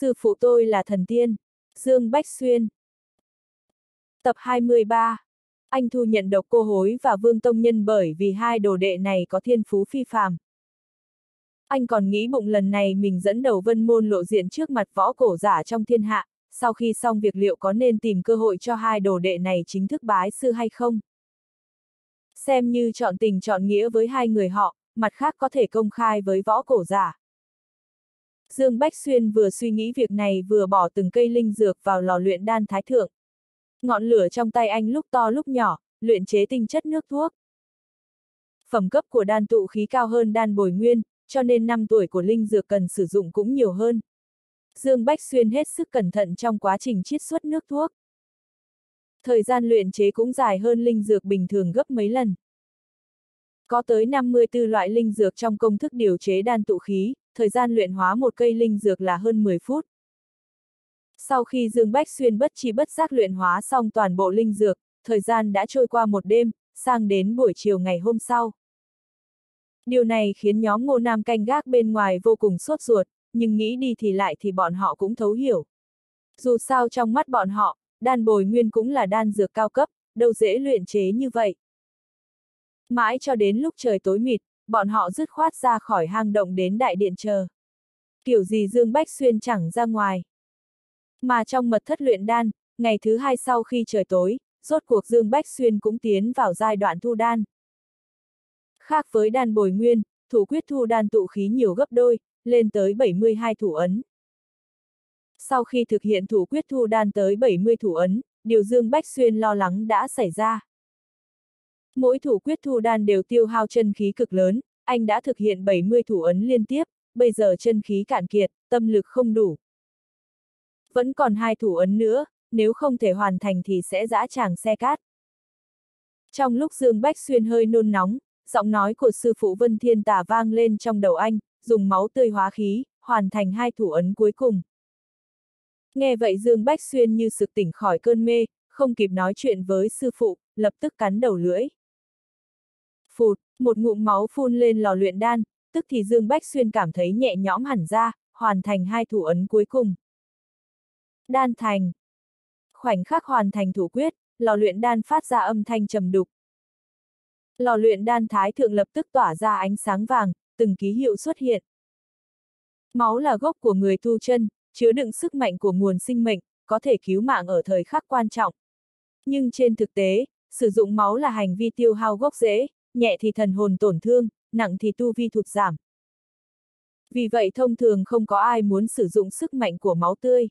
Sư phụ tôi là thần tiên. Dương Bách Xuyên. Tập 23 Anh thu nhận độc cô hối và Vương Tông Nhân bởi vì hai đồ đệ này có thiên phú phi phàm. Anh còn nghĩ bụng lần này mình dẫn đầu vân môn lộ diện trước mặt võ cổ giả trong thiên hạ, sau khi xong việc liệu có nên tìm cơ hội cho hai đồ đệ này chính thức bái sư hay không? Xem như chọn tình chọn nghĩa với hai người họ, mặt khác có thể công khai với võ cổ giả. Dương Bách Xuyên vừa suy nghĩ việc này vừa bỏ từng cây linh dược vào lò luyện đan thái thượng. Ngọn lửa trong tay anh lúc to lúc nhỏ, luyện chế tinh chất nước thuốc. Phẩm cấp của đan tụ khí cao hơn đan bồi nguyên, cho nên năm tuổi của linh dược cần sử dụng cũng nhiều hơn. Dương Bách Xuyên hết sức cẩn thận trong quá trình chiết xuất nước thuốc. Thời gian luyện chế cũng dài hơn linh dược bình thường gấp mấy lần. Có tới 54 loại linh dược trong công thức điều chế đan tụ khí, thời gian luyện hóa một cây linh dược là hơn 10 phút. Sau khi Dương Bách Xuyên bất chi bất giác luyện hóa xong toàn bộ linh dược, thời gian đã trôi qua một đêm, sang đến buổi chiều ngày hôm sau. Điều này khiến nhóm ngô nam canh gác bên ngoài vô cùng sốt ruột, nhưng nghĩ đi thì lại thì bọn họ cũng thấu hiểu. Dù sao trong mắt bọn họ, đan bồi nguyên cũng là đan dược cao cấp, đâu dễ luyện chế như vậy. Mãi cho đến lúc trời tối mịt, bọn họ dứt khoát ra khỏi hang động đến đại điện chờ. Kiểu gì Dương Bách Xuyên chẳng ra ngoài. Mà trong mật thất luyện đan, ngày thứ hai sau khi trời tối, rốt cuộc Dương Bách Xuyên cũng tiến vào giai đoạn thu đan. Khác với đan bồi nguyên, thủ quyết thu đan tụ khí nhiều gấp đôi, lên tới 72 thủ ấn. Sau khi thực hiện thủ quyết thu đan tới 70 thủ ấn, điều Dương Bách Xuyên lo lắng đã xảy ra. Mỗi thủ quyết thu đan đều tiêu hao chân khí cực lớn, anh đã thực hiện 70 thủ ấn liên tiếp, bây giờ chân khí cạn kiệt, tâm lực không đủ. Vẫn còn hai thủ ấn nữa, nếu không thể hoàn thành thì sẽ dã tràng xe cát. Trong lúc Dương Bách Xuyên hơi nôn nóng, giọng nói của sư phụ Vân Thiên Tà vang lên trong đầu anh, dùng máu tươi hóa khí, hoàn thành hai thủ ấn cuối cùng. Nghe vậy Dương Bách Xuyên như sực tỉnh khỏi cơn mê, không kịp nói chuyện với sư phụ, lập tức cắn đầu lưỡi. Phụt, một ngụm máu phun lên lò luyện đan, tức thì Dương Bách Xuyên cảm thấy nhẹ nhõm hẳn ra, hoàn thành hai thủ ấn cuối cùng. Đan thành. Khoảnh khắc hoàn thành thủ quyết, lò luyện đan phát ra âm thanh trầm đục. Lò luyện đan thái thượng lập tức tỏa ra ánh sáng vàng, từng ký hiệu xuất hiện. Máu là gốc của người tu chân, chứa đựng sức mạnh của nguồn sinh mệnh, có thể cứu mạng ở thời khắc quan trọng. Nhưng trên thực tế, sử dụng máu là hành vi tiêu hao gốc rễ, nhẹ thì thần hồn tổn thương, nặng thì tu vi thụt giảm. Vì vậy thông thường không có ai muốn sử dụng sức mạnh của máu tươi.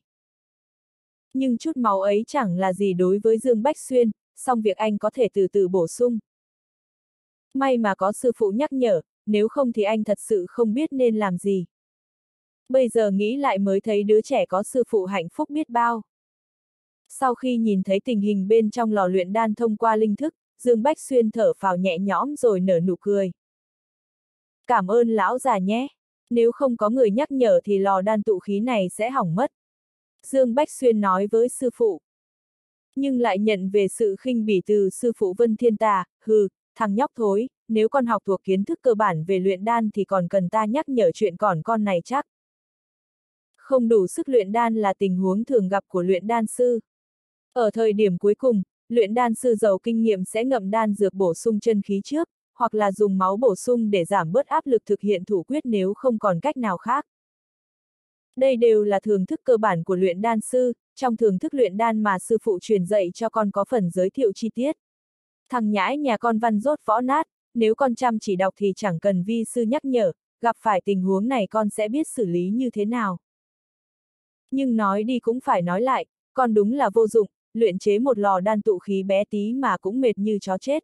Nhưng chút máu ấy chẳng là gì đối với Dương Bách Xuyên, song việc anh có thể từ từ bổ sung. May mà có sư phụ nhắc nhở, nếu không thì anh thật sự không biết nên làm gì. Bây giờ nghĩ lại mới thấy đứa trẻ có sư phụ hạnh phúc biết bao. Sau khi nhìn thấy tình hình bên trong lò luyện đan thông qua linh thức, Dương Bách Xuyên thở phào nhẹ nhõm rồi nở nụ cười. Cảm ơn lão già nhé. Nếu không có người nhắc nhở thì lò đan tụ khí này sẽ hỏng mất. Dương Bách Xuyên nói với sư phụ. Nhưng lại nhận về sự khinh bỉ từ sư phụ Vân Thiên Tà, hừ, thằng nhóc thối, nếu con học thuộc kiến thức cơ bản về luyện đan thì còn cần ta nhắc nhở chuyện còn con này chắc. Không đủ sức luyện đan là tình huống thường gặp của luyện đan sư. Ở thời điểm cuối cùng, luyện đan sư giàu kinh nghiệm sẽ ngậm đan dược bổ sung chân khí trước, hoặc là dùng máu bổ sung để giảm bớt áp lực thực hiện thủ quyết nếu không còn cách nào khác. Đây đều là thường thức cơ bản của luyện đan sư, trong thường thức luyện đan mà sư phụ truyền dạy cho con có phần giới thiệu chi tiết. Thằng nhãi nhà con văn rốt võ nát, nếu con chăm chỉ đọc thì chẳng cần vi sư nhắc nhở, gặp phải tình huống này con sẽ biết xử lý như thế nào. Nhưng nói đi cũng phải nói lại, con đúng là vô dụng, luyện chế một lò đan tụ khí bé tí mà cũng mệt như chó chết.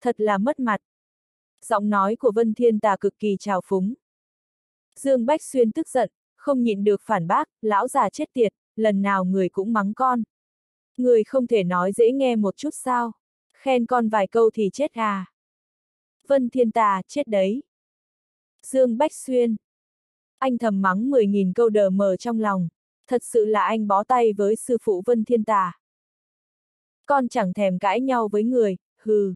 Thật là mất mặt. Giọng nói của Vân Thiên Tà cực kỳ trào phúng. Dương Bách Xuyên tức giận, không nhịn được phản bác, lão già chết tiệt, lần nào người cũng mắng con. Người không thể nói dễ nghe một chút sao, khen con vài câu thì chết à. Vân Thiên Tà, chết đấy. Dương Bách Xuyên. Anh thầm mắng 10.000 câu đờ mờ trong lòng, thật sự là anh bó tay với sư phụ Vân Thiên Tà. Con chẳng thèm cãi nhau với người, hừ.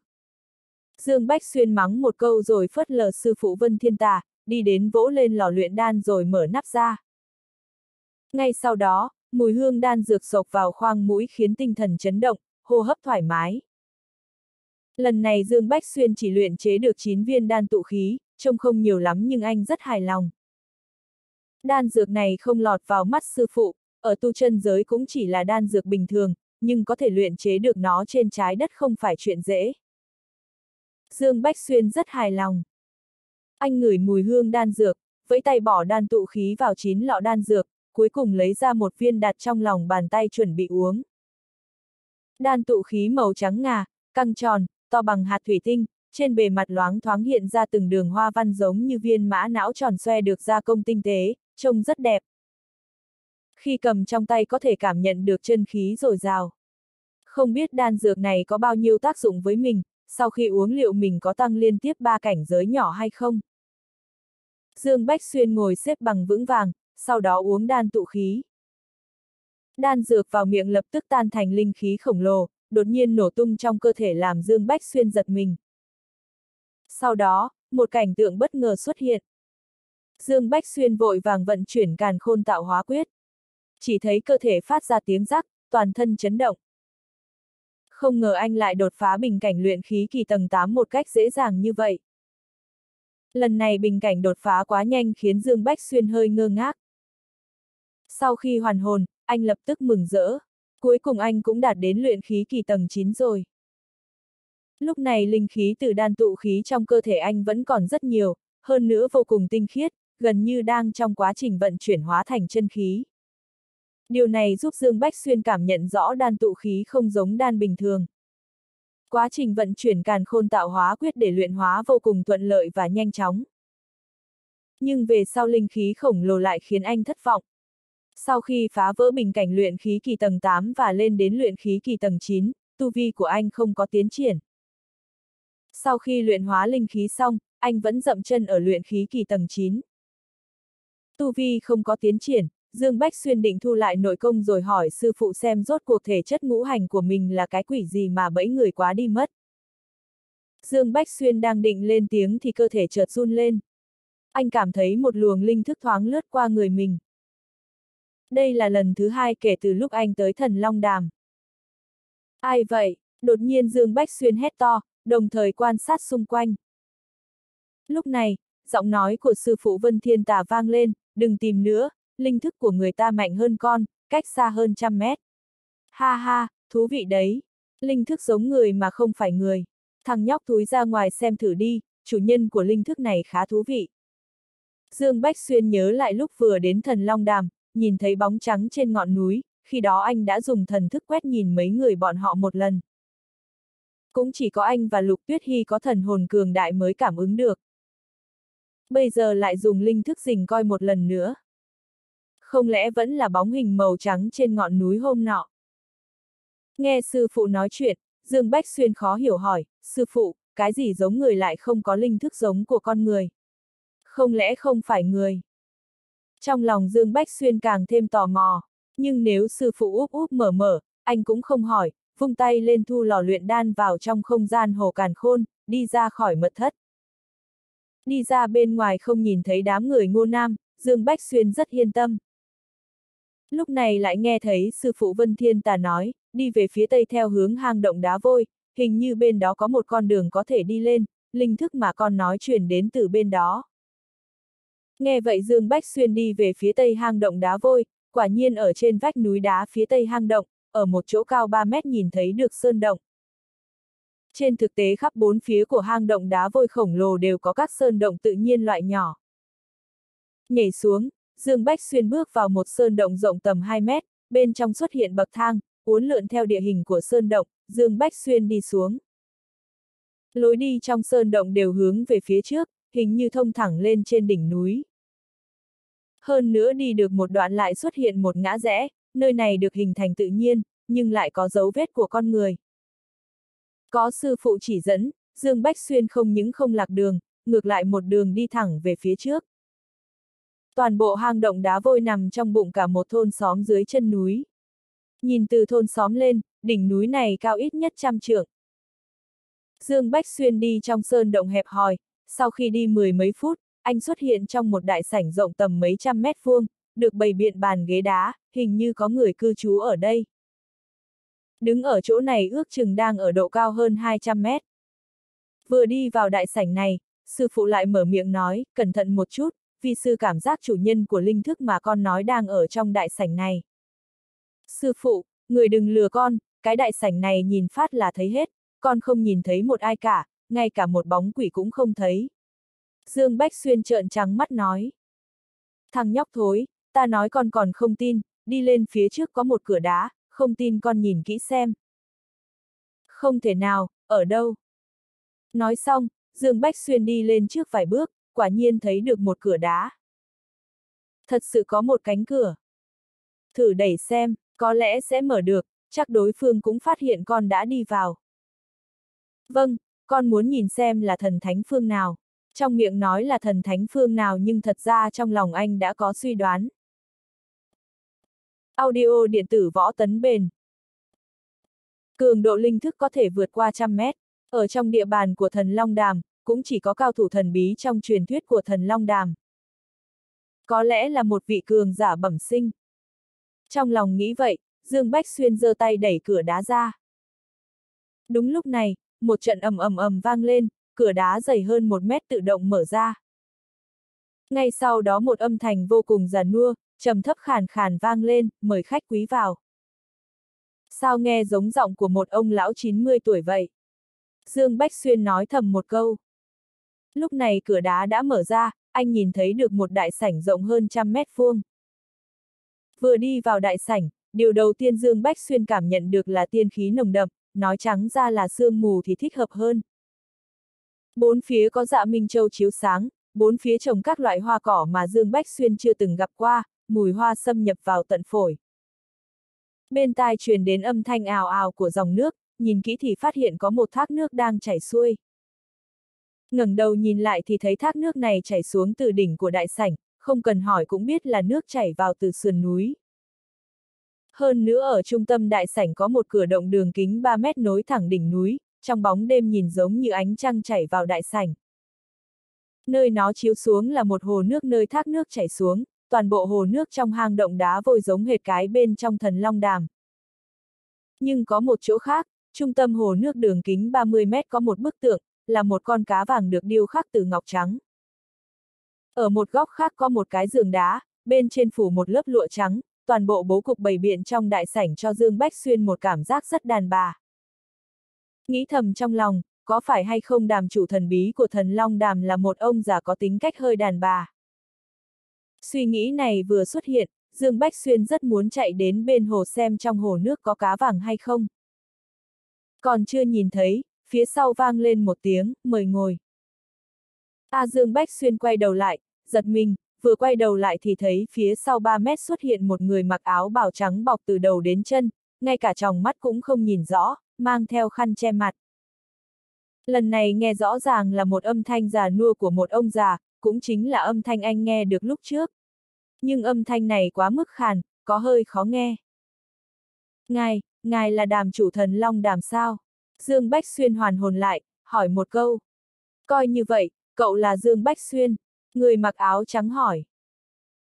Dương Bách Xuyên mắng một câu rồi phất lờ sư phụ Vân Thiên Tà, đi đến vỗ lên lò luyện đan rồi mở nắp ra. Ngay sau đó, mùi hương đan dược sộc vào khoang mũi khiến tinh thần chấn động, hô hấp thoải mái. Lần này Dương Bách Xuyên chỉ luyện chế được 9 viên đan tụ khí, trông không nhiều lắm nhưng anh rất hài lòng. Đan dược này không lọt vào mắt sư phụ, ở tu chân giới cũng chỉ là đan dược bình thường, nhưng có thể luyện chế được nó trên trái đất không phải chuyện dễ. Dương Bách Xuyên rất hài lòng. Anh ngửi mùi hương đan dược, vẫy tay bỏ đan tụ khí vào chín lọ đan dược, cuối cùng lấy ra một viên đặt trong lòng bàn tay chuẩn bị uống. Đan tụ khí màu trắng ngà, căng tròn, to bằng hạt thủy tinh, trên bề mặt loáng thoáng hiện ra từng đường hoa văn giống như viên mã não tròn xoe được gia công tinh tế, trông rất đẹp. Khi cầm trong tay có thể cảm nhận được chân khí dồi dào. Không biết đan dược này có bao nhiêu tác dụng với mình, sau khi uống liệu mình có tăng liên tiếp ba cảnh giới nhỏ hay không? Dương Bách Xuyên ngồi xếp bằng vững vàng, sau đó uống đan tụ khí. Đan dược vào miệng lập tức tan thành linh khí khổng lồ, đột nhiên nổ tung trong cơ thể làm Dương Bách Xuyên giật mình. Sau đó, một cảnh tượng bất ngờ xuất hiện. Dương Bách Xuyên vội vàng vận chuyển càn khôn tạo hóa quyết. Chỉ thấy cơ thể phát ra tiếng rắc, toàn thân chấn động. Không ngờ anh lại đột phá bình cảnh luyện khí kỳ tầng 8 một cách dễ dàng như vậy. Lần này bình cảnh đột phá quá nhanh khiến Dương Bách Xuyên hơi ngơ ngác. Sau khi hoàn hồn, anh lập tức mừng rỡ. Cuối cùng anh cũng đạt đến luyện khí kỳ tầng 9 rồi. Lúc này linh khí từ đan tụ khí trong cơ thể anh vẫn còn rất nhiều, hơn nữa vô cùng tinh khiết, gần như đang trong quá trình vận chuyển hóa thành chân khí. Điều này giúp Dương Bách Xuyên cảm nhận rõ đan tụ khí không giống đan bình thường. Quá trình vận chuyển càn khôn tạo hóa quyết để luyện hóa vô cùng thuận lợi và nhanh chóng. Nhưng về sau linh khí khổng lồ lại khiến anh thất vọng. Sau khi phá vỡ bình cảnh luyện khí kỳ tầng 8 và lên đến luyện khí kỳ tầng 9, tu vi của anh không có tiến triển. Sau khi luyện hóa linh khí xong, anh vẫn dậm chân ở luyện khí kỳ tầng 9. Tu vi không có tiến triển, Dương Bách Xuyên định thu lại nội công rồi hỏi sư phụ xem rốt cuộc thể chất ngũ hành của mình là cái quỷ gì mà bẫy người quá đi mất. Dương Bách Xuyên đang định lên tiếng thì cơ thể chợt run lên. Anh cảm thấy một luồng linh thức thoáng lướt qua người mình. Đây là lần thứ hai kể từ lúc anh tới thần Long Đàm. Ai vậy? Đột nhiên Dương Bách Xuyên hét to, đồng thời quan sát xung quanh. Lúc này, giọng nói của sư phụ Vân Thiên Tà vang lên, đừng tìm nữa, linh thức của người ta mạnh hơn con, cách xa hơn trăm mét. Ha ha, thú vị đấy. Linh thức giống người mà không phải người. Thằng nhóc túi ra ngoài xem thử đi, chủ nhân của linh thức này khá thú vị. Dương Bách Xuyên nhớ lại lúc vừa đến thần Long Đàm, nhìn thấy bóng trắng trên ngọn núi, khi đó anh đã dùng thần thức quét nhìn mấy người bọn họ một lần. Cũng chỉ có anh và Lục Tuyết Hy có thần hồn cường đại mới cảm ứng được. Bây giờ lại dùng linh thức rình coi một lần nữa không lẽ vẫn là bóng hình màu trắng trên ngọn núi hôm nọ. Nghe sư phụ nói chuyện, Dương Bách Xuyên khó hiểu hỏi, sư phụ, cái gì giống người lại không có linh thức giống của con người? Không lẽ không phải người? Trong lòng Dương Bách Xuyên càng thêm tò mò, nhưng nếu sư phụ úp úp mở mở, anh cũng không hỏi, vung tay lên thu lò luyện đan vào trong không gian hồ càn khôn, đi ra khỏi mật thất. Đi ra bên ngoài không nhìn thấy đám người ngô nam, Dương Bách Xuyên rất yên tâm. Lúc này lại nghe thấy sư phụ Vân Thiên Tà nói, đi về phía tây theo hướng hang động đá vôi, hình như bên đó có một con đường có thể đi lên, linh thức mà con nói truyền đến từ bên đó. Nghe vậy Dương Bách Xuyên đi về phía tây hang động đá vôi, quả nhiên ở trên vách núi đá phía tây hang động, ở một chỗ cao 3 mét nhìn thấy được sơn động. Trên thực tế khắp bốn phía của hang động đá vôi khổng lồ đều có các sơn động tự nhiên loại nhỏ. Nhảy xuống, Dương Bách Xuyên bước vào một sơn động rộng tầm 2 mét, bên trong xuất hiện bậc thang, uốn lượn theo địa hình của sơn động, Dương Bách Xuyên đi xuống. Lối đi trong sơn động đều hướng về phía trước, hình như thông thẳng lên trên đỉnh núi. Hơn nữa đi được một đoạn lại xuất hiện một ngã rẽ, nơi này được hình thành tự nhiên, nhưng lại có dấu vết của con người. Có sư phụ chỉ dẫn, Dương Bách Xuyên không những không lạc đường, ngược lại một đường đi thẳng về phía trước. Toàn bộ hang động đá vôi nằm trong bụng cả một thôn xóm dưới chân núi. Nhìn từ thôn xóm lên, đỉnh núi này cao ít nhất trăm trượng. Dương Bách Xuyên đi trong sơn động hẹp hòi, sau khi đi mười mấy phút, anh xuất hiện trong một đại sảnh rộng tầm mấy trăm mét vuông, được bày biện bàn ghế đá, hình như có người cư trú ở đây. Đứng ở chỗ này ước chừng đang ở độ cao hơn 200 mét. Vừa đi vào đại sảnh này, sư phụ lại mở miệng nói, cẩn thận một chút, phi sư cảm giác chủ nhân của linh thức mà con nói đang ở trong đại sảnh này. Sư phụ, người đừng lừa con, cái đại sảnh này nhìn phát là thấy hết, con không nhìn thấy một ai cả, ngay cả một bóng quỷ cũng không thấy. Dương Bách Xuyên trợn trắng mắt nói. Thằng nhóc thối, ta nói con còn không tin, đi lên phía trước có một cửa đá, không tin con nhìn kỹ xem. Không thể nào, ở đâu? Nói xong, Dương Bách Xuyên đi lên trước vài bước, quả nhiên thấy được một cửa đá. Thật sự có một cánh cửa. Thử đẩy xem, có lẽ sẽ mở được, chắc đối phương cũng phát hiện con đã đi vào. Vâng, con muốn nhìn xem là thần thánh phương nào. Trong miệng nói là thần thánh phương nào nhưng thật ra trong lòng anh đã có suy đoán. Audio điện tử võ tấn bền. Cường độ linh thức có thể vượt qua trăm mét. Ở trong địa bàn của thần Long Đàm, cũng chỉ có cao thủ thần bí trong truyền thuyết của thần Long Đàm. Có lẽ là một vị cường giả bẩm sinh. Trong lòng nghĩ vậy, Dương Bách Xuyên giơ tay đẩy cửa đá ra. Đúng lúc này, một trận ầm ầm ầm vang lên, cửa đá dày hơn một mét tự động mở ra. Ngay sau đó một âm thanh vô cùng già nua, trầm thấp khàn khàn vang lên, mời khách quý vào. Sao nghe giống giọng của một ông lão 90 tuổi vậy? Dương Bách Xuyên nói thầm một câu. Lúc này cửa đá đã mở ra, anh nhìn thấy được một đại sảnh rộng hơn trăm mét vuông. Vừa đi vào đại sảnh, điều đầu tiên Dương Bách Xuyên cảm nhận được là tiên khí nồng đậm, nói trắng ra là sương mù thì thích hợp hơn. Bốn phía có dạ minh châu chiếu sáng, bốn phía trồng các loại hoa cỏ mà Dương Bách Xuyên chưa từng gặp qua, mùi hoa xâm nhập vào tận phổi. Bên tai truyền đến âm thanh ào ào của dòng nước, nhìn kỹ thì phát hiện có một thác nước đang chảy xuôi ngẩng đầu nhìn lại thì thấy thác nước này chảy xuống từ đỉnh của đại sảnh, không cần hỏi cũng biết là nước chảy vào từ sườn núi. Hơn nữa ở trung tâm đại sảnh có một cửa động đường kính 3 mét nối thẳng đỉnh núi, trong bóng đêm nhìn giống như ánh trăng chảy vào đại sảnh. Nơi nó chiếu xuống là một hồ nước nơi thác nước chảy xuống, toàn bộ hồ nước trong hang động đá vôi giống hệt cái bên trong thần long đàm. Nhưng có một chỗ khác, trung tâm hồ nước đường kính 30 mét có một bức tượng, là một con cá vàng được điêu khắc từ ngọc trắng. Ở một góc khác có một cái giường đá, bên trên phủ một lớp lụa trắng, toàn bộ bố cục bày biện trong đại sảnh cho Dương Bách Xuyên một cảm giác rất đàn bà. Nghĩ thầm trong lòng, có phải hay không đàm chủ thần bí của thần Long Đàm là một ông già có tính cách hơi đàn bà. Suy nghĩ này vừa xuất hiện, Dương Bách Xuyên rất muốn chạy đến bên hồ xem trong hồ nước có cá vàng hay không. Còn chưa nhìn thấy, phía sau vang lên một tiếng, mời ngồi. A Dương Bách Xuyên quay đầu lại, giật mình, vừa quay đầu lại thì thấy phía sau 3 mét xuất hiện một người mặc áo bào trắng bọc từ đầu đến chân, ngay cả tròng mắt cũng không nhìn rõ, mang theo khăn che mặt. Lần này nghe rõ ràng là một âm thanh già nua của một ông già, cũng chính là âm thanh anh nghe được lúc trước. Nhưng âm thanh này quá mức khàn, có hơi khó nghe. Ngài, ngài là đàm chủ thần long đàm sao? Dương Bách Xuyên hoàn hồn lại, hỏi một câu. Coi như vậy, cậu là Dương Bách Xuyên. Người mặc áo trắng hỏi.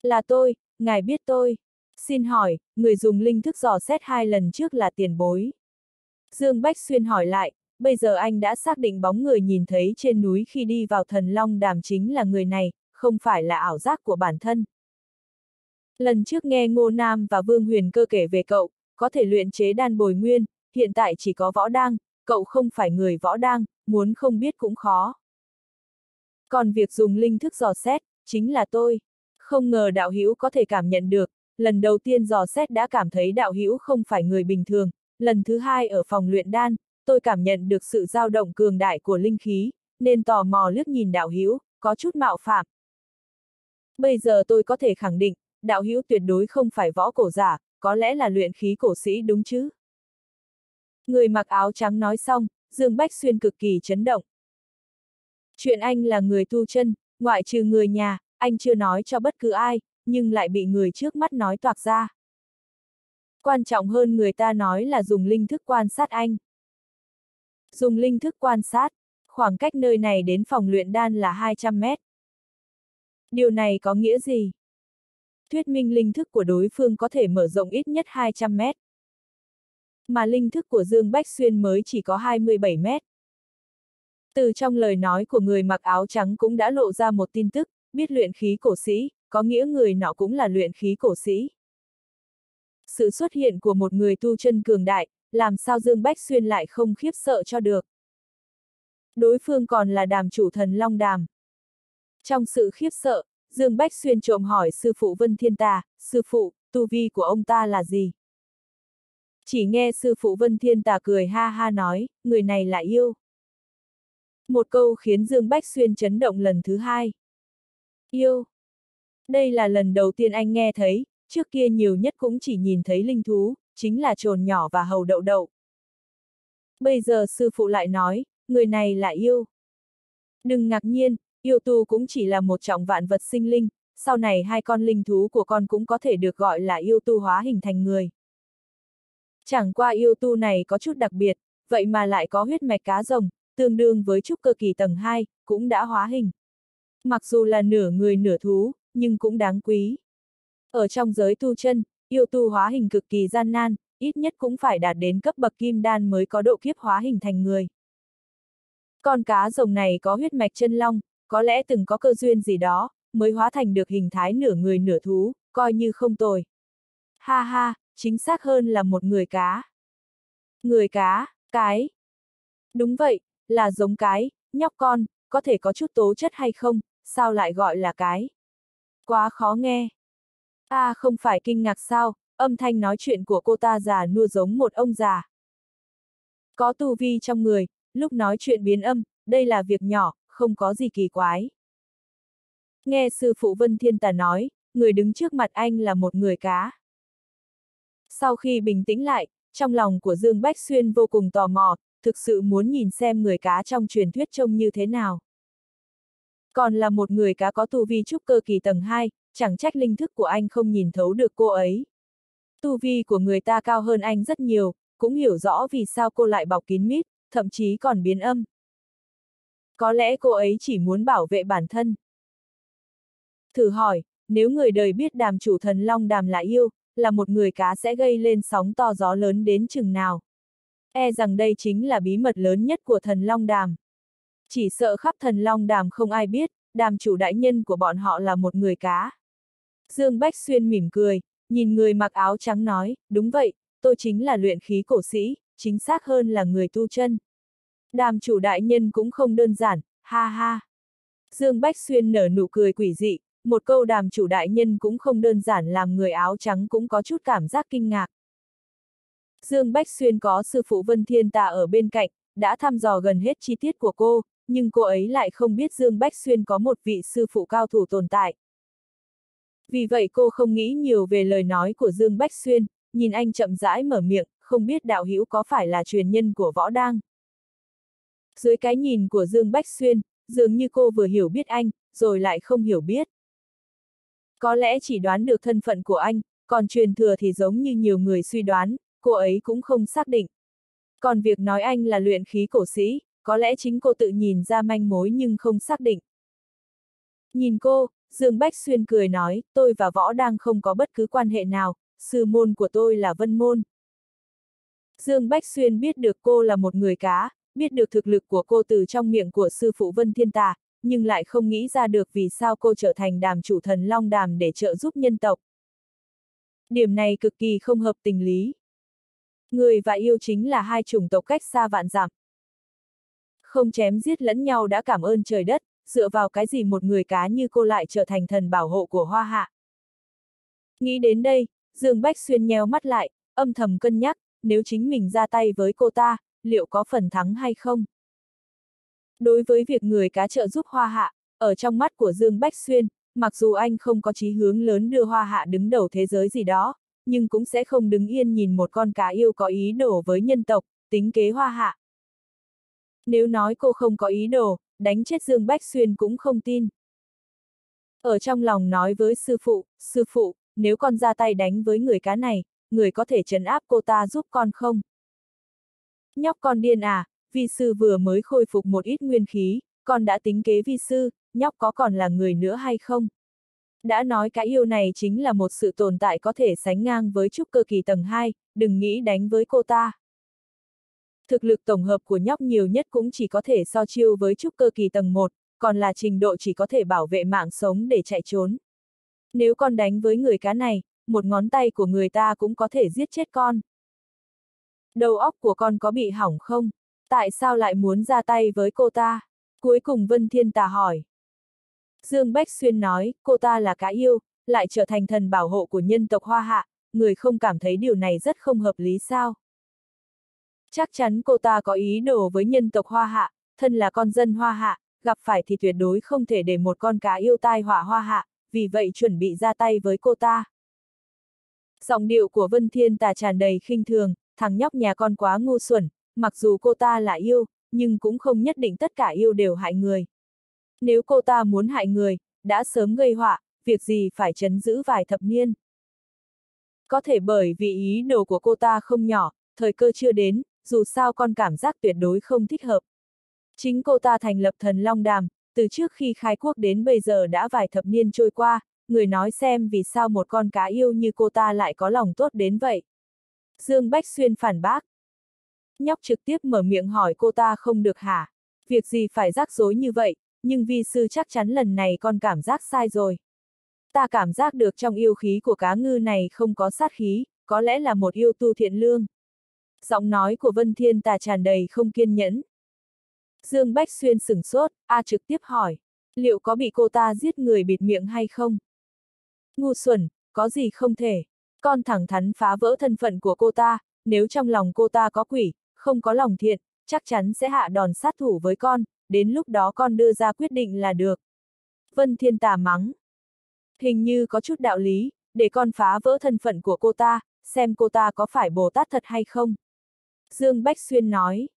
Là tôi, ngài biết tôi. Xin hỏi, người dùng linh thức dò xét hai lần trước là tiền bối. Dương Bách Xuyên hỏi lại, bây giờ anh đã xác định bóng người nhìn thấy trên núi khi đi vào thần long đàm chính là người này, không phải là ảo giác của bản thân. Lần trước nghe Ngô Nam và Vương Huyền cơ kể về cậu, có thể luyện chế đan bồi nguyên, hiện tại chỉ có võ đăng, cậu không phải người võ đăng, muốn không biết cũng khó. Còn việc dùng linh thức dò xét, chính là tôi. Không ngờ đạo hữu có thể cảm nhận được, lần đầu tiên dò xét đã cảm thấy đạo hữu không phải người bình thường, lần thứ hai ở phòng luyện đan, tôi cảm nhận được sự dao động cường đại của linh khí, nên tò mò liếc nhìn đạo hữu, có chút mạo phạm. Bây giờ tôi có thể khẳng định, đạo hữu tuyệt đối không phải võ cổ giả, có lẽ là luyện khí cổ sĩ đúng chứ? Người mặc áo trắng nói xong, Dương Bách Xuyên cực kỳ chấn động. Chuyện anh là người tu chân, ngoại trừ người nhà, anh chưa nói cho bất cứ ai, nhưng lại bị người trước mắt nói toạc ra. Quan trọng hơn người ta nói là dùng linh thức quan sát anh. Dùng linh thức quan sát, khoảng cách nơi này đến phòng luyện đan là 200 mét. Điều này có nghĩa gì? thuyết minh linh thức của đối phương có thể mở rộng ít nhất 200 mét. Mà linh thức của Dương Bách Xuyên mới chỉ có 27 mét. Từ trong lời nói của người mặc áo trắng cũng đã lộ ra một tin tức, biết luyện khí cổ sĩ, có nghĩa người nọ cũng là luyện khí cổ sĩ. Sự xuất hiện của một người tu chân cường đại, làm sao Dương Bách Xuyên lại không khiếp sợ cho được. Đối phương còn là đàm chủ thần Long Đàm. Trong sự khiếp sợ, Dương Bách Xuyên trộm hỏi sư phụ Vân Thiên Tà, sư phụ, tu vi của ông ta là gì? Chỉ nghe sư phụ Vân Thiên Tà cười ha ha nói, người này là yêu. Một câu khiến Dương Bách Xuyên chấn động lần thứ hai. Yêu. Đây là lần đầu tiên anh nghe thấy, trước kia nhiều nhất cũng chỉ nhìn thấy linh thú, chính là trồn nhỏ và hầu đậu đậu. Bây giờ sư phụ lại nói, người này là yêu. Đừng ngạc nhiên, yêu tu cũng chỉ là một trọng vạn vật sinh linh, sau này hai con linh thú của con cũng có thể được gọi là yêu tu hóa hình thành người. Chẳng qua yêu tu này có chút đặc biệt, vậy mà lại có huyết mạch cá rồng, tương đương với trúc cơ kỳ tầng 2, cũng đã hóa hình. Mặc dù là nửa người nửa thú, nhưng cũng đáng quý. Ở trong giới tu chân, yêu tu hóa hình cực kỳ gian nan, ít nhất cũng phải đạt đến cấp bậc kim đan mới có độ kiếp hóa hình thành người. Con cá rồng này có huyết mạch chân long, có lẽ từng có cơ duyên gì đó, mới hóa thành được hình thái nửa người nửa thú, coi như không tồi. Ha ha, chính xác hơn là một người cá. Người cá, cái. Đúng vậy, là giống cái, nhóc con, có thể có chút tố chất hay không, sao lại gọi là cái. Quá khó nghe. À không phải kinh ngạc sao, âm thanh nói chuyện của cô ta già nua giống một ông già. Có tu vi trong người, lúc nói chuyện biến âm, đây là việc nhỏ, không có gì kỳ quái. Nghe sư phụ Vân Thiên Tà nói, người đứng trước mặt anh là một người cá. Sau khi bình tĩnh lại, trong lòng của Dương Bách Xuyên vô cùng tò mò, thực sự muốn nhìn xem người cá trong truyền thuyết trông như thế nào. Còn là một người cá có tu vi trúc cơ kỳ tầng 2, chẳng trách linh thức của anh không nhìn thấu được cô ấy. Tu vi của người ta cao hơn anh rất nhiều, cũng hiểu rõ vì sao cô lại bọc kín mít, thậm chí còn biến âm. Có lẽ cô ấy chỉ muốn bảo vệ bản thân. Thử hỏi, nếu người đời biết đàm chủ thần Long đàm là yêu, là một người cá sẽ gây lên sóng to gió lớn đến chừng nào. E rằng đây chính là bí mật lớn nhất của thần Long đàm. Chỉ sợ khắp thần Long đàm không ai biết, đàm chủ đại nhân của bọn họ là một người cá. Dương Bách Xuyên mỉm cười, nhìn người mặc áo trắng nói, đúng vậy, tôi chính là luyện khí cổ sĩ, chính xác hơn là người tu chân. Đàm chủ đại nhân cũng không đơn giản, ha ha. Dương Bách Xuyên nở nụ cười quỷ dị, một câu đàm chủ đại nhân cũng không đơn giản làm người áo trắng cũng có chút cảm giác kinh ngạc. Dương Bách Xuyên có sư phụ Vân Thiên Tà ở bên cạnh, đã thăm dò gần hết chi tiết của cô, nhưng cô ấy lại không biết Dương Bách Xuyên có một vị sư phụ cao thủ tồn tại. Vì vậy cô không nghĩ nhiều về lời nói của Dương Bách Xuyên, nhìn anh chậm rãi mở miệng, không biết đạo hữu có phải là truyền nhân của võ đang. Dưới cái nhìn của Dương Bách Xuyên, dường như cô vừa hiểu biết anh, rồi lại không hiểu biết. Có lẽ chỉ đoán được thân phận của anh, còn truyền thừa thì giống như nhiều người suy đoán, cô ấy cũng không xác định. Còn việc nói anh là luyện khí cổ sĩ, có lẽ chính cô tự nhìn ra manh mối nhưng không xác định. Nhìn cô, Dương Bách Xuyên cười nói, tôi và võ đang không có bất cứ quan hệ nào, sư môn của tôi là vân môn. Dương Bách Xuyên biết được cô là một người cá, biết được thực lực của cô từ trong miệng của sư phụ Vân Thiên Tà, nhưng lại không nghĩ ra được vì sao cô trở thành đàm chủ thần Long Đàm để trợ giúp nhân tộc. Điểm này cực kỳ không hợp tình lý. Người và yêu chính là hai chủng tộc cách xa vạn dặm. Không chém giết lẫn nhau đã cảm ơn trời đất, dựa vào cái gì một người cá như cô lại trở thành thần bảo hộ của hoa hạ. Nghĩ đến đây, Dương Bách Xuyên nheo mắt lại, âm thầm cân nhắc, nếu chính mình ra tay với cô ta, liệu có phần thắng hay không? Đối với việc người cá trợ giúp hoa hạ, ở trong mắt của Dương Bách Xuyên, mặc dù anh không có chí hướng lớn đưa hoa hạ đứng đầu thế giới gì đó, nhưng cũng sẽ không đứng yên nhìn một con cá yêu có ý đồ với nhân tộc, tính kế hoa hạ. Nếu nói cô không có ý đồ, đánh chết Dương Bách Xuyên cũng không tin. Ở trong lòng nói với sư phụ, sư phụ, nếu con ra tay đánh với người cá này, người có thể trấn áp cô ta giúp con không? Nhóc con điên à, vi sư vừa mới khôi phục một ít nguyên khí, con đã tính kế vi sư, nhóc có còn là người nữa hay không? Đã nói cái yêu này chính là một sự tồn tại có thể sánh ngang với trúc cơ kỳ tầng 2, đừng nghĩ đánh với cô ta. Thực lực tổng hợp của nhóc nhiều nhất cũng chỉ có thể so chiêu với trúc cơ kỳ tầng 1, còn là trình độ chỉ có thể bảo vệ mạng sống để chạy trốn. Nếu con đánh với người cá này, một ngón tay của người ta cũng có thể giết chết con. Đầu óc của con có bị hỏng không? Tại sao lại muốn ra tay với cô ta? Cuối cùng Vân Thiên Tà hỏi. Dương Bách Xuyên nói, cô ta là cá yêu, lại trở thành thần bảo hộ của nhân tộc Hoa Hạ, người không cảm thấy điều này rất không hợp lý sao? Chắc chắn cô ta có ý đồ với nhân tộc Hoa Hạ, thân là con dân Hoa Hạ, gặp phải thì tuyệt đối không thể để một con cá yêu tai họa Hoa Hạ, vì vậy chuẩn bị ra tay với cô ta. Giọng điệu của Vân Thiên Tà tràn đầy khinh thường, thằng nhóc nhà con quá ngu xuẩn, mặc dù cô ta là yêu, nhưng cũng không nhất định tất cả yêu đều hại người. Nếu cô ta muốn hại người, đã sớm gây họa, việc gì phải chấn giữ vài thập niên. Có thể bởi vì ý đồ của cô ta không nhỏ, thời cơ chưa đến, dù sao con cảm giác tuyệt đối không thích hợp. Chính cô ta thành lập thần Long Đàm, từ trước khi khai quốc đến bây giờ đã vài thập niên trôi qua, người nói xem vì sao một con cá yêu như cô ta lại có lòng tốt đến vậy. Dương Bách Xuyên phản bác. Nhóc trực tiếp mở miệng hỏi cô ta không được hả? Việc gì phải rắc rối như vậy, nhưng vi sư chắc chắn lần này con cảm giác sai rồi. Ta cảm giác được trong yêu khí của cá ngư này không có sát khí, có lẽ là một yêu tu thiện lương. Giọng nói của Vân Thiên Tà tràn đầy không kiên nhẫn. Dương Bách Xuyên sửng sốt, A trực tiếp hỏi, liệu có bị cô ta giết người bịt miệng hay không? Ngu xuẩn, có gì không thể. Con thẳng thắn phá vỡ thân phận của cô ta, nếu trong lòng cô ta có quỷ, không có lòng thiện, chắc chắn sẽ hạ đòn sát thủ với con, đến lúc đó con đưa ra quyết định là được. Vân Thiên Tà mắng. Hình như có chút đạo lý, để con phá vỡ thân phận của cô ta, xem cô ta có phải Bồ Tát thật hay không. Dương Bách Xuyên nói.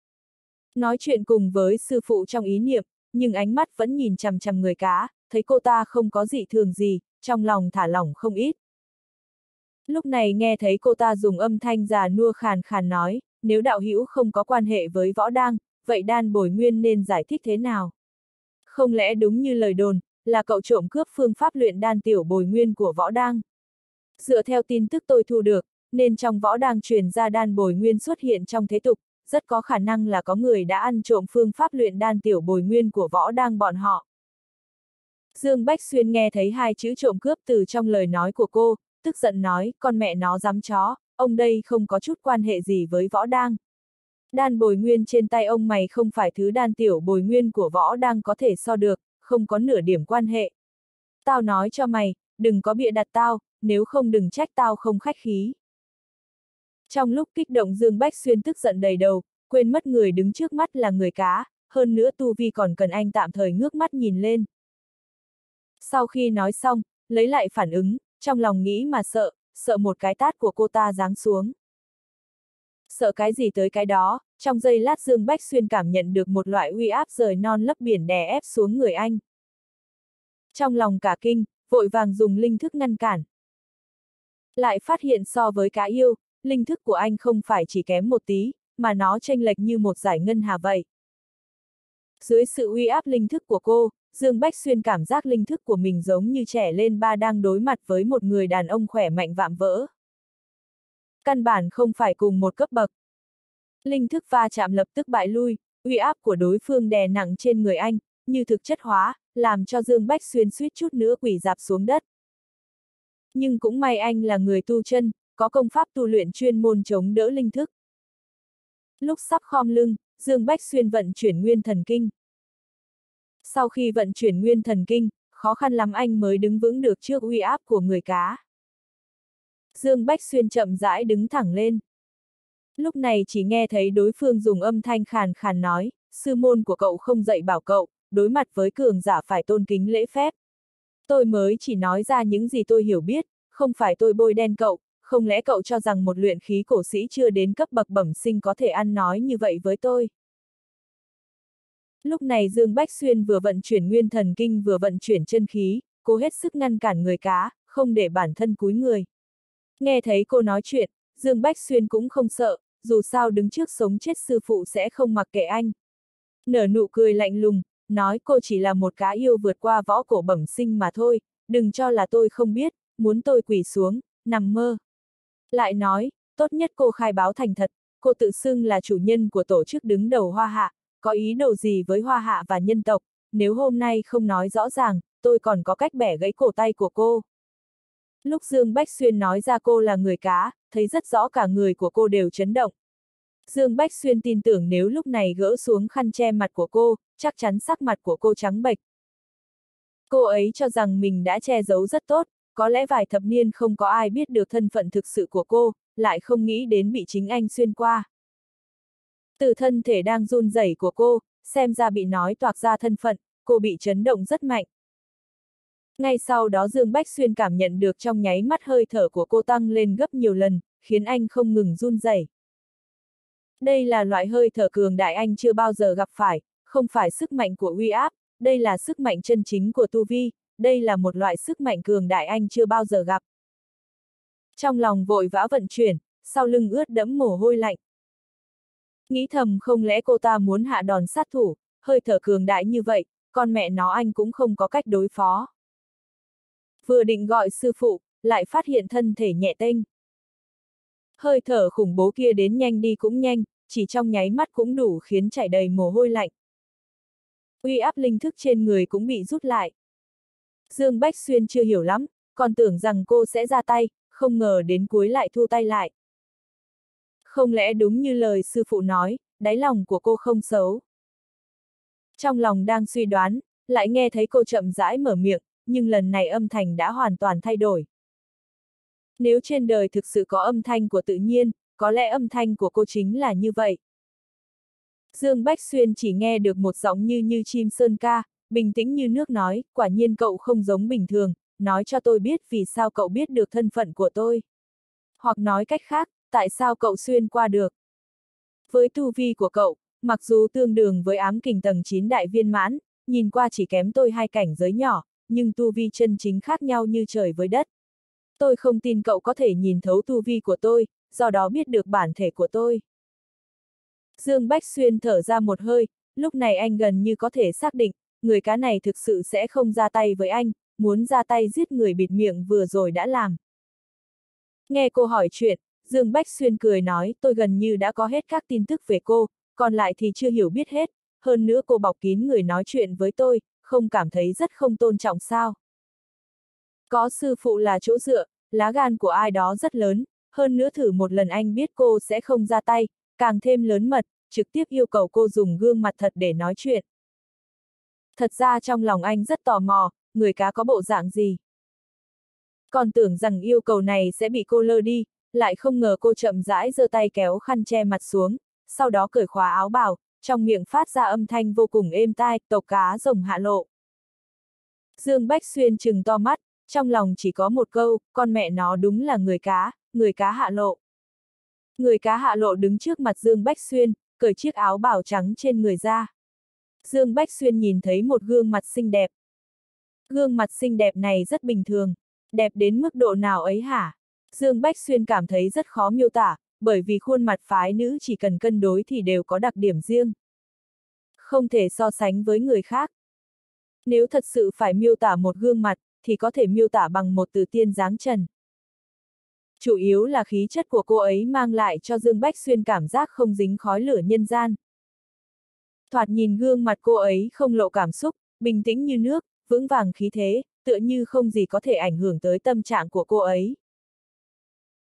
Nói chuyện cùng với sư phụ trong ý niệm, nhưng ánh mắt vẫn nhìn chằm chằm người cá, thấy cô ta không có gì thường gì, trong lòng thả lỏng không ít. Lúc này nghe thấy cô ta dùng âm thanh già nua khàn khàn nói, nếu đạo hữu không có quan hệ với võ đăng, vậy đan bồi nguyên nên giải thích thế nào? Không lẽ đúng như lời đồn, là cậu trộm cướp phương pháp luyện đan tiểu bồi nguyên của võ đăng? Dựa theo tin tức tôi thu được, nên trong võ đăng truyền ra đan bồi nguyên xuất hiện trong thế tục, rất có khả năng là có người đã ăn trộm phương pháp luyện đan tiểu bồi nguyên của võ đăng bọn họ. Dương Bách Xuyên nghe thấy hai chữ trộm cướp từ trong lời nói của cô, tức giận nói, con mẹ nó dám chó, ông đây không có chút quan hệ gì với võ đang. Đan bồi nguyên trên tay ông mày không phải thứ đan tiểu bồi nguyên của võ đang có thể so được, không có nửa điểm quan hệ. Tao nói cho mày, đừng có bịa đặt tao, nếu không đừng trách tao không khách khí. Trong lúc kích động Dương Bách Xuyên tức giận đầy đầu, quên mất người đứng trước mắt là người cá, hơn nữa Tu Vi còn cần anh tạm thời ngước mắt nhìn lên. Sau khi nói xong, lấy lại phản ứng, trong lòng nghĩ mà sợ, sợ một cái tát của cô ta giáng xuống. Sợ cái gì tới cái đó, trong giây lát Dương Bách Xuyên cảm nhận được một loại uy áp rời non lấp biển đè ép xuống người anh. Trong lòng cả kinh, vội vàng dùng linh thức ngăn cản. Lại phát hiện so với cá yêu, linh thức của anh không phải chỉ kém một tí, mà nó chênh lệch như một giải ngân hà vậy. Dưới sự uy áp linh thức của cô, Dương Bách Xuyên cảm giác linh thức của mình giống như trẻ lên ba đang đối mặt với một người đàn ông khỏe mạnh vạm vỡ. Căn bản không phải cùng một cấp bậc. Linh thức va chạm lập tức bại lui, uy áp của đối phương đè nặng trên người anh, như thực chất hóa, làm cho Dương Bách Xuyên suýt chút nữa quỷ dạp xuống đất. Nhưng cũng may anh là người tu chân, có công pháp tu luyện chuyên môn chống đỡ linh thức. Lúc sắp khom lưng, Dương Bách Xuyên vận chuyển nguyên thần kinh. Sau khi vận chuyển nguyên thần kinh, khó khăn lắm anh mới đứng vững được trước uy áp của người cá. Dương Bách Xuyên chậm rãi đứng thẳng lên. Lúc này chỉ nghe thấy đối phương dùng âm thanh khàn khàn nói, sư môn của cậu không dạy bảo cậu, đối mặt với cường giả phải tôn kính lễ phép. Tôi mới chỉ nói ra những gì tôi hiểu biết, không phải tôi bôi đen cậu, không lẽ cậu cho rằng một luyện khí cổ sĩ chưa đến cấp bậc bẩm sinh có thể ăn nói như vậy với tôi? Lúc này Dương Bách Xuyên vừa vận chuyển nguyên thần kinh vừa vận chuyển chân khí, cố hết sức ngăn cản người cá, không để bản thân cúi người. Nghe thấy cô nói chuyện, Dương Bách Xuyên cũng không sợ, dù sao đứng trước sống chết sư phụ sẽ không mặc kệ anh. Nở nụ cười lạnh lùng, nói cô chỉ là một cá yêu vượt qua võ cổ bẩm sinh mà thôi, đừng cho là tôi không biết, muốn tôi quỳ xuống, nằm mơ. Lại nói, tốt nhất cô khai báo thành thật, cô tự xưng là chủ nhân của tổ chức đứng đầu Hoa Hạ, có ý đồ gì với Hoa Hạ và nhân tộc, nếu hôm nay không nói rõ ràng, tôi còn có cách bẻ gãy cổ tay của cô. Lúc Dương Bách Xuyên nói ra cô là người cá, thấy rất rõ cả người của cô đều chấn động. Dương Bách Xuyên tin tưởng nếu lúc này gỡ xuống khăn che mặt của cô, chắc chắn sắc mặt của cô trắng bệch. Cô ấy cho rằng mình đã che giấu rất tốt, có lẽ vài thập niên không có ai biết được thân phận thực sự của cô, lại không nghĩ đến bị chính anh xuyên qua. Từ thân thể đang run rẩy của cô, xem ra bị nói toạc ra thân phận, cô bị chấn động rất mạnh. Ngay sau đó Dương Bách Xuyên cảm nhận được trong nháy mắt hơi thở của cô tăng lên gấp nhiều lần, khiến anh không ngừng run rẩy. Đây là loại hơi thở cường đại anh chưa bao giờ gặp phải, không phải sức mạnh của uy áp, đây là sức mạnh chân chính của tu vi, đây là một loại sức mạnh cường đại anh chưa bao giờ gặp. Trong lòng vội vã vận chuyển, sau lưng ướt đẫm mồ hôi lạnh. Nghĩ thầm không lẽ cô ta muốn hạ đòn sát thủ, hơi thở cường đại như vậy, con mẹ nó anh cũng không có cách đối phó. Vừa định gọi sư phụ, lại phát hiện thân thể nhẹ tênh. Hơi thở khủng bố kia đến nhanh đi cũng nhanh, chỉ trong nháy mắt cũng đủ khiến chảy đầy mồ hôi lạnh. Uy áp linh thức trên người cũng bị rút lại. Dương Bách Xuyên chưa hiểu lắm, còn tưởng rằng cô sẽ ra tay, không ngờ đến cuối lại thu tay lại. Không lẽ đúng như lời sư phụ nói, đáy lòng của cô không xấu. Trong lòng đang suy đoán, lại nghe thấy cô chậm rãi mở miệng, nhưng lần này âm thanh đã hoàn toàn thay đổi. Nếu trên đời thực sự có âm thanh của tự nhiên, có lẽ âm thanh của cô chính là như vậy. Dương Bách Xuyên chỉ nghe được một giọng như như chim sơn ca, bình tĩnh như nước nói, quả nhiên cậu không giống bình thường, nói cho tôi biết vì sao cậu biết được thân phận của tôi. Hoặc nói cách khác, tại sao cậu xuyên qua được. Với tu vi của cậu, mặc dù tương đương với ám kình tầng 9 đại viên mãn, nhìn qua chỉ kém tôi hai cảnh giới nhỏ, nhưng tu vi chân chính khác nhau như trời với đất. Tôi không tin cậu có thể nhìn thấu tu vi của tôi, do đó biết được bản thể của tôi. Dương Bách Xuyên thở ra một hơi, lúc này anh gần như có thể xác định, người cá này thực sự sẽ không ra tay với anh, muốn ra tay giết người bịt miệng vừa rồi đã làm. Nghe cô hỏi chuyện, Dương Bách Xuyên cười nói tôi gần như đã có hết các tin tức về cô, còn lại thì chưa hiểu biết hết, hơn nữa cô bọc kín người nói chuyện với tôi, không cảm thấy rất không tôn trọng sao. Có sư phụ là chỗ dựa, lá gan của ai đó rất lớn, hơn nữa thử một lần anh biết cô sẽ không ra tay, càng thêm lớn mật, trực tiếp yêu cầu cô dùng gương mặt thật để nói chuyện. Thật ra trong lòng anh rất tò mò, người cá có bộ dạng gì. Còn tưởng rằng yêu cầu này sẽ bị cô lơ đi, lại không ngờ cô chậm rãi giơ tay kéo khăn che mặt xuống, sau đó cởi khóa áo bào, trong miệng phát ra âm thanh vô cùng êm tai, tộc cá rồng hạ lộ. Dương Bách Xuyên trừng to mắt, trong lòng chỉ có một câu, con mẹ nó đúng là người cá, người cá hạ lộ. Người cá hạ lộ đứng trước mặt Dương Bách Xuyên, cởi chiếc áo bào trắng trên người ra. Dương Bách Xuyên nhìn thấy một gương mặt xinh đẹp. Gương mặt xinh đẹp này rất bình thường. Đẹp đến mức độ nào ấy hả? Dương Bách Xuyên cảm thấy rất khó miêu tả, bởi vì khuôn mặt phái nữ chỉ cần cân đối thì đều có đặc điểm riêng. Không thể so sánh với người khác. Nếu thật sự phải miêu tả một gương mặt, thì có thể miêu tả bằng một từ tiên dáng trần. Chủ yếu là khí chất của cô ấy mang lại cho Dương Bách Xuyên cảm giác không dính khói lửa nhân gian. Thoạt nhìn gương mặt cô ấy không lộ cảm xúc, bình tĩnh như nước, vững vàng khí thế, tựa như không gì có thể ảnh hưởng tới tâm trạng của cô ấy.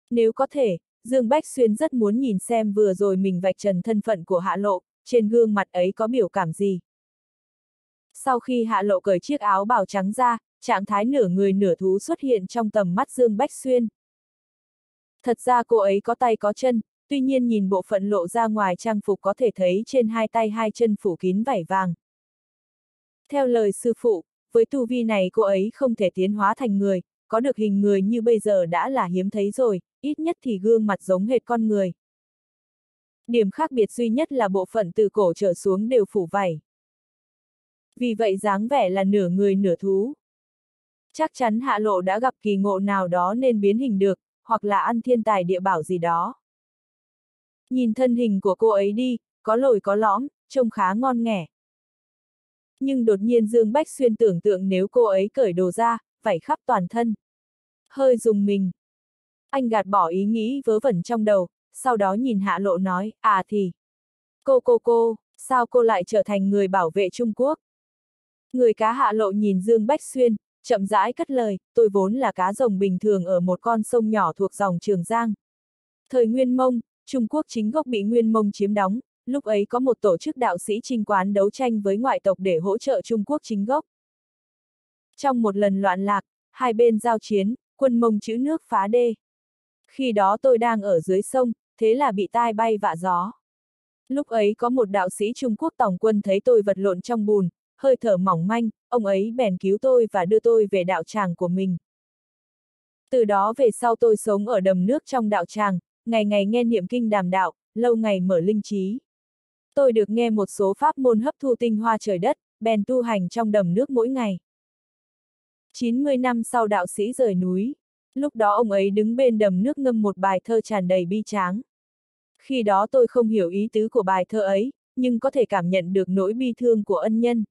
Nếu có thể, Dương Bách Xuyên rất muốn nhìn xem vừa rồi mình vạch trần thân phận của Hạ Lộ, trên gương mặt ấy có biểu cảm gì. Sau khi Hạ Lộ cởi chiếc áo bào trắng ra, trạng thái nửa người nửa thú xuất hiện trong tầm mắt Dương Bách Xuyên. Thật ra cô ấy có tay có chân, tuy nhiên nhìn bộ phận lộ ra ngoài trang phục có thể thấy trên hai tay hai chân phủ kín vảy vàng. Theo lời sư phụ, với tu vi này cô ấy không thể tiến hóa thành người, có được hình người như bây giờ đã là hiếm thấy rồi, ít nhất thì gương mặt giống hệt con người. Điểm khác biệt duy nhất là bộ phận từ cổ trở xuống đều phủ vảy. Vì vậy dáng vẻ là nửa người nửa thú. Chắc chắn hạ lộ đã gặp kỳ ngộ nào đó nên biến hình được, hoặc là ăn thiên tài địa bảo gì đó. Nhìn thân hình của cô ấy đi, có lồi có lõm, trông khá ngon nghẻ. Nhưng đột nhiên Dương Bách Xuyên tưởng tượng nếu cô ấy cởi đồ ra, vảy khắp toàn thân. Hơi dùng mình. Anh gạt bỏ ý nghĩ vớ vẩn trong đầu, sau đó nhìn hạ lộ nói, à thì. Cô cô cô, sao cô lại trở thành người bảo vệ Trung Quốc? Người cá hạ lộ nhìn Dương Bách Xuyên, chậm rãi cất lời, tôi vốn là cá rồng bình thường ở một con sông nhỏ thuộc dòng Trường Giang. Thời Nguyên Mông, Trung Quốc chính gốc bị Nguyên Mông chiếm đóng, lúc ấy có một tổ chức đạo sĩ trinh quán đấu tranh với ngoại tộc để hỗ trợ Trung Quốc chính gốc. Trong một lần loạn lạc, hai bên giao chiến, quân Mông chữ nước phá đê. Khi đó tôi đang ở dưới sông, thế là bị tai bay vạ gió. Lúc ấy có một đạo sĩ Trung Quốc tổng quân thấy tôi vật lộn trong bùn, hơi thở mỏng manh, ông ấy bèn cứu tôi và đưa tôi về đạo tràng của mình. Từ đó về sau tôi sống ở đầm nước trong đạo tràng, ngày ngày nghe niệm kinh đàm đạo, lâu ngày mở linh trí. Tôi được nghe một số pháp môn hấp thu tinh hoa trời đất, bèn tu hành trong đầm nước mỗi ngày. 90 năm sau đạo sĩ rời núi, lúc đó ông ấy đứng bên đầm nước ngâm một bài thơ tràn đầy bi tráng. Khi đó tôi không hiểu ý tứ của bài thơ ấy, nhưng có thể cảm nhận được nỗi bi thương của ân nhân.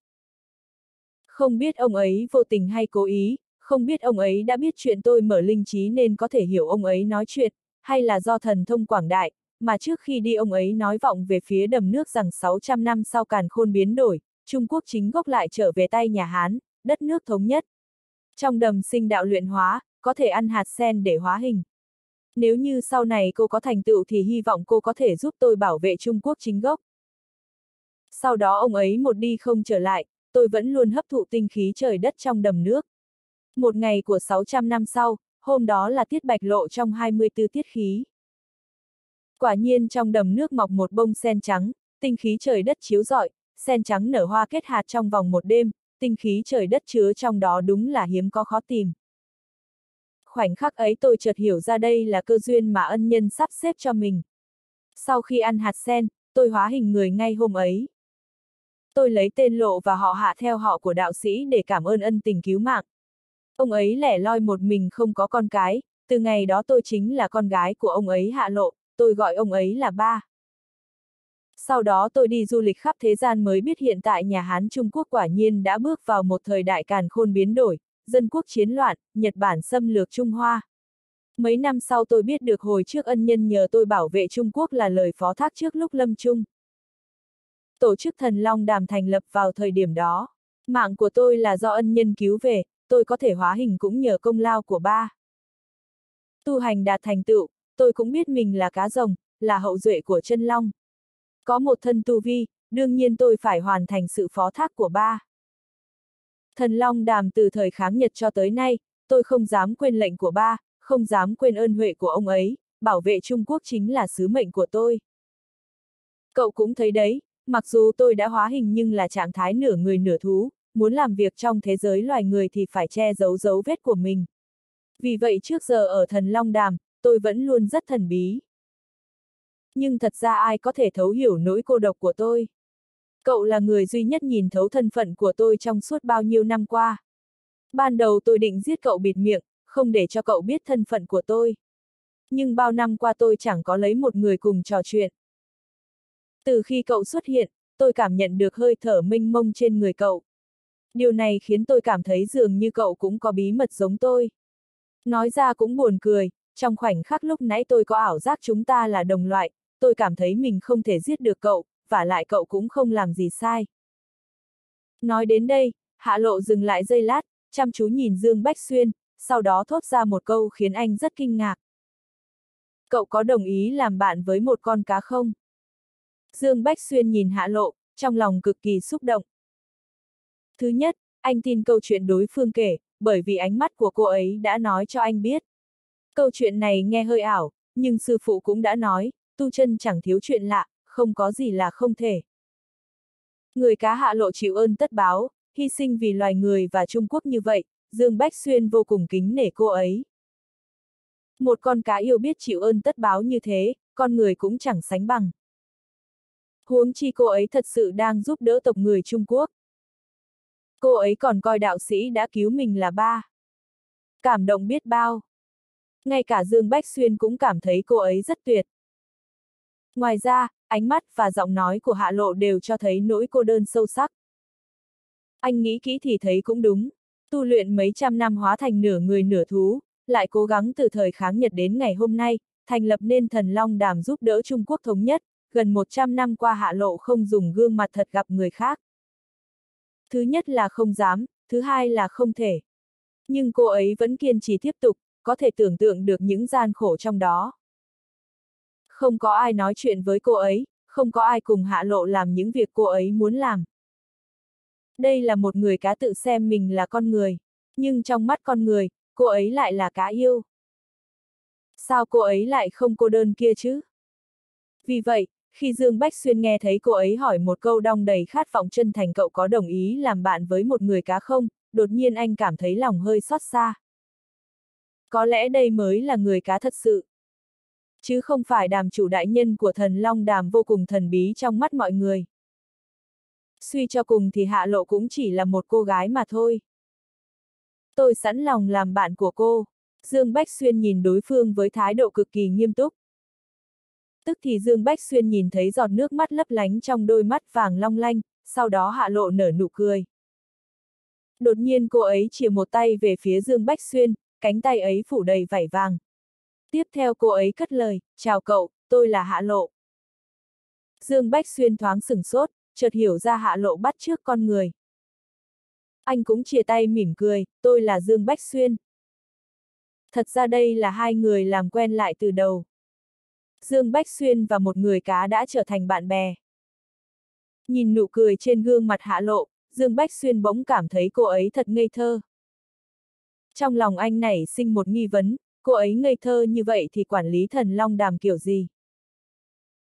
Không biết ông ấy vô tình hay cố ý, không biết ông ấy đã biết chuyện tôi mở linh trí nên có thể hiểu ông ấy nói chuyện, hay là do thần thông quảng đại, mà trước khi đi ông ấy nói vọng về phía đầm nước rằng 600 năm sau càn khôn biến đổi, Trung Quốc chính gốc lại trở về tay nhà Hán, đất nước thống nhất. Trong đầm sinh đạo luyện hóa, có thể ăn hạt sen để hóa hình. Nếu như sau này cô có thành tựu thì hy vọng cô có thể giúp tôi bảo vệ Trung Quốc chính gốc. Sau đó ông ấy một đi không trở lại, tôi vẫn luôn hấp thụ tinh khí trời đất trong đầm nước. Một ngày của 600 năm sau, hôm đó là tiết bạch lộ trong 24 tiết khí. Quả nhiên trong đầm nước mọc một bông sen trắng, tinh khí trời đất chiếu rọi, sen trắng nở hoa kết hạt trong vòng một đêm, tinh khí trời đất chứa trong đó đúng là hiếm có khó tìm. Khoảnh khắc ấy tôi chợt hiểu ra đây là cơ duyên mà ân nhân sắp xếp cho mình. Sau khi ăn hạt sen, tôi hóa hình người ngay hôm ấy. Tôi lấy tên lộ và họ hạ theo họ của đạo sĩ để cảm ơn ân tình cứu mạng. Ông ấy lẻ loi một mình không có con cái, từ ngày đó tôi chính là con gái của ông ấy hạ lộ, tôi gọi ông ấy là ba. Sau đó tôi đi du lịch khắp thế gian mới biết hiện tại nhà Hán Trung Quốc quả nhiên đã bước vào một thời đại càn khôn biến đổi, dân quốc chiến loạn, Nhật Bản xâm lược Trung Hoa. Mấy năm sau tôi biết được hồi trước ân nhân nhờ tôi bảo vệ Trung Quốc là lời phó thác trước lúc lâm trung. Tổ chức Thần Long Đàm thành lập vào thời điểm đó. Mạng của tôi là do ân nhân cứu về, tôi có thể hóa hình cũng nhờ công lao của ba. Tu hành đạt thành tựu, tôi cũng biết mình là cá rồng, là hậu duệ của chân long. Có một thân tu vi, đương nhiên tôi phải hoàn thành sự phó thác của ba. Thần Long đàm từ thời kháng Nhật cho tới nay, tôi không dám quên lệnh của ba, không dám quên ơn huệ của ông ấy, bảo vệ Trung Quốc chính là sứ mệnh của tôi. Cậu cũng thấy đấy, mặc dù tôi đã hóa hình nhưng là trạng thái nửa người nửa thú, muốn làm việc trong thế giới loài người thì phải che giấu dấu vết của mình. Vì vậy trước giờ ở thần Long Đàm, tôi vẫn luôn rất thần bí. Nhưng thật ra ai có thể thấu hiểu nỗi cô độc của tôi. Cậu là người duy nhất nhìn thấu thân phận của tôi trong suốt bao nhiêu năm qua. Ban đầu tôi định giết cậu bịt miệng, không để cho cậu biết thân phận của tôi. Nhưng bao năm qua tôi chẳng có lấy một người cùng trò chuyện. Từ khi cậu xuất hiện, tôi cảm nhận được hơi thở minh mông trên người cậu. Điều này khiến tôi cảm thấy dường như cậu cũng có bí mật giống tôi. Nói ra cũng buồn cười, trong khoảnh khắc lúc nãy tôi có ảo giác chúng ta là đồng loại, tôi cảm thấy mình không thể giết được cậu, và lại cậu cũng không làm gì sai. Nói đến đây, hạ lộ dừng lại giây lát, chăm chú nhìn Dương Bách Xuyên, sau đó thốt ra một câu khiến anh rất kinh ngạc. Cậu có đồng ý làm bạn với một con cá không? Dương Bách Xuyên nhìn hạ lộ, trong lòng cực kỳ xúc động. Thứ nhất, anh tin câu chuyện đối phương kể, bởi vì ánh mắt của cô ấy đã nói cho anh biết. Câu chuyện này nghe hơi ảo, nhưng sư phụ cũng đã nói, tu chân chẳng thiếu chuyện lạ, không có gì là không thể. Người cá hạ lộ chịu ơn tất báo, hy sinh vì loài người và Trung Quốc như vậy, Dương Bách Xuyên vô cùng kính nể cô ấy. Một con cá yêu biết chịu ơn tất báo như thế, con người cũng chẳng sánh bằng. Huống chi cô ấy thật sự đang giúp đỡ tộc người Trung Quốc. Cô ấy còn coi đạo sĩ đã cứu mình là ba. Cảm động biết bao. Ngay cả Dương Bách Xuyên cũng cảm thấy cô ấy rất tuyệt. Ngoài ra, ánh mắt và giọng nói của hạ lộ đều cho thấy nỗi cô đơn sâu sắc. Anh nghĩ kỹ thì thấy cũng đúng, Tu luyện mấy trăm năm hóa thành nửa người nửa thú, lại cố gắng từ thời kháng Nhật đến ngày hôm nay, thành lập nên thần Long Đàm giúp đỡ Trung Quốc thống nhất, gần 100 năm qua hạ lộ không dùng gương mặt thật gặp người khác. Thứ nhất là không dám, thứ hai là không thể. Nhưng cô ấy vẫn kiên trì tiếp tục, có thể tưởng tượng được những gian khổ trong đó. Không có ai nói chuyện với cô ấy, không có ai cùng hạ lộ làm những việc cô ấy muốn làm. Đây là một người cá tự xem mình là con người, nhưng trong mắt con người, cô ấy lại là cá yêu. Sao cô ấy lại không cô đơn kia chứ? Vì vậy, khi Dương Bách Xuyên nghe thấy cô ấy hỏi một câu đong đầy khát vọng chân thành cậu có đồng ý làm bạn với một người cá không, đột nhiên anh cảm thấy lòng hơi xót xa. Có lẽ đây mới là người cá thật sự. Chứ không phải đàm chủ đại nhân của thần Long đàm vô cùng thần bí trong mắt mọi người. Suy cho cùng thì hạ lộ cũng chỉ là một cô gái mà thôi. Tôi sẵn lòng làm bạn của cô. Dương Bách Xuyên nhìn đối phương với thái độ cực kỳ nghiêm túc. Tức thì Dương Bách Xuyên nhìn thấy giọt nước mắt lấp lánh trong đôi mắt vàng long lanh, sau đó hạ lộ nở nụ cười. Đột nhiên cô ấy chìa một tay về phía Dương Bách Xuyên, cánh tay ấy phủ đầy vảy vàng. Tiếp theo cô ấy cất lời, chào cậu, tôi là Hạ Lộ. Dương Bách Xuyên thoáng sửng sốt, chợt hiểu ra Hạ Lộ bắt trước con người. Anh cũng chia tay mỉm cười, tôi là Dương Bách Xuyên. Thật ra đây là hai người làm quen lại từ đầu. Dương Bách Xuyên và một người cá đã trở thành bạn bè. Nhìn nụ cười trên gương mặt Hạ Lộ, Dương Bách Xuyên bỗng cảm thấy cô ấy thật ngây thơ. Trong lòng anh nảy sinh một nghi vấn, cô ấy ngây thơ như vậy thì quản lý thần long đàm kiểu gì?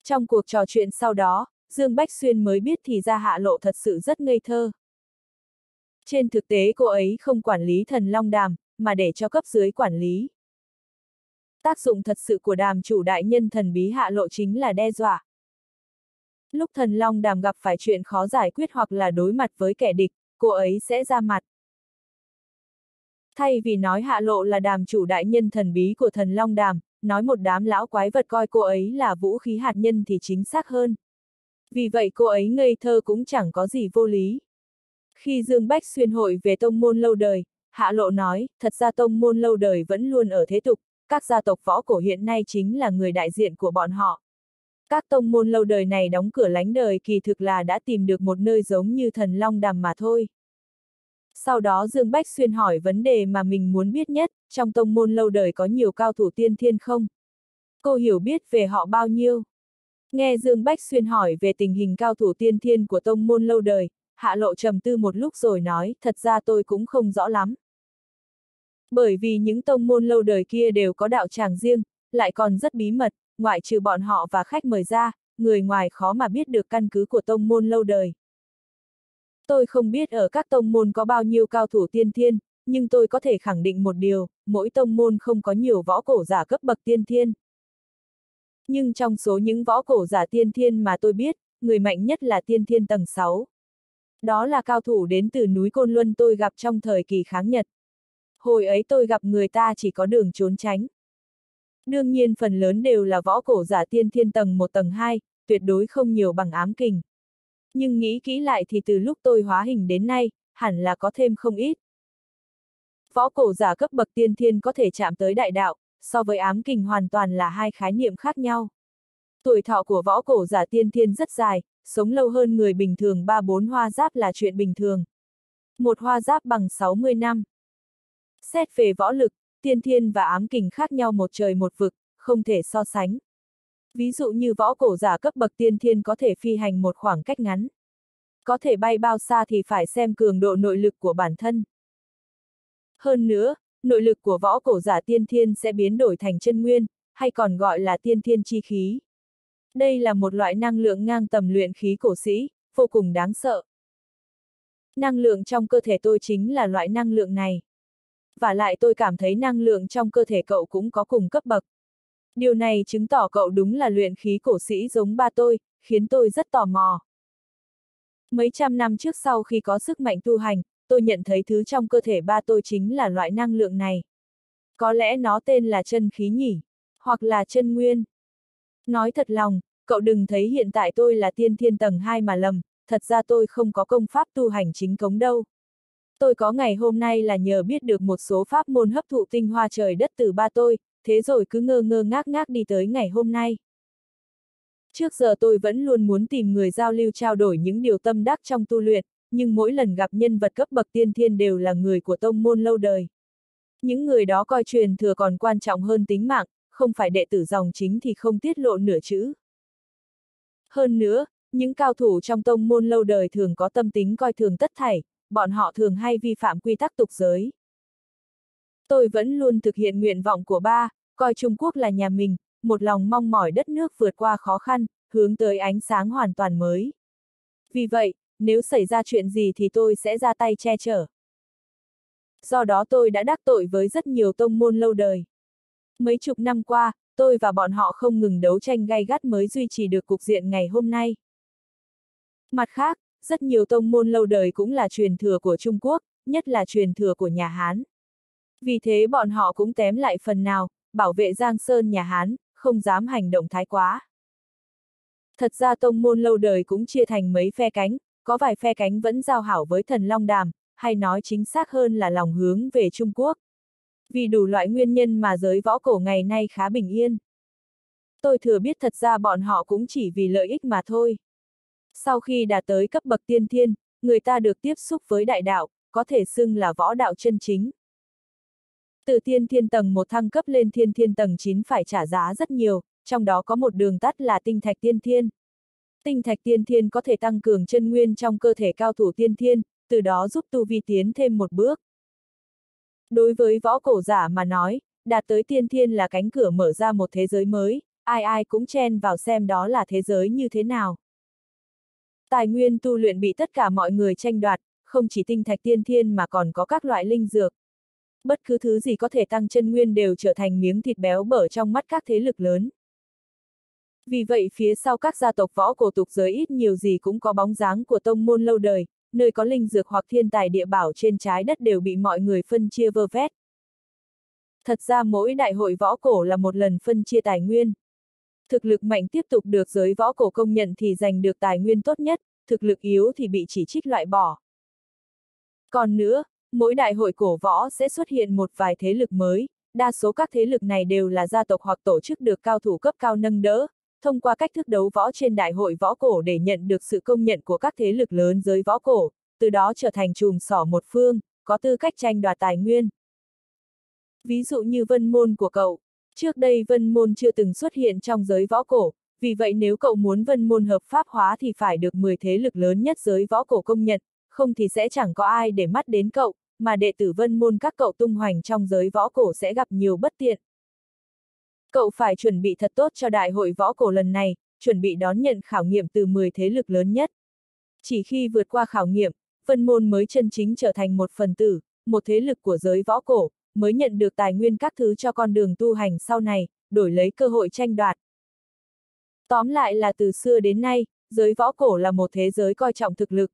Trong cuộc trò chuyện sau đó, Dương Bách Xuyên mới biết thì ra hạ lộ thật sự rất ngây thơ. Trên thực tế cô ấy không quản lý thần long đàm, mà để cho cấp dưới quản lý. Tác dụng thật sự của đàm chủ đại nhân thần bí hạ lộ chính là đe dọa. Lúc thần long đàm gặp phải chuyện khó giải quyết hoặc là đối mặt với kẻ địch, cô ấy sẽ ra mặt. Thay vì nói hạ lộ là đàm chủ đại nhân thần bí của thần long đàm, nói một đám lão quái vật coi cô ấy là vũ khí hạt nhân thì chính xác hơn. Vì vậy cô ấy ngây thơ cũng chẳng có gì vô lý. Khi Dương Bách xuyên hội về tông môn lâu đời, Hạ Lộ nói, thật ra tông môn lâu đời vẫn luôn ở thế tục, các gia tộc võ cổ hiện nay chính là người đại diện của bọn họ. Các tông môn lâu đời này đóng cửa lánh đời kỳ thực là đã tìm được một nơi giống như thần long đàm mà thôi. Sau đó Dương Bách Xuyên hỏi vấn đề mà mình muốn biết nhất, trong tông môn lâu đời có nhiều cao thủ tiên thiên không? Cô hiểu biết về họ bao nhiêu? Nghe Dương Bách Xuyên hỏi về tình hình cao thủ tiên thiên của tông môn lâu đời, hạ lộ trầm tư một lúc rồi nói, thật ra tôi cũng không rõ lắm. Bởi vì những tông môn lâu đời kia đều có đạo tràng riêng, lại còn rất bí mật, ngoại trừ bọn họ và khách mời ra, người ngoài khó mà biết được căn cứ của tông môn lâu đời. Tôi không biết ở các tông môn có bao nhiêu cao thủ tiên thiên, nhưng tôi có thể khẳng định một điều, mỗi tông môn không có nhiều võ cổ giả cấp bậc tiên thiên. Nhưng trong số những võ cổ giả tiên thiên mà tôi biết, người mạnh nhất là tiên thiên tầng 6. Đó là cao thủ đến từ núi Côn Luân tôi gặp trong thời kỳ kháng Nhật. Hồi ấy tôi gặp người ta chỉ có đường trốn tránh. Đương nhiên phần lớn đều là võ cổ giả tiên thiên tầng 1 tầng 2, tuyệt đối không nhiều bằng ám kình. Nhưng nghĩ kỹ lại thì từ lúc tôi hóa hình đến nay, hẳn là có thêm không ít. Võ cổ giả cấp bậc tiên thiên có thể chạm tới đại đạo, so với ám kình hoàn toàn là hai khái niệm khác nhau. Tuổi thọ của võ cổ giả tiên thiên rất dài, sống lâu hơn người bình thường ba bốn hoa giáp là chuyện bình thường. Một hoa giáp bằng 60 năm. Xét về võ lực, tiên thiên và ám kình khác nhau một trời một vực, không thể so sánh. Ví dụ như võ cổ giả cấp bậc tiên thiên có thể phi hành một khoảng cách ngắn. Có thể bay bao xa thì phải xem cường độ nội lực của bản thân. Hơn nữa, nội lực của võ cổ giả tiên thiên sẽ biến đổi thành chân nguyên, hay còn gọi là tiên thiên chi khí. Đây là một loại năng lượng ngang tầm luyện khí cổ sĩ, vô cùng đáng sợ. Năng lượng trong cơ thể tôi chính là loại năng lượng này. Và lại tôi cảm thấy năng lượng trong cơ thể cậu cũng có cùng cấp bậc. Điều này chứng tỏ cậu đúng là luyện khí cổ sĩ giống ba tôi, khiến tôi rất tò mò. Mấy trăm năm trước sau khi có sức mạnh tu hành, tôi nhận thấy thứ trong cơ thể ba tôi chính là loại năng lượng này. Có lẽ nó tên là chân khí nhỉ, hoặc là chân nguyên. Nói thật lòng, cậu đừng thấy hiện tại tôi là tiên thiên tầng 2 mà lầm, thật ra tôi không có công pháp tu hành chính cống đâu. Tôi có ngày hôm nay là nhờ biết được một số pháp môn hấp thụ tinh hoa trời đất từ ba tôi, thế rồi cứ ngơ ngơ ngác ngác đi tới ngày hôm nay. Trước giờ tôi vẫn luôn muốn tìm người giao lưu trao đổi những điều tâm đắc trong tu luyện, nhưng mỗi lần gặp nhân vật cấp bậc tiên thiên đều là người của tông môn lâu đời. Những người đó coi truyền thừa còn quan trọng hơn tính mạng, không phải đệ tử dòng chính thì không tiết lộ nửa chữ. Hơn nữa, những cao thủ trong tông môn lâu đời thường có tâm tính coi thường tất thảy, bọn họ thường hay vi phạm quy tắc tục giới. Tôi vẫn luôn thực hiện nguyện vọng của ba, coi Trung Quốc là nhà mình, một lòng mong mỏi đất nước vượt qua khó khăn, hướng tới ánh sáng hoàn toàn mới. Vì vậy, nếu xảy ra chuyện gì thì tôi sẽ ra tay che chở. Do đó tôi đã đắc tội với rất nhiều tông môn lâu đời. Mấy chục năm qua, tôi và bọn họ không ngừng đấu tranh gay gắt mới duy trì được cục diện ngày hôm nay. Mặt khác, rất nhiều tông môn lâu đời cũng là truyền thừa của Trung Quốc, nhất là truyền thừa của nhà Hán. Vì thế bọn họ cũng tém lại phần nào, bảo vệ Giang Sơn nhà Hán, không dám hành động thái quá. Thật ra tông môn lâu đời cũng chia thành mấy phe cánh, có vài phe cánh vẫn giao hảo với thần Long Đàm, hay nói chính xác hơn là lòng hướng về Trung Quốc. Vì đủ loại nguyên nhân mà giới võ cổ ngày nay khá bình yên. Tôi thừa biết thật ra bọn họ cũng chỉ vì lợi ích mà thôi. Sau khi đạt tới cấp bậc tiên thiên, người ta được tiếp xúc với đại đạo, có thể xưng là võ đạo chân chính. Từ tiên thiên tầng 1 thăng cấp lên thiên thiên tầng 9 phải trả giá rất nhiều, trong đó có một đường tắt là tinh thạch tiên thiên. Tinh thạch tiên thiên có thể tăng cường chân nguyên trong cơ thể cao thủ tiên thiên, từ đó giúp tu vi tiến thêm một bước. Đối với võ cổ giả mà nói, đạt tới tiên thiên là cánh cửa mở ra một thế giới mới, ai ai cũng chen vào xem đó là thế giới như thế nào. Tài nguyên tu luyện bị tất cả mọi người tranh đoạt, không chỉ tinh thạch tiên thiên mà còn có các loại linh dược. Bất cứ thứ gì có thể tăng chân nguyên đều trở thành miếng thịt béo bở trong mắt các thế lực lớn. Vì vậy phía sau các gia tộc võ cổ tục giới ít nhiều gì cũng có bóng dáng của tông môn lâu đời, nơi có linh dược hoặc thiên tài địa bảo trên trái đất đều bị mọi người phân chia vơ vét. Thật ra mỗi đại hội võ cổ là một lần phân chia tài nguyên. Thực lực mạnh tiếp tục được giới võ cổ công nhận thì giành được tài nguyên tốt nhất, thực lực yếu thì bị chỉ trích loại bỏ. Còn nữa, mỗi đại hội cổ võ sẽ xuất hiện một vài thế lực mới, đa số các thế lực này đều là gia tộc hoặc tổ chức được cao thủ cấp cao nâng đỡ, thông qua cách thức đấu võ trên đại hội võ cổ để nhận được sự công nhận của các thế lực lớn giới võ cổ, từ đó trở thành chùm sỏ một phương, có tư cách tranh đoạt tài nguyên. Ví dụ như vân môn của cậu, trước đây vân môn chưa từng xuất hiện trong giới võ cổ, vì vậy nếu cậu muốn vân môn hợp pháp hóa thì phải được 10 thế lực lớn nhất giới võ cổ công nhận, không thì sẽ chẳng có ai để mắt đến cậu, mà đệ tử vân môn các cậu tung hoành trong giới võ cổ sẽ gặp nhiều bất tiện. Cậu phải chuẩn bị thật tốt cho đại hội võ cổ lần này, chuẩn bị đón nhận khảo nghiệm từ 10 thế lực lớn nhất. Chỉ khi vượt qua khảo nghiệm, vân môn mới chân chính trở thành một phần tử, một thế lực của giới võ cổ, mới nhận được tài nguyên các thứ cho con đường tu hành sau này, đổi lấy cơ hội tranh đoạt. Tóm lại là từ xưa đến nay, giới võ cổ là một thế giới coi trọng thực lực.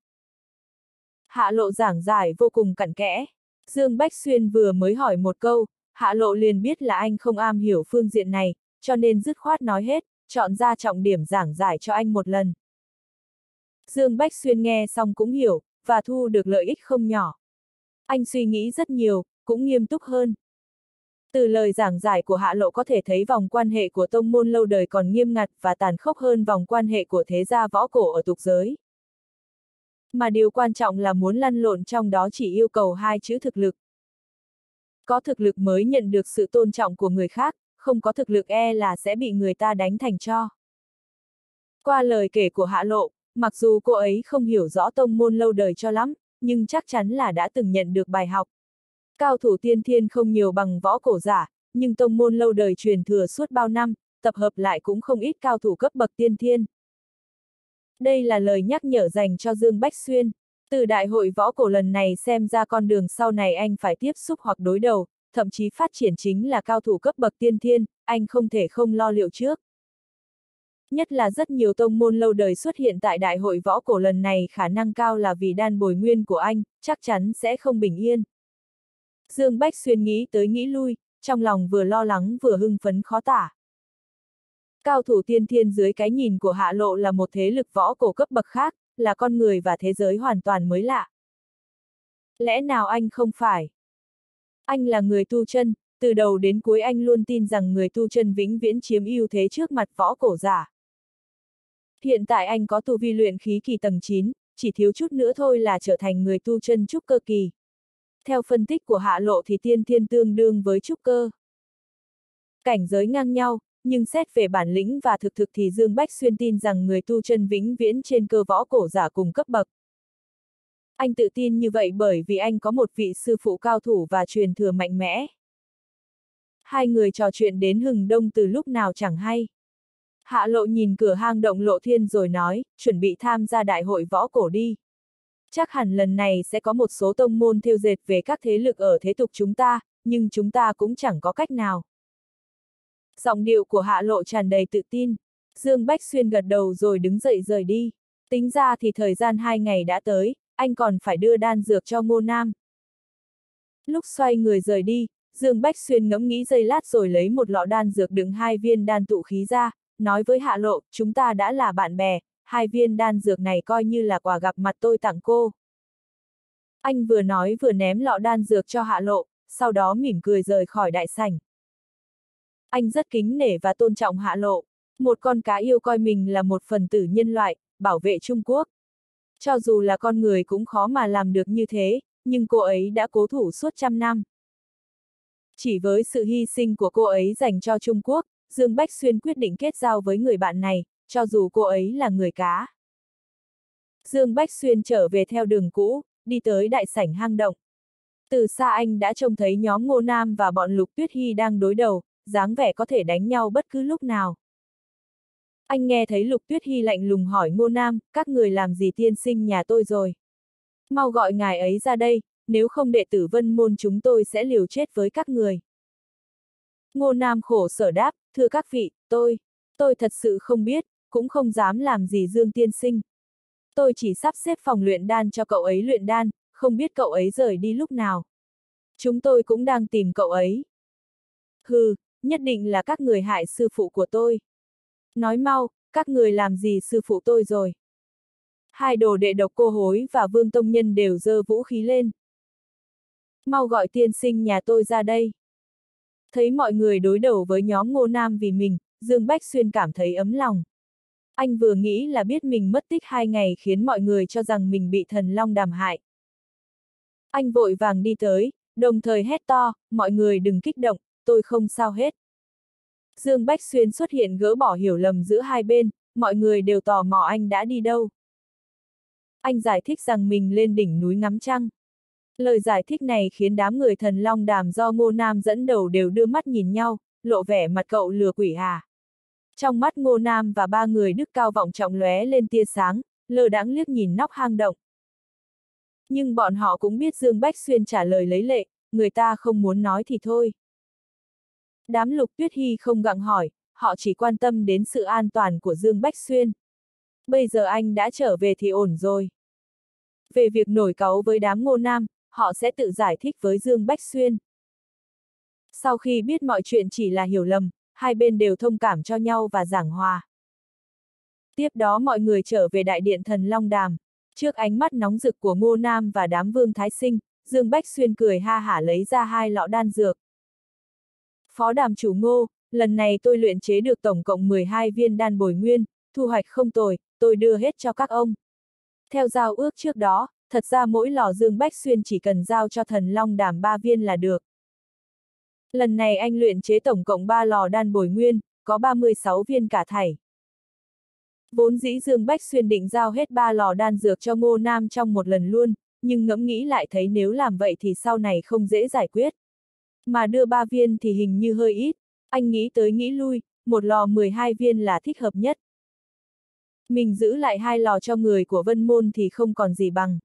Hạ lộ giảng giải vô cùng cặn kẽ. Dương Bách Xuyên vừa mới hỏi một câu, Hạ lộ liền biết là anh không am hiểu phương diện này, cho nên dứt khoát nói hết, chọn ra trọng điểm giảng giải cho anh một lần. Dương Bách Xuyên nghe xong cũng hiểu, và thu được lợi ích không nhỏ. Anh suy nghĩ rất nhiều, cũng nghiêm túc hơn. Từ lời giảng giải của Hạ Lộ có thể thấy vòng quan hệ của tông môn lâu đời còn nghiêm ngặt và tàn khốc hơn vòng quan hệ của thế gia võ cổ ở tục giới. Mà điều quan trọng là muốn lăn lộn trong đó chỉ yêu cầu hai chữ thực lực. Có thực lực mới nhận được sự tôn trọng của người khác, không có thực lực e là sẽ bị người ta đánh thành cho. Qua lời kể của Hạ Lộ, mặc dù cô ấy không hiểu rõ tông môn lâu đời cho lắm, nhưng chắc chắn là đã từng nhận được bài học. Cao thủ tiên thiên không nhiều bằng võ cổ giả, nhưng tông môn lâu đời truyền thừa suốt bao năm, tập hợp lại cũng không ít cao thủ cấp bậc tiên thiên. Đây là lời nhắc nhở dành cho Dương Bách Xuyên. Từ đại hội võ cổ lần này xem ra con đường sau này anh phải tiếp xúc hoặc đối đầu, thậm chí phát triển chính là cao thủ cấp bậc tiên thiên, anh không thể không lo liệu trước. Nhất là rất nhiều tông môn lâu đời xuất hiện tại đại hội võ cổ lần này khả năng cao là vì đan bồi nguyên của anh, chắc chắn sẽ không bình yên. Dương Bách xuyên nghĩ tới nghĩ lui, trong lòng vừa lo lắng vừa hưng phấn khó tả. Cao thủ tiên thiên dưới cái nhìn của hạ lộ là một thế lực võ cổ cấp bậc khác, là con người và thế giới hoàn toàn mới lạ. Lẽ nào anh không phải? Anh là người tu chân, từ đầu đến cuối anh luôn tin rằng người tu chân vĩnh viễn chiếm ưu thế trước mặt võ cổ giả. Hiện tại anh có tu vi luyện khí kỳ tầng 9, chỉ thiếu chút nữa thôi là trở thành người tu chân trúc cơ kỳ. Theo phân tích của hạ lộ thì tiên thiên tương đương với trúc cơ. Cảnh giới ngang nhau, nhưng xét về bản lĩnh và thực thực thì Dương Bách Xuyên tin rằng người tu chân vĩnh viễn trên cơ võ cổ giả cùng cấp bậc. Anh tự tin như vậy bởi vì anh có một vị sư phụ cao thủ và truyền thừa mạnh mẽ. Hai người trò chuyện đến hừng đông từ lúc nào chẳng hay. Hạ lộ nhìn cửa hang động lộ thiên rồi nói, chuẩn bị tham gia đại hội võ cổ đi. Chắc hẳn lần này sẽ có một số tông môn thiêu dệt về các thế lực ở thế tục chúng ta, nhưng chúng ta cũng chẳng có cách nào. Giọng điệu của hạ lộ tràn đầy tự tin. Dương Bách Xuyên gật đầu rồi đứng dậy rời đi. Tính ra thì thời gian hai ngày đã tới, anh còn phải đưa đan dược cho Ngô Nam. Lúc xoay người rời đi, Dương Bách Xuyên ngẫm nghĩ giây lát rồi lấy một lọ đan dược đựng hai viên đan tụ khí ra, nói với Hạ Lộ, chúng ta đã là bạn bè, hai viên đan dược này coi như là quà gặp mặt tôi tặng cô. Anh vừa nói vừa ném lọ đan dược cho Hạ Lộ, sau đó mỉm cười rời khỏi đại sảnh. Anh rất kính nể và tôn trọng Hạ Lộ, một con cá yêu coi mình là một phần tử nhân loại, bảo vệ Trung Quốc. Cho dù là con người cũng khó mà làm được như thế, nhưng cô ấy đã cố thủ suốt trăm năm. Chỉ với sự hy sinh của cô ấy dành cho Trung Quốc, Dương Bách Xuyên quyết định kết giao với người bạn này, cho dù cô ấy là người cá. Dương Bách Xuyên trở về theo đường cũ, đi tới đại sảnh hang động. Từ xa anh đã trông thấy nhóm Ngô Nam và bọn Lục Tuyết Hy đang đối đầu, dáng vẻ có thể đánh nhau bất cứ lúc nào. Anh nghe thấy Lục Tuyết Hy lạnh lùng hỏi Ngô Nam, các người làm gì tiên sinh nhà tôi rồi? Mau gọi ngài ấy ra đây, nếu không đệ tử vân môn chúng tôi sẽ liều chết với các người. Ngô Nam khổ sở đáp, thưa các vị, tôi, tôi thật sự không biết, cũng không dám làm gì Dương Tiên Sinh. Tôi chỉ sắp xếp phòng luyện đan cho cậu ấy luyện đan, không biết cậu ấy rời đi lúc nào. Chúng tôi cũng đang tìm cậu ấy. Hừ, nhất định là các người hại sư phụ của tôi. Nói mau, các người làm gì sư phụ tôi rồi? Hai đồ đệ độc cô hối và vương tông nhân đều dơ vũ khí lên. Mau gọi tiên sinh nhà tôi ra đây. Thấy mọi người đối đầu với nhóm ngô nam vì mình, Dương Bách Xuyên cảm thấy ấm lòng. Anh vừa nghĩ là biết mình mất tích hai ngày khiến mọi người cho rằng mình bị thần long đàm hại. Anh vội vàng đi tới, đồng thời hét to, mọi người đừng kích động, tôi không sao hết. Dương Bách Xuyên xuất hiện gỡ bỏ hiểu lầm giữa hai bên, mọi người đều tò mò anh đã đi đâu. Anh giải thích rằng mình lên đỉnh núi ngắm trăng. Lời giải thích này khiến đám người thần long đàm do ngô nam dẫn đầu đều đưa mắt nhìn nhau, lộ vẻ mặt cậu lừa quỷ à? Trong mắt ngô nam và ba người đức cao vọng trọng lóe lên tia sáng, lờ đáng liếc nhìn nóc hang động. Nhưng bọn họ cũng biết Dương Bách Xuyên trả lời lấy lệ, người ta không muốn nói thì thôi. Đám lục tuyết hy không gặng hỏi, họ chỉ quan tâm đến sự an toàn của Dương Bách Xuyên. Bây giờ anh đã trở về thì ổn rồi. Về việc nổi cáu với đám ngô nam, họ sẽ tự giải thích với Dương Bách Xuyên. Sau khi biết mọi chuyện chỉ là hiểu lầm, hai bên đều thông cảm cho nhau và giảng hòa. Tiếp đó mọi người trở về đại điện thần Long Đàm. Trước ánh mắt nóng rực của Ngô Nam và đám vương thái sinh, Dương Bách Xuyên cười ha hả lấy ra hai lọ đan dược. Phó đàm chủ ngô, lần này tôi luyện chế được tổng cộng 12 viên đan bồi nguyên, thu hoạch không tồi, tôi đưa hết cho các ông. Theo giao ước trước đó, thật ra mỗi lò dương bách xuyên chỉ cần giao cho thần long đàm 3 viên là được. Lần này anh luyện chế tổng cộng 3 lò đan bồi nguyên, có 36 viên cả thảy. Vốn dĩ Dương Bách Xuyên định giao hết ba lò đan dược cho Ngô Nam trong một lần luôn, nhưng ngẫm nghĩ lại thấy nếu làm vậy thì sau này không dễ giải quyết. Mà đưa ba viên thì hình như hơi ít, anh nghĩ tới nghĩ lui, một lò 12 viên là thích hợp nhất. Mình giữ lại hai lò cho người của Vân Môn thì không còn gì bằng.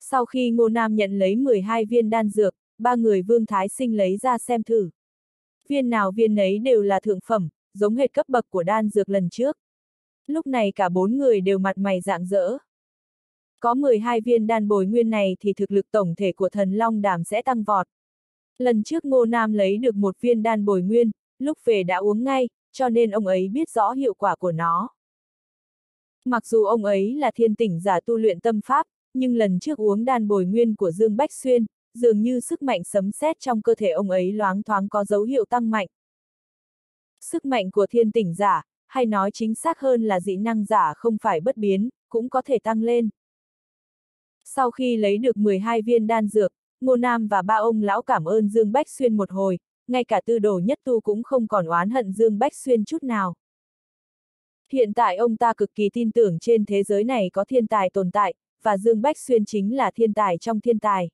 Sau khi Ngô Nam nhận lấy 12 viên đan dược, ba người Vương Thái Sinh lấy ra xem thử. Viên nào viên ấy đều là thượng phẩm, giống hệt cấp bậc của đan dược lần trước. Lúc này cả bốn người đều mặt mày dạng dỡ. Có 12 viên đan bồi nguyên này thì thực lực tổng thể của thần Long Đàm sẽ tăng vọt. Lần trước Ngô Nam lấy được một viên đan bồi nguyên, lúc về đã uống ngay, cho nên ông ấy biết rõ hiệu quả của nó. Mặc dù ông ấy là thiên tỉnh giả tu luyện tâm pháp, nhưng lần trước uống đan bồi nguyên của Dương Bách Xuyên, dường như sức mạnh sấm sét trong cơ thể ông ấy loáng thoáng có dấu hiệu tăng mạnh. Sức mạnh của thiên tỉnh giả, hay nói chính xác hơn là dị năng giả không phải bất biến, cũng có thể tăng lên. Sau khi lấy được 12 viên đan dược, Ngô Nam và ba ông lão cảm ơn Dương Bách Xuyên một hồi, ngay cả tư đồ nhất tu cũng không còn oán hận Dương Bách Xuyên chút nào. Hiện tại ông ta cực kỳ tin tưởng trên thế giới này có thiên tài tồn tại, và Dương Bách Xuyên chính là thiên tài trong thiên tài.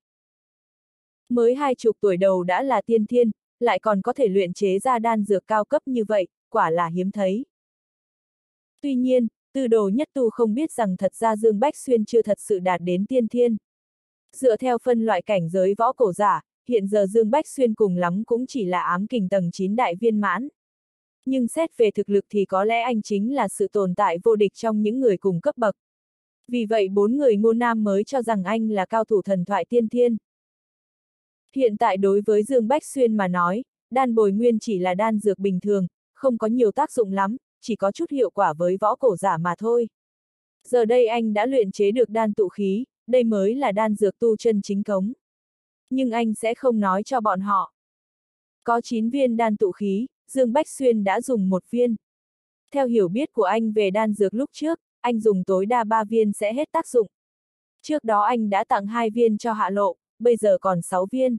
Mới hai chục tuổi đầu đã là tiên thiên, lại còn có thể luyện chế ra đan dược cao cấp như vậy, quả là hiếm thấy. Tuy nhiên, tư đồ nhất tu không biết rằng thật ra Dương Bách Xuyên chưa thật sự đạt đến tiên thiên. Dựa theo phân loại cảnh giới võ cổ giả, hiện giờ Dương Bách Xuyên cùng lắm cũng chỉ là ám kình tầng 9 đại viên mãn. Nhưng xét về thực lực thì có lẽ anh chính là sự tồn tại vô địch trong những người cùng cấp bậc. Vì vậy bốn người ngô nam mới cho rằng anh là cao thủ thần thoại tiên thiên. Hiện tại đối với Dương Bách Xuyên mà nói, đan bồi nguyên chỉ là đan dược bình thường, không có nhiều tác dụng lắm, chỉ có chút hiệu quả với võ cổ giả mà thôi. Giờ đây anh đã luyện chế được đan tụ khí, đây mới là đan dược tu chân chính cống. Nhưng anh sẽ không nói cho bọn họ. Có 9 viên đan tụ khí, Dương Bách Xuyên đã dùng một viên. Theo hiểu biết của anh về đan dược lúc trước, anh dùng tối đa 3 viên sẽ hết tác dụng. Trước đó anh đã tặng 2 viên cho hạ lộ, bây giờ còn 6 viên.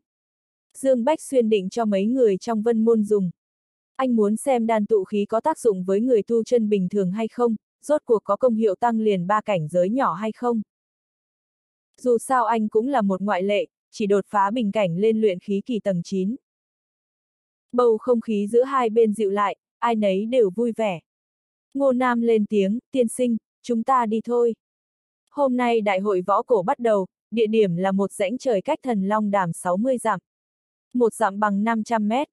Dương Bách Xuyên định cho mấy người trong vân môn dùng. Anh muốn xem đan tụ khí có tác dụng với người tu chân bình thường hay không, rốt cuộc có công hiệu tăng liền ba cảnh giới nhỏ hay không. Dù sao anh cũng là một ngoại lệ, chỉ đột phá bình cảnh lên luyện khí kỳ tầng 9. Bầu không khí giữa hai bên dịu lại, ai nấy đều vui vẻ. Ngô Nam lên tiếng, tiên sinh, chúng ta đi thôi. Hôm nay đại hội võ cổ bắt đầu, địa điểm là một rãnh trời cách thần long đàm 60 dặm. Một dặm bằng 500 mét.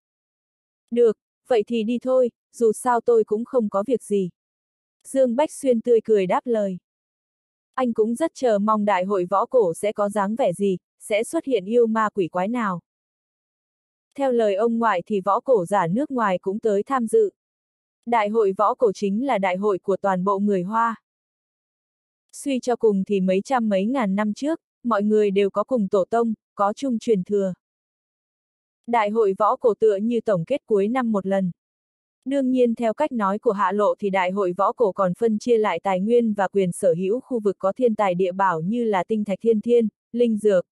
Được, vậy thì đi thôi, dù sao tôi cũng không có việc gì. Dương Bách Xuyên tươi cười đáp lời. Anh cũng rất chờ mong đại hội võ cổ sẽ có dáng vẻ gì, sẽ xuất hiện yêu ma quỷ quái nào. Theo lời ông ngoại thì võ cổ giả nước ngoài cũng tới tham dự. Đại hội võ cổ chính là đại hội của toàn bộ người Hoa. Suy cho cùng thì mấy trăm mấy ngàn năm trước, mọi người đều có cùng tổ tông, có chung truyền thừa. Đại hội võ cổ tựa như tổng kết cuối năm một lần. Đương nhiên theo cách nói của hạ lộ thì đại hội võ cổ còn phân chia lại tài nguyên và quyền sở hữu khu vực có thiên tài địa bảo như là tinh thạch thiên thiên, linh dược.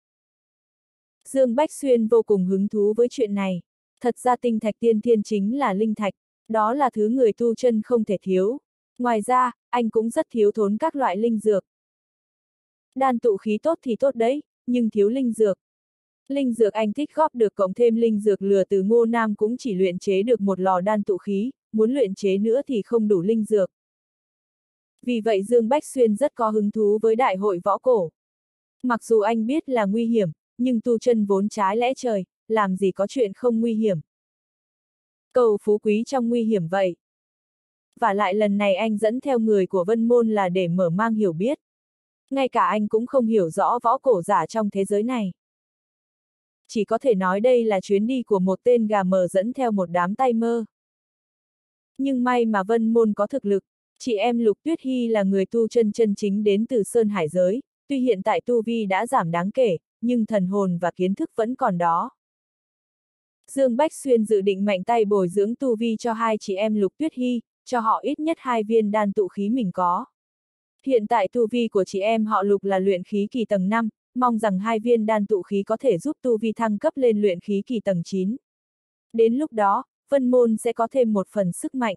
Dương Bách Xuyên vô cùng hứng thú với chuyện này. Thật ra tinh thạch tiên thiên chính là linh thạch, đó là thứ người tu chân không thể thiếu. Ngoài ra, anh cũng rất thiếu thốn các loại linh dược. Đan tụ khí tốt thì tốt đấy, nhưng thiếu linh dược. Linh dược anh thích góp được cộng thêm linh dược lừa từ ngô nam cũng chỉ luyện chế được một lò đan tụ khí, muốn luyện chế nữa thì không đủ linh dược. Vì vậy Dương Bách Xuyên rất có hứng thú với đại hội võ cổ. Mặc dù anh biết là nguy hiểm, nhưng tu chân vốn trái lẽ trời, làm gì có chuyện không nguy hiểm. Cầu phú quý trong nguy hiểm vậy. Và lại lần này anh dẫn theo người của Vân Môn là để mở mang hiểu biết. Ngay cả anh cũng không hiểu rõ võ cổ giả trong thế giới này. Chỉ có thể nói đây là chuyến đi của một tên gà mờ dẫn theo một đám tay mơ. Nhưng may mà Vân Môn có thực lực, chị em Lục Tuyết Hy là người tu chân chân chính đến từ Sơn Hải Giới, tuy hiện tại tu vi đã giảm đáng kể, nhưng thần hồn và kiến thức vẫn còn đó. Dương Bách Xuyên dự định mạnh tay bồi dưỡng tu vi cho hai chị em Lục Tuyết Hy, cho họ ít nhất hai viên đan tụ khí mình có. Hiện tại tu vi của chị em họ Lục là luyện khí kỳ tầng 5, mong rằng hai viên đan tụ khí có thể giúp tu vi thăng cấp lên luyện khí kỳ tầng 9. Đến lúc đó, Vân Môn sẽ có thêm một phần sức mạnh.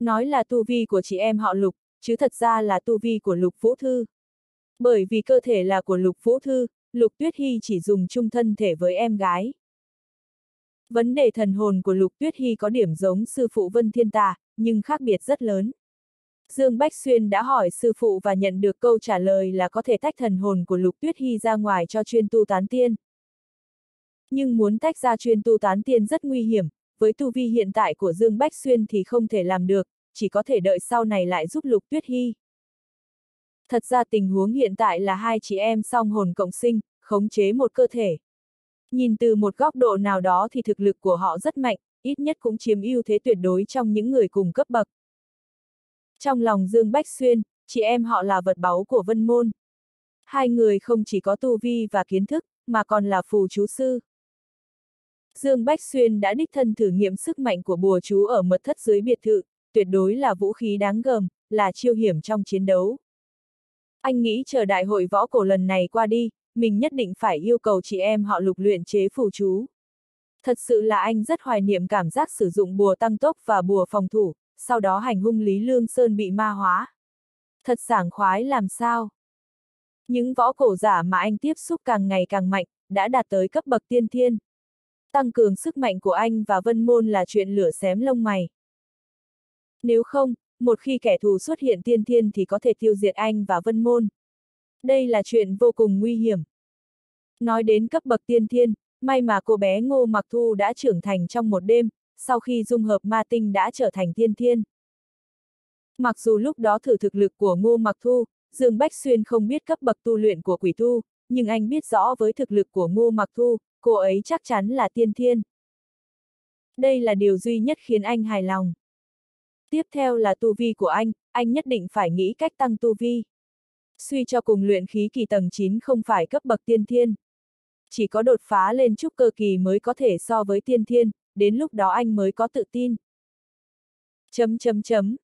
Nói là tu vi của chị em họ Lục, chứ thật ra là tu vi của Lục Vũ Thư. Bởi vì cơ thể là của Lục Vũ Thư, Lục Tuyết Hy chỉ dùng chung thân thể với em gái. Vấn đề thần hồn của Lục Tuyết Hy có điểm giống sư phụ Vân Thiên Tà, nhưng khác biệt rất lớn. Dương Bách Xuyên đã hỏi sư phụ và nhận được câu trả lời là có thể tách thần hồn của Lục Tuyết Hy ra ngoài cho chuyên tu tán tiên. Nhưng muốn tách ra chuyên tu tán tiên rất nguy hiểm, với tu vi hiện tại của Dương Bách Xuyên thì không thể làm được, chỉ có thể đợi sau này lại giúp Lục Tuyết Hy. Thật ra tình huống hiện tại là hai chị em song hồn cộng sinh, khống chế một cơ thể. Nhìn từ một góc độ nào đó thì thực lực của họ rất mạnh, ít nhất cũng chiếm ưu thế tuyệt đối trong những người cùng cấp bậc. Trong lòng Dương Bách Xuyên, chị em họ là vật báu của Vân Môn. Hai người không chỉ có tu vi và kiến thức, mà còn là phù chú sư. Dương Bách Xuyên đã đích thân thử nghiệm sức mạnh của bùa chú ở mật thất dưới biệt thự, tuyệt đối là vũ khí đáng gờm, là chiêu hiểm trong chiến đấu. Anh nghĩ chờ đại hội võ cổ lần này qua đi, mình nhất định phải yêu cầu chị em họ lục luyện chế phù chú. Thật sự là anh rất hoài niệm cảm giác sử dụng bùa tăng tốc và bùa phòng thủ, sau đó hành hung Lý Lương Sơn bị ma hóa. Thật sảng khoái làm sao? Những võ cổ giả mà anh tiếp xúc càng ngày càng mạnh, đã đạt tới cấp bậc tiên thiên. Tăng cường sức mạnh của anh và vân môn là chuyện lửa xém lông mày. Nếu không, một khi kẻ thù xuất hiện tiên thiên thì có thể tiêu diệt anh và vân môn. Đây là chuyện vô cùng nguy hiểm. Nói đến cấp bậc tiên thiên, may mà cô bé Ngô Mặc Thu đã trưởng thành trong một đêm, sau khi dung hợp ma tinh đã trở thành tiên thiên. Mặc dù lúc đó thử thực lực của Ngô Mặc Thu, Dương Bách Xuyên không biết cấp bậc tu luyện của quỷ tu, nhưng anh biết rõ với thực lực của Ngô Mặc Thu, cô ấy chắc chắn là tiên thiên. Đây là điều duy nhất khiến anh hài lòng. Tiếp theo là tu vi của anh, anh nhất định phải nghĩ cách tăng tu vi. Suy cho cùng luyện khí kỳ tầng 9 không phải cấp bậc tiên thiên. Chỉ có đột phá lên trúc cơ kỳ mới có thể so với tiên thiên, đến lúc đó anh mới có tự tin. Chấm chấm chấm.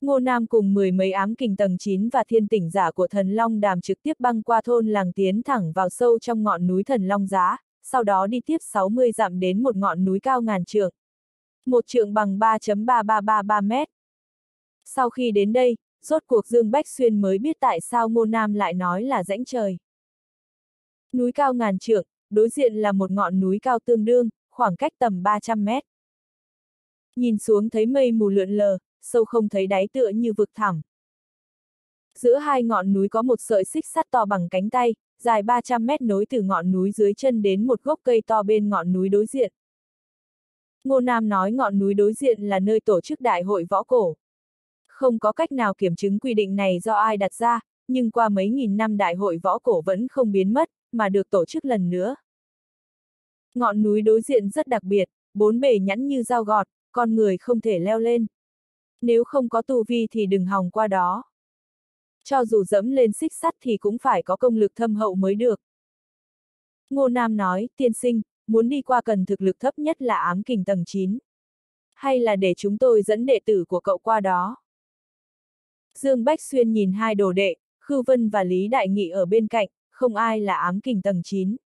Ngô Nam cùng mười mấy ám kình tầng 9 và thiên tỉnh giả của thần Long đàm trực tiếp băng qua thôn làng tiến thẳng vào sâu trong ngọn núi thần Long Giá, sau đó đi tiếp 60 dặm đến một ngọn núi cao ngàn trượng. Một trượng bằng 3.3333 mét. Sau khi đến đây, rốt cuộc Dương Bách Xuyên mới biết tại sao Ngô Nam lại nói là rãnh trời. Núi cao ngàn trượng, đối diện là một ngọn núi cao tương đương, khoảng cách tầm 300 mét. Nhìn xuống thấy mây mù lượn lờ, sâu không thấy đáy tựa như vực thẳm. Giữa hai ngọn núi có một sợi xích sắt to bằng cánh tay, dài 300 mét nối từ ngọn núi dưới chân đến một gốc cây to bên ngọn núi đối diện. Ngô Nam nói ngọn núi đối diện là nơi tổ chức đại hội võ cổ. Không có cách nào kiểm chứng quy định này do ai đặt ra, nhưng qua mấy nghìn năm đại hội võ cổ vẫn không biến mất, mà được tổ chức lần nữa. Ngọn núi đối diện rất đặc biệt, bốn bề nhẵn như dao gọt, con người không thể leo lên. Nếu không có tu vi thì đừng hòng qua đó. Cho dù dẫm lên xích sắt thì cũng phải có công lực thâm hậu mới được. Ngô Nam nói, tiên sinh, muốn đi qua cần thực lực thấp nhất là ám kình tầng 9. Hay là để chúng tôi dẫn đệ tử của cậu qua đó? Dương Bách Xuyên nhìn hai đồ đệ, Khư Vân và Lý Đại Nghị ở bên cạnh, không ai là ám kình tầng 9.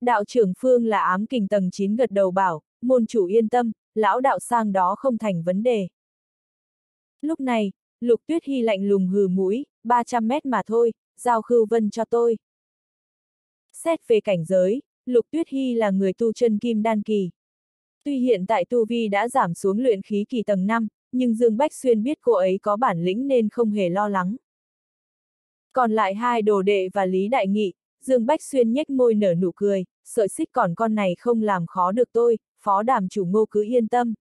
Đạo trưởng Phương là ám kình tầng 9 gật đầu bảo, môn chủ yên tâm, lão đạo sang đó không thành vấn đề. Lúc này, Lục Tuyết Hy lạnh lùng hừ mũi, 300 mét mà thôi, giao Khư Vân cho tôi. Xét về cảnh giới, Lục Tuyết Hy là người tu chân kim đan kỳ. Tuy hiện tại tu vi đã giảm xuống luyện khí kỳ tầng 5, nhưng Dương Bách Xuyên biết cô ấy có bản lĩnh nên không hề lo lắng. Còn lại hai đồ đệ và Lý Đại Nghị, Dương Bách Xuyên nhếch môi nở nụ cười, sợi xích còn con này không làm khó được tôi, phó đàm chủ ngô cứ yên tâm.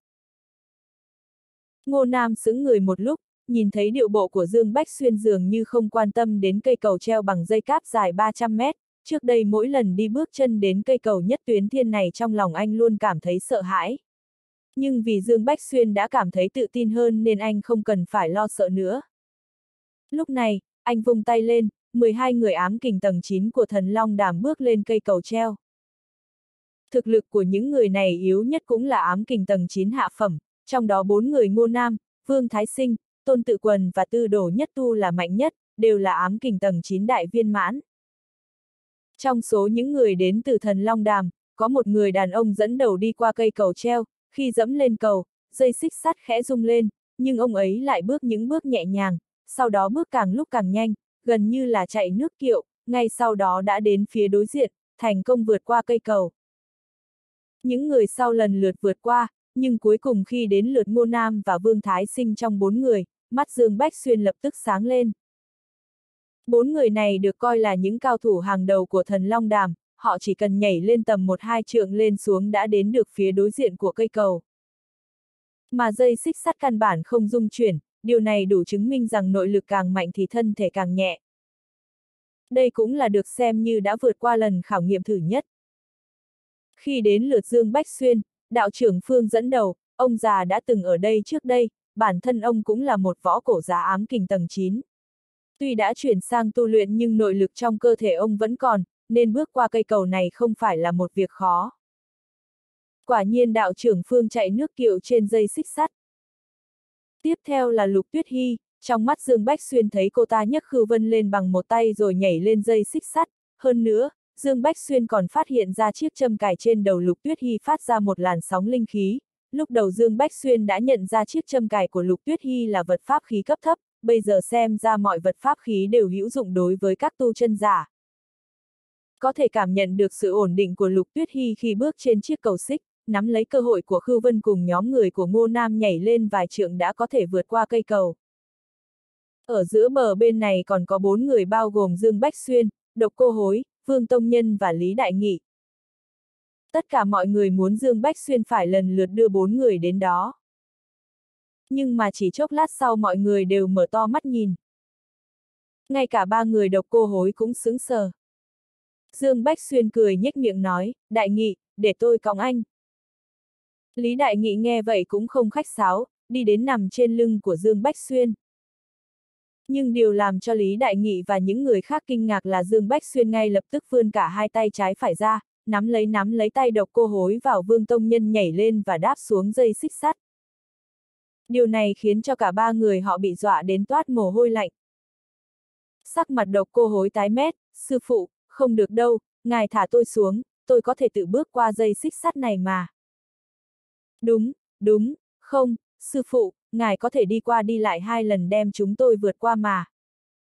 Ngô Nam sững người một lúc, nhìn thấy điệu bộ của Dương Bách Xuyên dường như không quan tâm đến cây cầu treo bằng dây cáp dài 300 mét, trước đây mỗi lần đi bước chân đến cây cầu nhất tuyến thiên này trong lòng anh luôn cảm thấy sợ hãi. Nhưng vì Dương Bách Xuyên đã cảm thấy tự tin hơn nên anh không cần phải lo sợ nữa. Lúc này, anh vung tay lên, 12 người ám kình tầng 9 của thần Long Đàm bước lên cây cầu treo. Thực lực của những người này yếu nhất cũng là ám kình tầng 9 hạ phẩm, trong đó bốn người Ngô Nam, Vương Thái Sinh, Tôn Tự Quần và Tư Đồ Nhất Tu là mạnh nhất, đều là ám kình tầng 9 đại viên mãn. Trong số những người đến từ thần Long Đàm, có một người đàn ông dẫn đầu đi qua cây cầu treo, khi dẫm lên cầu, dây xích sắt khẽ rung lên, nhưng ông ấy lại bước những bước nhẹ nhàng, sau đó bước càng lúc càng nhanh, gần như là chạy nước kiệu, ngay sau đó đã đến phía đối diện, thành công vượt qua cây cầu. Những người sau lần lượt vượt qua, nhưng cuối cùng khi đến lượt Ngô Nam và Vương Thái Sinh trong bốn người, mắt Dương Bách Xuyên lập tức sáng lên. Bốn người này được coi là những cao thủ hàng đầu của thần Long Đàm, họ chỉ cần nhảy lên tầm một hai trượng lên xuống đã đến được phía đối diện của cây cầu. Mà dây xích sắt căn bản không dung chuyển, điều này đủ chứng minh rằng nội lực càng mạnh thì thân thể càng nhẹ. Đây cũng là được xem như đã vượt qua lần khảo nghiệm thử nhất. Khi đến lượt Dương Bách Xuyên, đạo trưởng Phương dẫn đầu, ông già đã từng ở đây trước đây, bản thân ông cũng là một võ cổ giá ám kình tầng 9. Tuy đã chuyển sang tu luyện nhưng nội lực trong cơ thể ông vẫn còn, nên bước qua cây cầu này không phải là một việc khó. Quả nhiên đạo trưởng Phương chạy nước kiệu trên dây xích sắt. Tiếp theo là Lục Tuyết Hy, trong mắt Dương Bách Xuyên thấy cô ta nhấc khư vân lên bằng một tay rồi nhảy lên dây xích sắt, hơn nữa, Dương Bách Xuyên còn phát hiện ra chiếc châm cài trên đầu Lục Tuyết Hy phát ra một làn sóng linh khí. Lúc đầu Dương Bách Xuyên đã nhận ra chiếc châm cài của Lục Tuyết Hy là vật pháp khí cấp thấp, bây giờ xem ra mọi vật pháp khí đều hữu dụng đối với các tu chân giả. Có thể cảm nhận được sự ổn định của Lục Tuyết Hy khi bước trên chiếc cầu xích, nắm lấy cơ hội của Khưu Vân cùng nhóm người của Ngô Nam nhảy lên vài trượng đã có thể vượt qua cây cầu. Ở giữa bờ bên này còn có bốn người bao gồm Dương Bách Xuyên, Độc Cô Hối, Vương Tông Nhân và Lý Đại Nghị. Tất cả mọi người muốn Dương Bách Xuyên phải lần lượt đưa bốn người đến đó. Nhưng mà chỉ chốc lát sau mọi người đều mở to mắt nhìn. Ngay cả ba người độc cô hối cũng sững sờ. Dương Bách Xuyên cười nhếch miệng nói, Đại Nghị, để tôi còng anh. Lý Đại Nghị nghe vậy cũng không khách sáo, đi đến nằm trên lưng của Dương Bách Xuyên. Nhưng điều làm cho Lý Đại Nghị và những người khác kinh ngạc là Dương Bách Xuyên ngay lập tức vươn cả hai tay trái phải ra, nắm lấy nắm lấy tay độc cô hối vào vương tông nhân nhảy lên và đáp xuống dây xích sắt. Điều này khiến cho cả ba người họ bị dọa đến toát mồ hôi lạnh. Sắc mặt độc cô hối tái mét, sư phụ, không được đâu, ngài thả tôi xuống, tôi có thể tự bước qua dây xích sắt này mà. Đúng, đúng, không, sư phụ, ngài có thể đi qua đi lại hai lần đem chúng tôi vượt qua mà.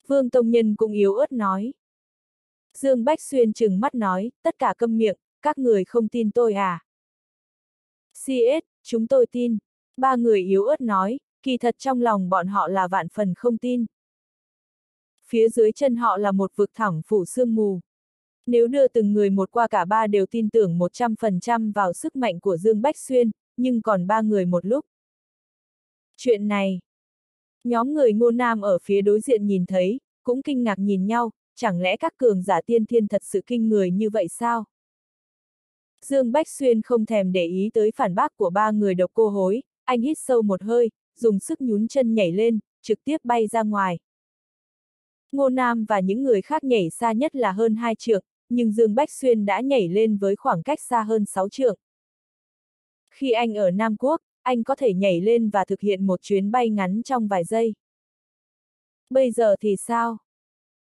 Vương Tông Nhân cũng yếu ớt nói. Dương Bách Xuyên chừng mắt nói, tất cả câm miệng, các người không tin tôi à? CS, chúng tôi tin. Ba người yếu ớt nói, kỳ thật trong lòng bọn họ là vạn phần không tin. Phía dưới chân họ là một vực thẳng phủ sương mù. Nếu đưa từng người một qua cả ba đều tin tưởng 100% vào sức mạnh của Dương Bách Xuyên, nhưng còn ba người một lúc. Chuyện này, nhóm người ngô nam ở phía đối diện nhìn thấy, cũng kinh ngạc nhìn nhau, chẳng lẽ các cường giả tiên thiên thật sự kinh người như vậy sao? Dương Bách Xuyên không thèm để ý tới phản bác của ba người độc cô hối, anh hít sâu một hơi, dùng sức nhún chân nhảy lên, trực tiếp bay ra ngoài. Ngô Nam và những người khác nhảy xa nhất là hơn hai trượng, nhưng Dương Bách Xuyên đã nhảy lên với khoảng cách xa hơn 6 trượng. Khi anh ở Nam Quốc, anh có thể nhảy lên và thực hiện một chuyến bay ngắn trong vài giây. Bây giờ thì sao?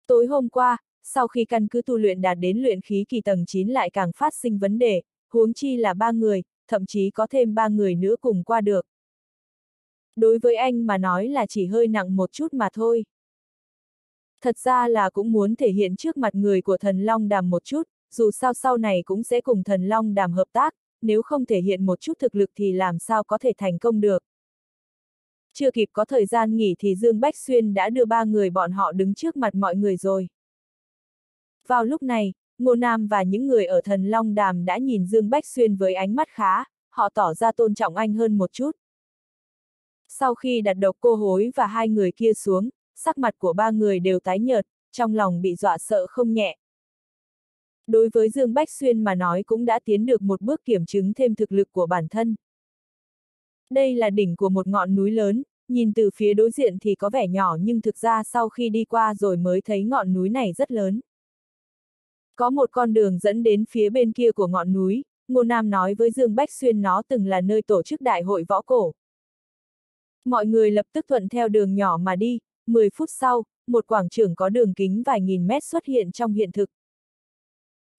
Tối hôm qua, sau khi căn cứ tu luyện đạt đến luyện khí kỳ tầng 9 lại càng phát sinh vấn đề, huống chi là ba người, thậm chí có thêm ba người nữa cùng qua được. Đối với anh mà nói là chỉ hơi nặng một chút mà thôi. Thật ra là cũng muốn thể hiện trước mặt người của thần Long Đàm một chút, dù sao sau này cũng sẽ cùng thần Long Đàm hợp tác, nếu không thể hiện một chút thực lực thì làm sao có thể thành công được. Chưa kịp có thời gian nghỉ thì Dương Bách Xuyên đã đưa ba người bọn họ đứng trước mặt mọi người rồi. Vào lúc này, Ngô Nam và những người ở thần Long Đàm đã nhìn Dương Bách Xuyên với ánh mắt khá, họ tỏ ra tôn trọng anh hơn một chút. Sau khi đặt độc cô hối và hai người kia xuống, sắc mặt của ba người đều tái nhợt, trong lòng bị dọa sợ không nhẹ. Đối với Dương Bách Xuyên mà nói cũng đã tiến được một bước kiểm chứng thêm thực lực của bản thân. Đây là đỉnh của một ngọn núi lớn, nhìn từ phía đối diện thì có vẻ nhỏ nhưng thực ra sau khi đi qua rồi mới thấy ngọn núi này rất lớn. Có một con đường dẫn đến phía bên kia của ngọn núi, Ngô Nam nói với Dương Bách Xuyên nó từng là nơi tổ chức đại hội võ cổ. Mọi người lập tức thuận theo đường nhỏ mà đi, 10 phút sau, một quảng trường có đường kính vài nghìn mét xuất hiện trong hiện thực.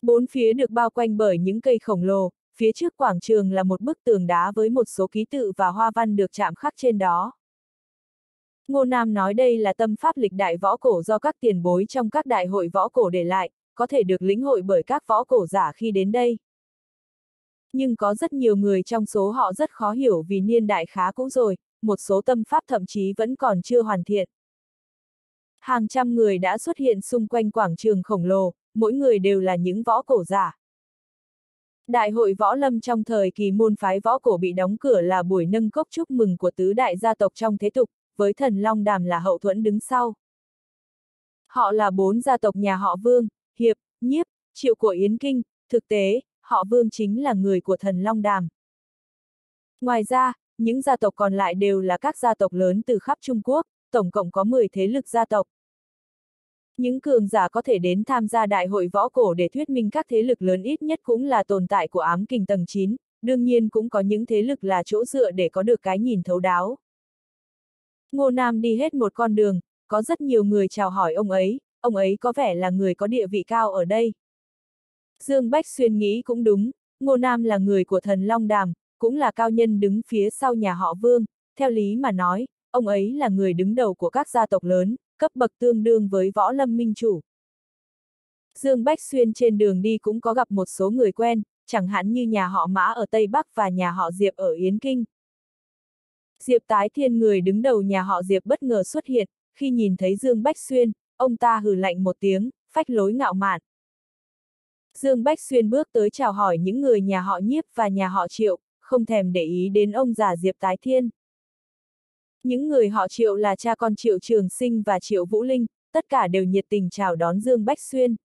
Bốn phía được bao quanh bởi những cây khổng lồ, phía trước quảng trường là một bức tường đá với một số ký tự và hoa văn được chạm khắc trên đó. Ngô Nam nói đây là tâm pháp lịch đại võ cổ do các tiền bối trong các đại hội võ cổ để lại, có thể được lĩnh hội bởi các võ cổ giả khi đến đây. Nhưng có rất nhiều người trong số họ rất khó hiểu vì niên đại khá cũ rồi, một số tâm pháp thậm chí vẫn còn chưa hoàn thiện. Hàng trăm người đã xuất hiện xung quanh quảng trường khổng lồ, mỗi người đều là những võ cổ giả. Đại hội võ lâm trong thời kỳ môn phái võ cổ bị đóng cửa là buổi nâng cốc chúc mừng của tứ đại gia tộc trong thế tục, với thần Long Đàm là hậu thuẫn đứng sau. Họ là bốn gia tộc nhà họ Vương, Hiệp, Nhiếp, Triệu của Yến Kinh, thực tế, họ Vương chính là người của thần Long Đàm. Ngoài ra, những gia tộc còn lại đều là các gia tộc lớn từ khắp Trung Quốc, tổng cộng có 10 thế lực gia tộc. Những cường giả có thể đến tham gia đại hội võ cổ để thuyết minh các thế lực lớn ít nhất cũng là tồn tại của ám kình tầng 9, đương nhiên cũng có những thế lực là chỗ dựa để có được cái nhìn thấu đáo. Ngô Nam đi hết một con đường, có rất nhiều người chào hỏi ông ấy, ông ấy có vẻ là người có địa vị cao ở đây. Dương Bách Xuyên nghĩ cũng đúng, Ngô Nam là người của thần Long Đàm, cũng là cao nhân đứng phía sau nhà họ Vương, theo lý mà nói, ông ấy là người đứng đầu của các gia tộc lớn, cấp bậc tương đương với võ lâm minh chủ. Dương Bách Xuyên trên đường đi cũng có gặp một số người quen, chẳng hạn như nhà họ Mã ở Tây Bắc và nhà họ Diệp ở Yến Kinh. Diệp Tái Thiên người đứng đầu nhà họ Diệp bất ngờ xuất hiện, khi nhìn thấy Dương Bách Xuyên, ông ta hừ lạnh một tiếng, phách lối ngạo mạn. Dương Bách Xuyên bước tới chào hỏi những người nhà họ nhiếp và nhà họ triệu, không thèm để ý đến ông già Diệp Tái Thiên. Những người họ triệu là cha con triệu trường sinh và triệu vũ linh, tất cả đều nhiệt tình chào đón Dương Bách Xuyên.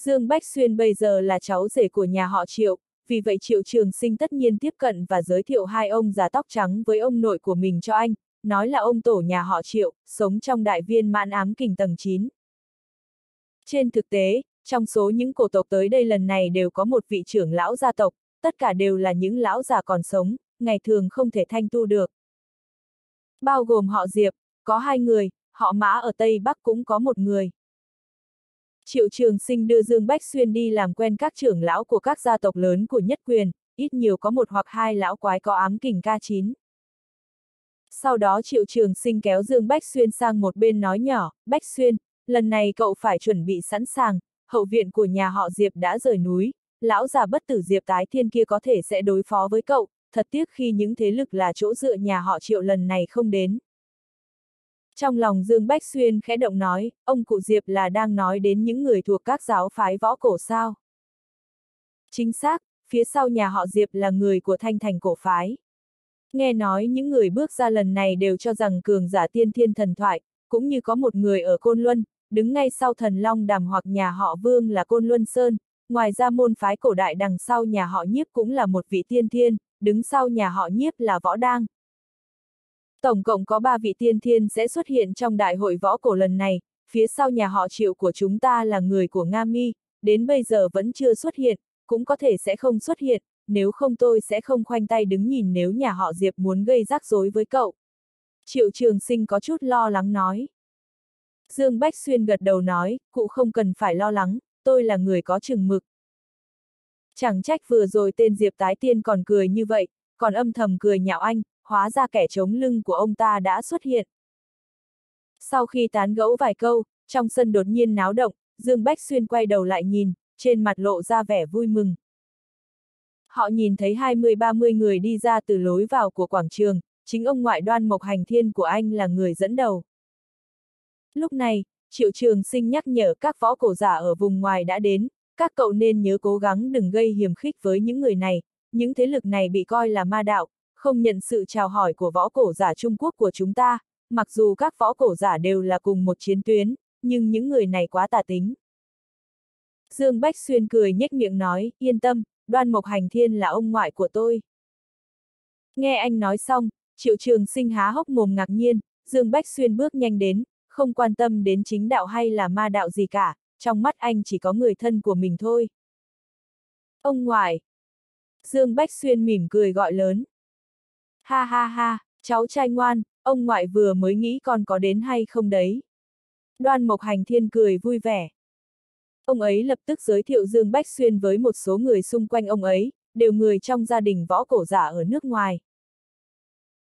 Dương Bách Xuyên bây giờ là cháu rể của nhà họ triệu, vì vậy triệu trường sinh tất nhiên tiếp cận và giới thiệu hai ông già tóc trắng với ông nội của mình cho anh, nói là ông tổ nhà họ triệu, sống trong đại viên mãn ám kình tầng 9. Trên thực tế, trong số những cổ tộc tới đây lần này đều có một vị trưởng lão gia tộc, tất cả đều là những lão già còn sống, ngày thường không thể thanh tu được. Bao gồm họ Diệp, có hai người, họ Mã ở Tây Bắc cũng có một người. Triệu Trường Sinh đưa Dương Bách Xuyên đi làm quen các trưởng lão của các gia tộc lớn của nhất quyền, ít nhiều có một hoặc hai lão quái có ám kình ca chín. Sau đó Triệu Trường Sinh kéo Dương Bách Xuyên sang một bên nói nhỏ, Bách Xuyên, lần này cậu phải chuẩn bị sẵn sàng, hậu viện của nhà họ Diệp đã rời núi, lão già bất tử Diệp tái thiên kia có thể sẽ đối phó với cậu, thật tiếc khi những thế lực là chỗ dựa nhà họ Triệu lần này không đến. Trong lòng Dương Bách Xuyên khẽ động nói, ông cụ Diệp là đang nói đến những người thuộc các giáo phái võ cổ sao. Chính xác, phía sau nhà họ Diệp là người của thanh thành cổ phái. Nghe nói những người bước ra lần này đều cho rằng cường giả tiên thiên thần thoại, cũng như có một người ở Côn Luân, đứng ngay sau thần Long Đàm hoặc nhà họ Vương là Côn Luân Sơn, ngoài ra môn phái cổ đại đằng sau nhà họ nhiếp cũng là một vị tiên thiên, đứng sau nhà họ nhiếp là võ đang. Tổng cộng có ba vị tiên thiên sẽ xuất hiện trong đại hội võ cổ lần này, phía sau nhà họ triệu của chúng ta là người của Nga Mi, đến bây giờ vẫn chưa xuất hiện, cũng có thể sẽ không xuất hiện, nếu không tôi sẽ không khoanh tay đứng nhìn nếu nhà họ Diệp muốn gây rắc rối với cậu. Triệu Trường Sinh có chút lo lắng nói. Dương Bách Xuyên gật đầu nói, cụ không cần phải lo lắng, tôi là người có chừng mực. Chẳng trách vừa rồi tên Diệp Tái Tiên còn cười như vậy, còn âm thầm cười nhạo anh, hóa ra kẻ chống lưng của ông ta đã xuất hiện. Sau khi tán gẫu vài câu, trong sân đột nhiên náo động, Dương Bách Xuyên quay đầu lại nhìn, trên mặt lộ ra vẻ vui mừng. Họ nhìn thấy 20-30 người đi ra từ lối vào của quảng trường, chính ông ngoại đoan mộc hành thiên của anh là người dẫn đầu. Lúc này, Triệu Trường Sinh nhắc nhở các võ cổ giả ở vùng ngoài đã đến, các cậu nên nhớ cố gắng đừng gây hiểm khích với những người này, những thế lực này bị coi là ma đạo, không nhận sự chào hỏi của võ cổ giả Trung Quốc của chúng ta, mặc dù các võ cổ giả đều là cùng một chiến tuyến, nhưng những người này quá tà tính. Dương Bách Xuyên cười nhếch miệng nói, yên tâm, đoan mộc hành thiên là ông ngoại của tôi. Nghe anh nói xong, triệu trường sinh há hốc mồm ngạc nhiên, Dương Bách Xuyên bước nhanh đến, không quan tâm đến chính đạo hay là ma đạo gì cả, trong mắt anh chỉ có người thân của mình thôi. Ông ngoại. Dương Bách Xuyên mỉm cười gọi lớn. Ha ha ha, cháu trai ngoan, ông ngoại vừa mới nghĩ con có đến hay không đấy. Đoan Mộc Hành Thiên cười vui vẻ. Ông ấy lập tức giới thiệu Dương Bách Xuyên với một số người xung quanh ông ấy, đều người trong gia đình võ cổ giả ở nước ngoài.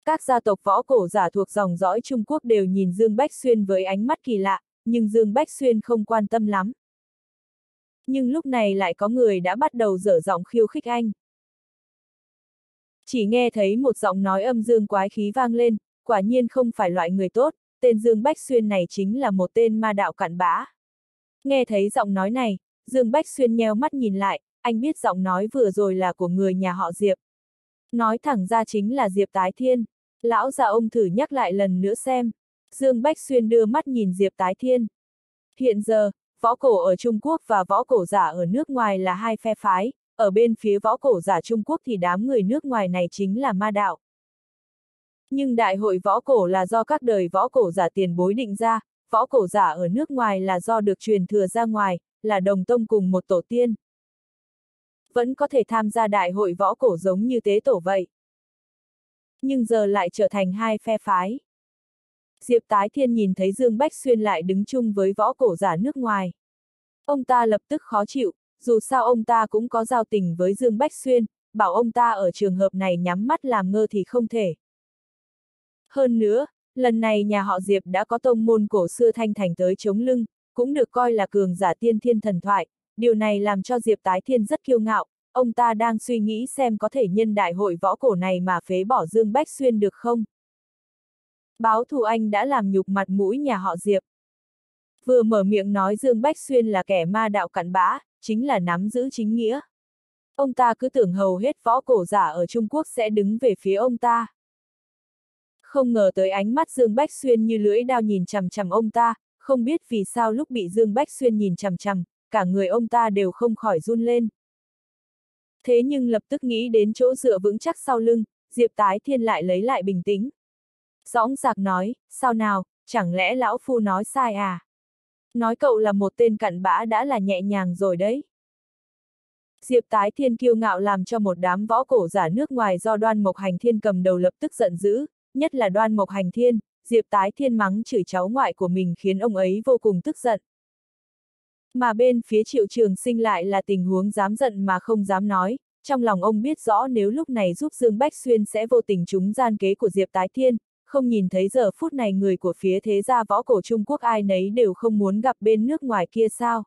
Các gia tộc võ cổ giả thuộc dòng dõi Trung Quốc đều nhìn Dương Bách Xuyên với ánh mắt kỳ lạ, nhưng Dương Bách Xuyên không quan tâm lắm. Nhưng lúc này lại có người đã bắt đầu dở giọng khiêu khích anh. Chỉ nghe thấy một giọng nói âm dương quái khí vang lên, quả nhiên không phải loại người tốt, tên Dương Bách Xuyên này chính là một tên ma đạo cặn bã. Nghe thấy giọng nói này, Dương Bách Xuyên nheo mắt nhìn lại, anh biết giọng nói vừa rồi là của người nhà họ Diệp. Nói thẳng ra chính là Diệp Tái Thiên. Lão già ông thử nhắc lại lần nữa xem. Dương Bách Xuyên đưa mắt nhìn Diệp Tái Thiên. Hiện giờ, võ cổ ở Trung Quốc và võ cổ giả ở nước ngoài là hai phe phái, ở bên phía võ cổ giả Trung Quốc thì đám người nước ngoài này chính là ma đạo. Nhưng đại hội võ cổ là do các đời võ cổ giả tiền bối định ra, võ cổ giả ở nước ngoài là do được truyền thừa ra ngoài, là đồng tông cùng một tổ tiên. Vẫn có thể tham gia đại hội võ cổ giống như tế tổ vậy. Nhưng giờ lại trở thành hai phe phái. Diệp Tái Thiên nhìn thấy Dương Bách Xuyên lại đứng chung với võ cổ giả nước ngoài. Ông ta lập tức khó chịu, dù sao ông ta cũng có giao tình với Dương Bách Xuyên, bảo ông ta ở trường hợp này nhắm mắt làm ngơ thì không thể. Hơn nữa, lần này nhà họ Diệp đã có tông môn cổ xưa thanh thành tới chống lưng, cũng được coi là cường giả tiên thiên thần thoại, điều này làm cho Diệp Tái Thiên rất kiêu ngạo, ông ta đang suy nghĩ xem có thể nhân đại hội võ cổ này mà phế bỏ Dương Bách Xuyên được không. Báo thù anh đã làm nhục mặt mũi nhà họ Diệp. Vừa mở miệng nói Dương Bách Xuyên là kẻ ma đạo cặn bã, chính là nắm giữ chính nghĩa. Ông ta cứ tưởng hầu hết võ cổ giả ở Trung Quốc sẽ đứng về phía ông ta. Không ngờ tới ánh mắt Dương Bách Xuyên như lưỡi đao nhìn chằm chằm ông ta, không biết vì sao lúc bị Dương Bách Xuyên nhìn chằm chằm, cả người ông ta đều không khỏi run lên. Thế nhưng lập tức nghĩ đến chỗ dựa vững chắc sau lưng, Diệp Tái Thiên lại lấy lại bình tĩnh. Dõng giặc nói, sao nào, chẳng lẽ lão phu nói sai à? Nói cậu là một tên cặn bã đã là nhẹ nhàng rồi đấy. Diệp Tái Thiên kiêu ngạo làm cho một đám võ cổ giả nước ngoài do đoan mộc hành thiên cầm đầu lập tức giận dữ, nhất là đoan mộc hành thiên, Diệp Tái Thiên mắng chửi cháu ngoại của mình khiến ông ấy vô cùng tức giận. Mà bên phía triệu trường sinh lại là tình huống dám giận mà không dám nói, trong lòng ông biết rõ nếu lúc này giúp Dương Bách Xuyên sẽ vô tình trúng gian kế của Diệp Tái Thiên, không nhìn thấy giờ phút này người của phía thế gia võ cổ Trung Quốc ai nấy đều không muốn gặp bên nước ngoài kia sao.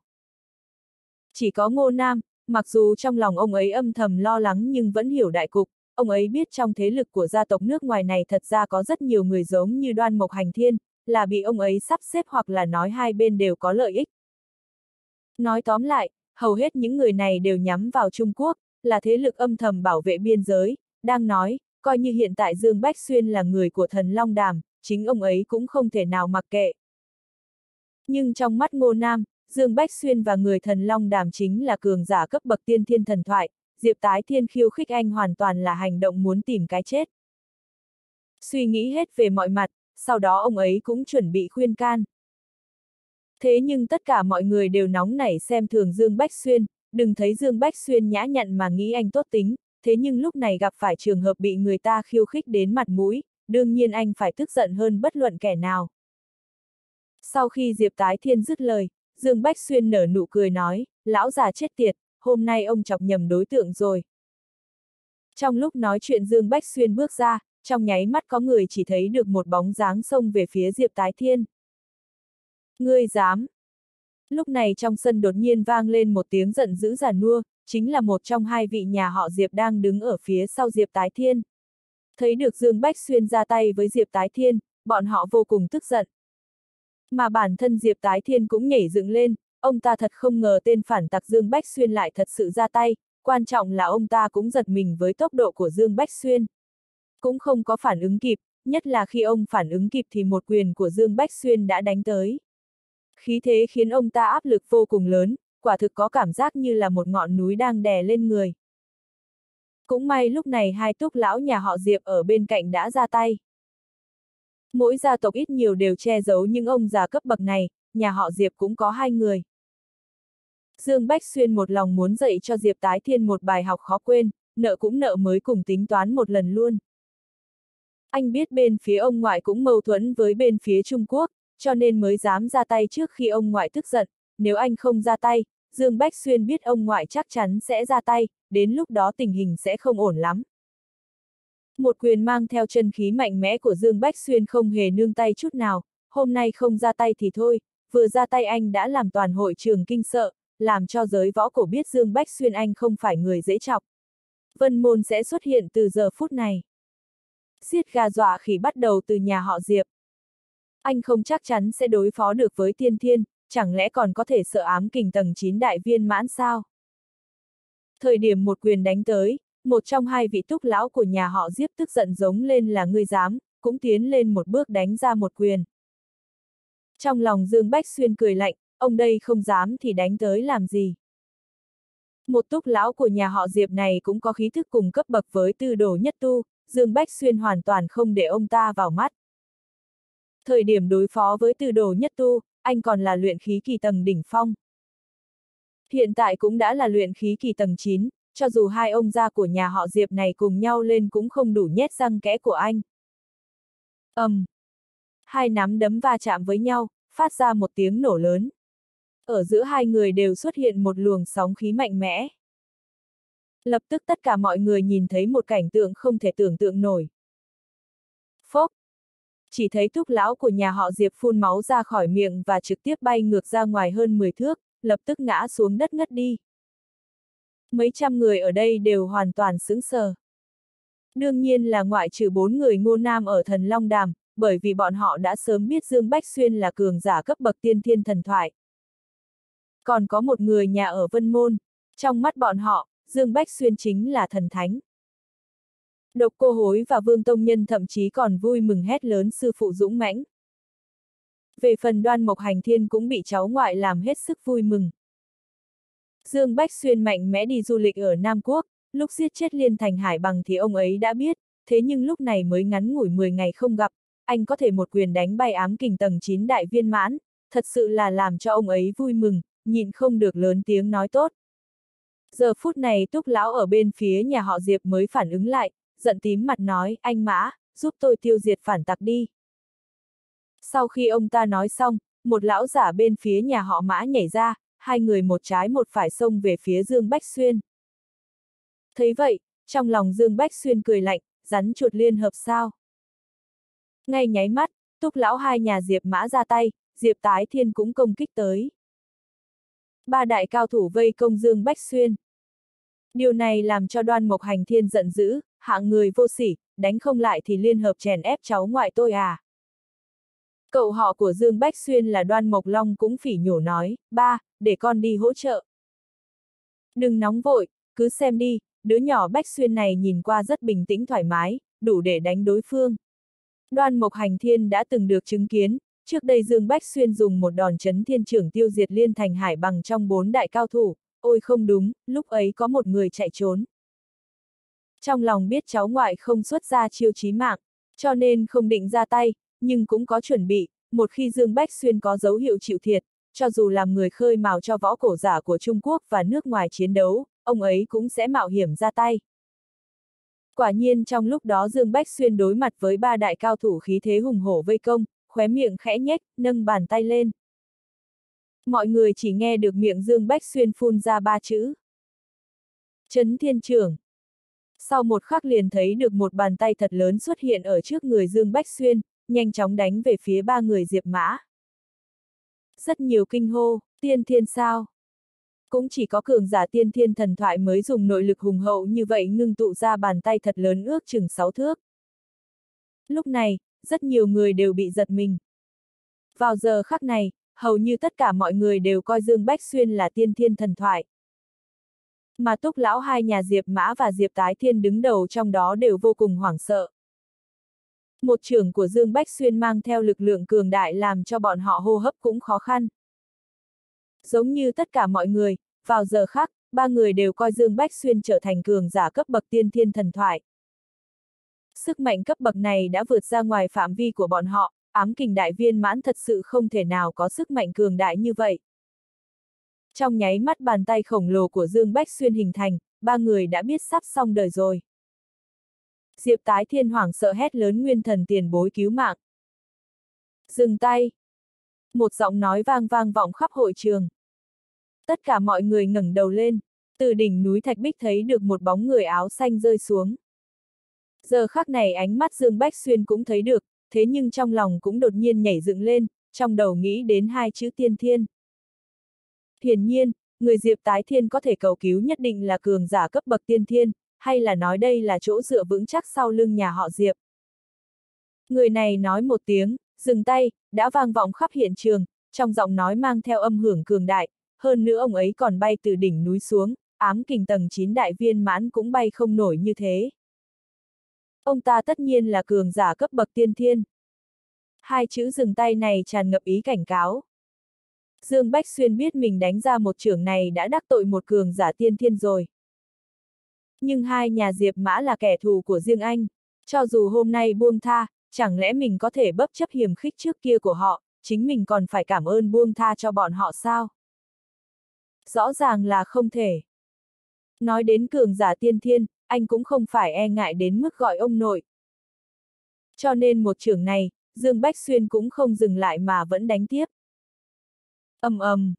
Chỉ có Ngô Nam, mặc dù trong lòng ông ấy âm thầm lo lắng nhưng vẫn hiểu đại cục, ông ấy biết trong thế lực của gia tộc nước ngoài này thật ra có rất nhiều người giống như đoan mộc hành thiên, là bị ông ấy sắp xếp hoặc là nói hai bên đều có lợi ích. Nói tóm lại, hầu hết những người này đều nhắm vào Trung Quốc, là thế lực âm thầm bảo vệ biên giới, đang nói, coi như hiện tại Dương Bách Xuyên là người của thần Long Đàm, chính ông ấy cũng không thể nào mặc kệ. Nhưng trong mắt Ngô Nam, Dương Bách Xuyên và người thần Long Đàm chính là cường giả cấp bậc tiên thiên thần thoại, Diệp Tái Thiên khiêu khích anh hoàn toàn là hành động muốn tìm cái chết. Suy nghĩ hết về mọi mặt, sau đó ông ấy cũng chuẩn bị khuyên can. Thế nhưng tất cả mọi người đều nóng nảy xem thường Dương Bách Xuyên, đừng thấy Dương Bách Xuyên nhã nhặn mà nghĩ anh tốt tính, thế nhưng lúc này gặp phải trường hợp bị người ta khiêu khích đến mặt mũi, đương nhiên anh phải tức giận hơn bất luận kẻ nào. Sau khi Diệp Tái Thiên dứt lời, Dương Bách Xuyên nở nụ cười nói, lão già chết tiệt, hôm nay ông chọc nhầm đối tượng rồi. Trong lúc nói chuyện Dương Bách Xuyên bước ra, trong nháy mắt có người chỉ thấy được một bóng dáng xông về phía Diệp Tái Thiên. Ngươi dám! Lúc này trong sân đột nhiên vang lên một tiếng giận dữ giả nua, chính là một trong hai vị nhà họ Diệp đang đứng ở phía sau Diệp Tái Thiên. Thấy được Dương Bách Xuyên ra tay với Diệp Tái Thiên, bọn họ vô cùng tức giận. Mà bản thân Diệp Tái Thiên cũng nhảy dựng lên, ông ta thật không ngờ tên phản tặc Dương Bách Xuyên lại thật sự ra tay, quan trọng là ông ta cũng giật mình với tốc độ của Dương Bách Xuyên. Cũng không có phản ứng kịp, nhất là khi ông phản ứng kịp thì một quyền của Dương Bách Xuyên đã đánh tới. Khí thế khiến ông ta áp lực vô cùng lớn, quả thực có cảm giác như là một ngọn núi đang đè lên người. Cũng may lúc này hai túc lão nhà họ Diệp ở bên cạnh đã ra tay. Mỗi gia tộc ít nhiều đều che giấu những ông già cấp bậc này, nhà họ Diệp cũng có hai người. Dương Bách Xuyên một lòng muốn dạy cho Diệp Tái Thiên một bài học khó quên, nợ cũng nợ mới cùng tính toán một lần luôn. Anh biết bên phía ông ngoại cũng mâu thuẫn với bên phía Trung Quốc, cho nên mới dám ra tay trước khi ông ngoại tức giận, nếu anh không ra tay, Dương Bách Xuyên biết ông ngoại chắc chắn sẽ ra tay, đến lúc đó tình hình sẽ không ổn lắm. Một quyền mang theo chân khí mạnh mẽ của Dương Bách Xuyên không hề nương tay chút nào, hôm nay không ra tay thì thôi, vừa ra tay anh đã làm toàn hội trường kinh sợ, làm cho giới võ cổ biết Dương Bách Xuyên anh không phải người dễ chọc. Vân môn sẽ xuất hiện từ giờ phút này. Xiết gà dọa khỉ bắt đầu từ nhà họ Diệp. Anh không chắc chắn sẽ đối phó được với tiên thiên, chẳng lẽ còn có thể sợ ám kình tầng 9 đại viên mãn sao? Thời điểm một quyền đánh tới, một trong hai vị túc lão của nhà họ Diếp tức giận giống lên là ngươi dám, cũng tiến lên một bước đánh ra một quyền. Trong lòng Dương Bách Xuyên cười lạnh, ông đây không dám thì đánh tới làm gì. Một túc lão của nhà họ Diệp này cũng có khí thức cùng cấp bậc với tư đồ nhất tu, Dương Bách Xuyên hoàn toàn không để ông ta vào mắt. Thời điểm đối phó với Tư đồ nhất tu, anh còn là luyện khí kỳ tầng đỉnh phong. Hiện tại cũng đã là luyện khí kỳ tầng 9, cho dù hai ông gia của nhà họ Diệp này cùng nhau lên cũng không đủ nhét răng kẽ của anh. ầm, um, Hai nắm đấm va chạm với nhau, phát ra một tiếng nổ lớn. Ở giữa hai người đều xuất hiện một luồng sóng khí mạnh mẽ. Lập tức tất cả mọi người nhìn thấy một cảnh tượng không thể tưởng tượng nổi. Phốc! Chỉ thấy thúc lão của nhà họ Diệp phun máu ra khỏi miệng và trực tiếp bay ngược ra ngoài hơn 10 thước, lập tức ngã xuống đất ngất đi. Mấy trăm người ở đây đều hoàn toàn sững sờ. Đương nhiên là ngoại trừ bốn người ngô nam ở thần Long Đàm, bởi vì bọn họ đã sớm biết Dương Bách Xuyên là cường giả cấp bậc tiên thiên thần thoại. Còn có một người nhà ở Vân Môn, trong mắt bọn họ, Dương Bách Xuyên chính là thần thánh. Độc cô hối và Vương Tông Nhân thậm chí còn vui mừng hét lớn sư phụ dũng mãnh. Về phần đoan mộc hành thiên cũng bị cháu ngoại làm hết sức vui mừng. Dương Bách Xuyên mạnh mẽ đi du lịch ở Nam Quốc, lúc giết chết Liên Thành Hải bằng thì ông ấy đã biết, thế nhưng lúc này mới ngắn ngủi 10 ngày không gặp, anh có thể một quyền đánh bay ám kình tầng 9 đại viên mãn, thật sự là làm cho ông ấy vui mừng, nhịn không được lớn tiếng nói tốt. Giờ phút này túc lão ở bên phía nhà họ Diệp mới phản ứng lại, giận tím mặt nói, anh Mã, giúp tôi tiêu diệt phản tặc đi. Sau khi ông ta nói xong, một lão giả bên phía nhà họ Mã nhảy ra, hai người một trái một phải xông về phía Dương Bách Xuyên. Thấy vậy, trong lòng Dương Bách Xuyên cười lạnh, rắn chuột liên hợp sao. Ngay nháy mắt, túc lão hai nhà Diệp Mã ra tay, Diệp Tái Thiên cũng công kích tới. Ba đại cao thủ vây công Dương Bách Xuyên. Điều này làm cho đoan mộc hành thiên giận dữ, hạng người vô sỉ, đánh không lại thì liên hợp chèn ép cháu ngoại tôi à. Cậu họ của Dương Bách Xuyên là đoan mộc long cũng phỉ nhổ nói, ba, để con đi hỗ trợ. Đừng nóng vội, cứ xem đi, đứa nhỏ Bách Xuyên này nhìn qua rất bình tĩnh thoải mái, đủ để đánh đối phương. Đoan Mộc Hành Thiên đã từng được chứng kiến, trước đây Dương Bách Xuyên dùng một đòn chấn thiên trưởng tiêu diệt liên thành hải bằng trong bốn đại cao thủ, ôi không đúng, lúc ấy có một người chạy trốn. Trong lòng biết cháu ngoại không xuất ra chiêu chí mạng, cho nên không định ra tay, nhưng cũng có chuẩn bị, một khi Dương Bách Xuyên có dấu hiệu chịu thiệt, cho dù làm người khơi mào cho võ cổ giả của Trung Quốc và nước ngoài chiến đấu, ông ấy cũng sẽ mạo hiểm ra tay. Quả nhiên trong lúc đó Dương Bách Xuyên đối mặt với ba đại cao thủ khí thế hùng hổ vây công, khóe miệng khẽ nhếch, nâng bàn tay lên. Mọi người chỉ nghe được miệng Dương Bách Xuyên phun ra ba chữ. Trấn Thiên Trưởng. Sau một khắc liền thấy được một bàn tay thật lớn xuất hiện ở trước người Dương Bách Xuyên, nhanh chóng đánh về phía ba người Diệp Mã. Rất nhiều kinh hô, tiên thiên sao? Cũng chỉ có cường giả tiên thiên thần thoại mới dùng nội lực hùng hậu như vậy ngưng tụ ra bàn tay thật lớn ước chừng sáu thước. Lúc này, rất nhiều người đều bị giật mình. Vào giờ khắc này, hầu như tất cả mọi người đều coi Dương Bách Xuyên là tiên thiên thần thoại. Mà túc lão hai nhà Diệp Mã và Diệp Tái Thiên đứng đầu trong đó đều vô cùng hoảng sợ. Một trưởng của Dương Bách Xuyên mang theo lực lượng cường đại làm cho bọn họ hô hấp cũng khó khăn. Giống như tất cả mọi người, vào giờ khác, ba người đều coi Dương Bách Xuyên trở thành cường giả cấp bậc tiên thiên thần thoại. Sức mạnh cấp bậc này đã vượt ra ngoài phạm vi của bọn họ, ám kình đại viên mãn thật sự không thể nào có sức mạnh cường đại như vậy. Trong nháy mắt bàn tay khổng lồ của Dương Bách Xuyên hình thành, ba người đã biết sắp xong đời rồi. Diệp tái thiên hoàng sợ hét lớn nguyên thần tiền bối cứu mạng. Dừng tay. Một giọng nói vang vang vọng khắp hội trường. Tất cả mọi người ngẩng đầu lên, từ đỉnh núi Thạch Bích thấy được một bóng người áo xanh rơi xuống. Giờ khắc này ánh mắt Dương Bách Xuyên cũng thấy được, thế nhưng trong lòng cũng đột nhiên nhảy dựng lên, trong đầu nghĩ đến hai chữ tiên thiên. Hiển nhiên, người Diệp Tái Thiên có thể cầu cứu nhất định là cường giả cấp bậc tiên thiên, hay là nói đây là chỗ dựa vững chắc sau lưng nhà họ Diệp. Người này nói một tiếng, dừng tay, đã vang vọng khắp hiện trường, trong giọng nói mang theo âm hưởng cường đại, hơn nữa ông ấy còn bay từ đỉnh núi xuống, ám kình tầng 9 đại viên mãn cũng bay không nổi như thế. Ông ta tất nhiên là cường giả cấp bậc tiên thiên. Hai chữ dừng tay này tràn ngập ý cảnh cáo. Dương Bách Xuyên biết mình đánh ra một trưởng này đã đắc tội một cường giả tiên thiên rồi. Nhưng hai nhà Diệp Mã là kẻ thù của riêng anh. Cho dù hôm nay buông tha, Chẳng lẽ mình có thể bấp chấp hiểm khích trước kia của họ, chính mình còn phải cảm ơn buông tha cho bọn họ sao? Rõ ràng là không thể. Nói đến cường giả tiên thiên, anh cũng không phải e ngại đến mức gọi ông nội. Cho nên một trưởng này, Dương Bách Xuyên cũng không dừng lại mà vẫn đánh tiếp. ầm ầm,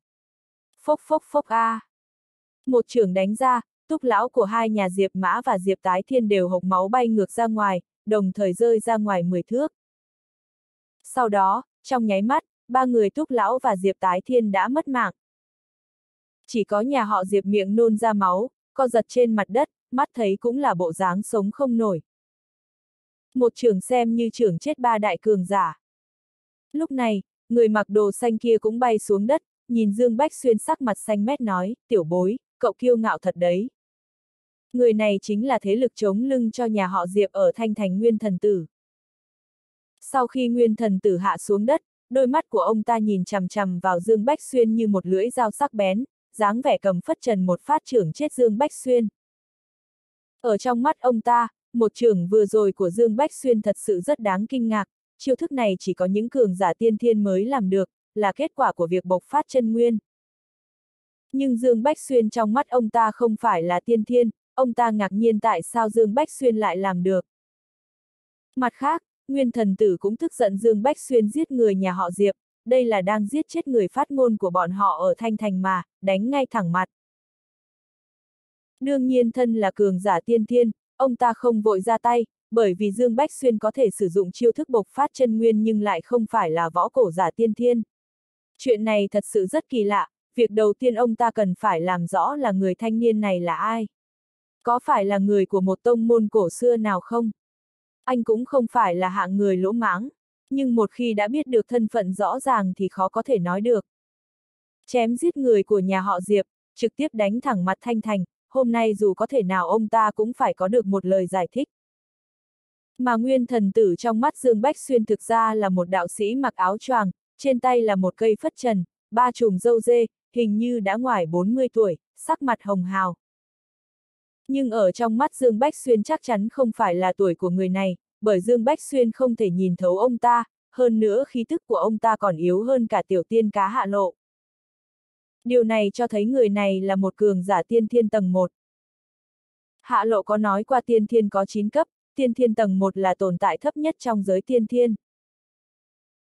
phốc phốc phốc a. Một trưởng đánh ra, túc lão của hai nhà Diệp Mã và Diệp Tái Thiên đều hộc máu bay ngược ra ngoài, đồng thời rơi ra ngoài 10 thước. Sau đó, trong nháy mắt, ba người túc lão và Diệp Tái Thiên đã mất mạng. Chỉ có nhà họ Diệp miệng nôn ra máu, co giật trên mặt đất, mắt thấy cũng là bộ dáng sống không nổi. Một trưởng xem như trưởng chết ba đại cường giả. Lúc này, người mặc đồ xanh kia cũng bay xuống đất, nhìn Dương Bách Xuyên sắc mặt xanh mét nói, tiểu bối, cậu kiêu ngạo thật đấy. Người này chính là thế lực chống lưng cho nhà họ Diệp ở Thanh Thành Nguyên Thần Tử. Sau khi Nguyên Thần Tử hạ xuống đất, đôi mắt của ông ta nhìn chằm chằm vào Dương Bách Xuyên như một lưỡi dao sắc bén, dáng vẻ cầm phất trần một phát trưởng chết Dương Bách Xuyên. Ở trong mắt ông ta, một trưởng vừa rồi của Dương Bách Xuyên thật sự rất đáng kinh ngạc, chiêu thức này chỉ có những cường giả tiên thiên mới làm được, là kết quả của việc bộc phát chân nguyên. Nhưng Dương Bách Xuyên trong mắt ông ta không phải là tiên thiên, ông ta ngạc nhiên tại sao Dương Bách Xuyên lại làm được. Mặt khác, Nguyên thần tử cũng tức giận Dương Bách Xuyên giết người nhà họ Diệp, đây là đang giết chết người phát ngôn của bọn họ ở Thanh Thành mà, đánh ngay thẳng mặt. Đương nhiên thân là cường giả tiên thiên, ông ta không vội ra tay, bởi vì Dương Bách Xuyên có thể sử dụng chiêu thức bộc phát chân nguyên nhưng lại không phải là võ cổ giả tiên thiên. Chuyện này thật sự rất kỳ lạ, việc đầu tiên ông ta cần phải làm rõ là người thanh niên này là ai. Có phải là người của một tông môn cổ xưa nào không? Anh cũng không phải là hạng người lỗ mãng, nhưng một khi đã biết được thân phận rõ ràng thì khó có thể nói được. Chém giết người của nhà họ Diệp, trực tiếp đánh thẳng mặt Thanh Thành, hôm nay dù có thể nào ông ta cũng phải có được một lời giải thích. Mà nguyên thần tử trong mắt Dương Bách Xuyên thực ra là một đạo sĩ mặc áo choàng, trên tay là một cây phất trần, ba chùm dâu dê, hình như đã ngoài 40 tuổi, sắc mặt hồng hào. Nhưng ở trong mắt Dương Bách Xuyên chắc chắn không phải là tuổi của người này, bởi Dương Bách Xuyên không thể nhìn thấu ông ta, hơn nữa khí thức của ông ta còn yếu hơn cả tiểu tiên cá hạ lộ. Điều này cho thấy người này là một cường giả tiên thiên tầng 1. Hạ lộ có nói qua tiên thiên có 9 cấp, tiên thiên tầng 1 là tồn tại thấp nhất trong giới tiên thiên.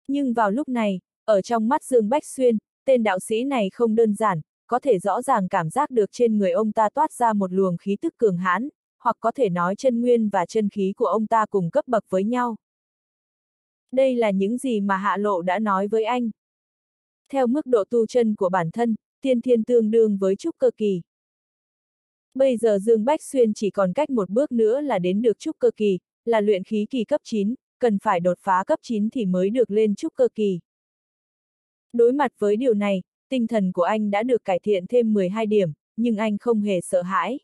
Nhưng vào lúc này, ở trong mắt Dương Bách Xuyên, tên đạo sĩ này không đơn giản, có thể rõ ràng cảm giác được trên người ông ta toát ra một luồng khí tức cường hãn, hoặc có thể nói chân nguyên và chân khí của ông ta cùng cấp bậc với nhau. Đây là những gì mà Hạ Lộ đã nói với anh. Theo mức độ tu chân của bản thân, tiên thiên tương đương với trúc cơ kỳ. Bây giờ Dương Bách Xuyên chỉ còn cách một bước nữa là đến được trúc cơ kỳ, là luyện khí kỳ cấp 9, cần phải đột phá cấp 9 thì mới được lên trúc cơ kỳ. Đối mặt với điều này, tinh thần của anh đã được cải thiện thêm 12 điểm, nhưng anh không hề sợ hãi.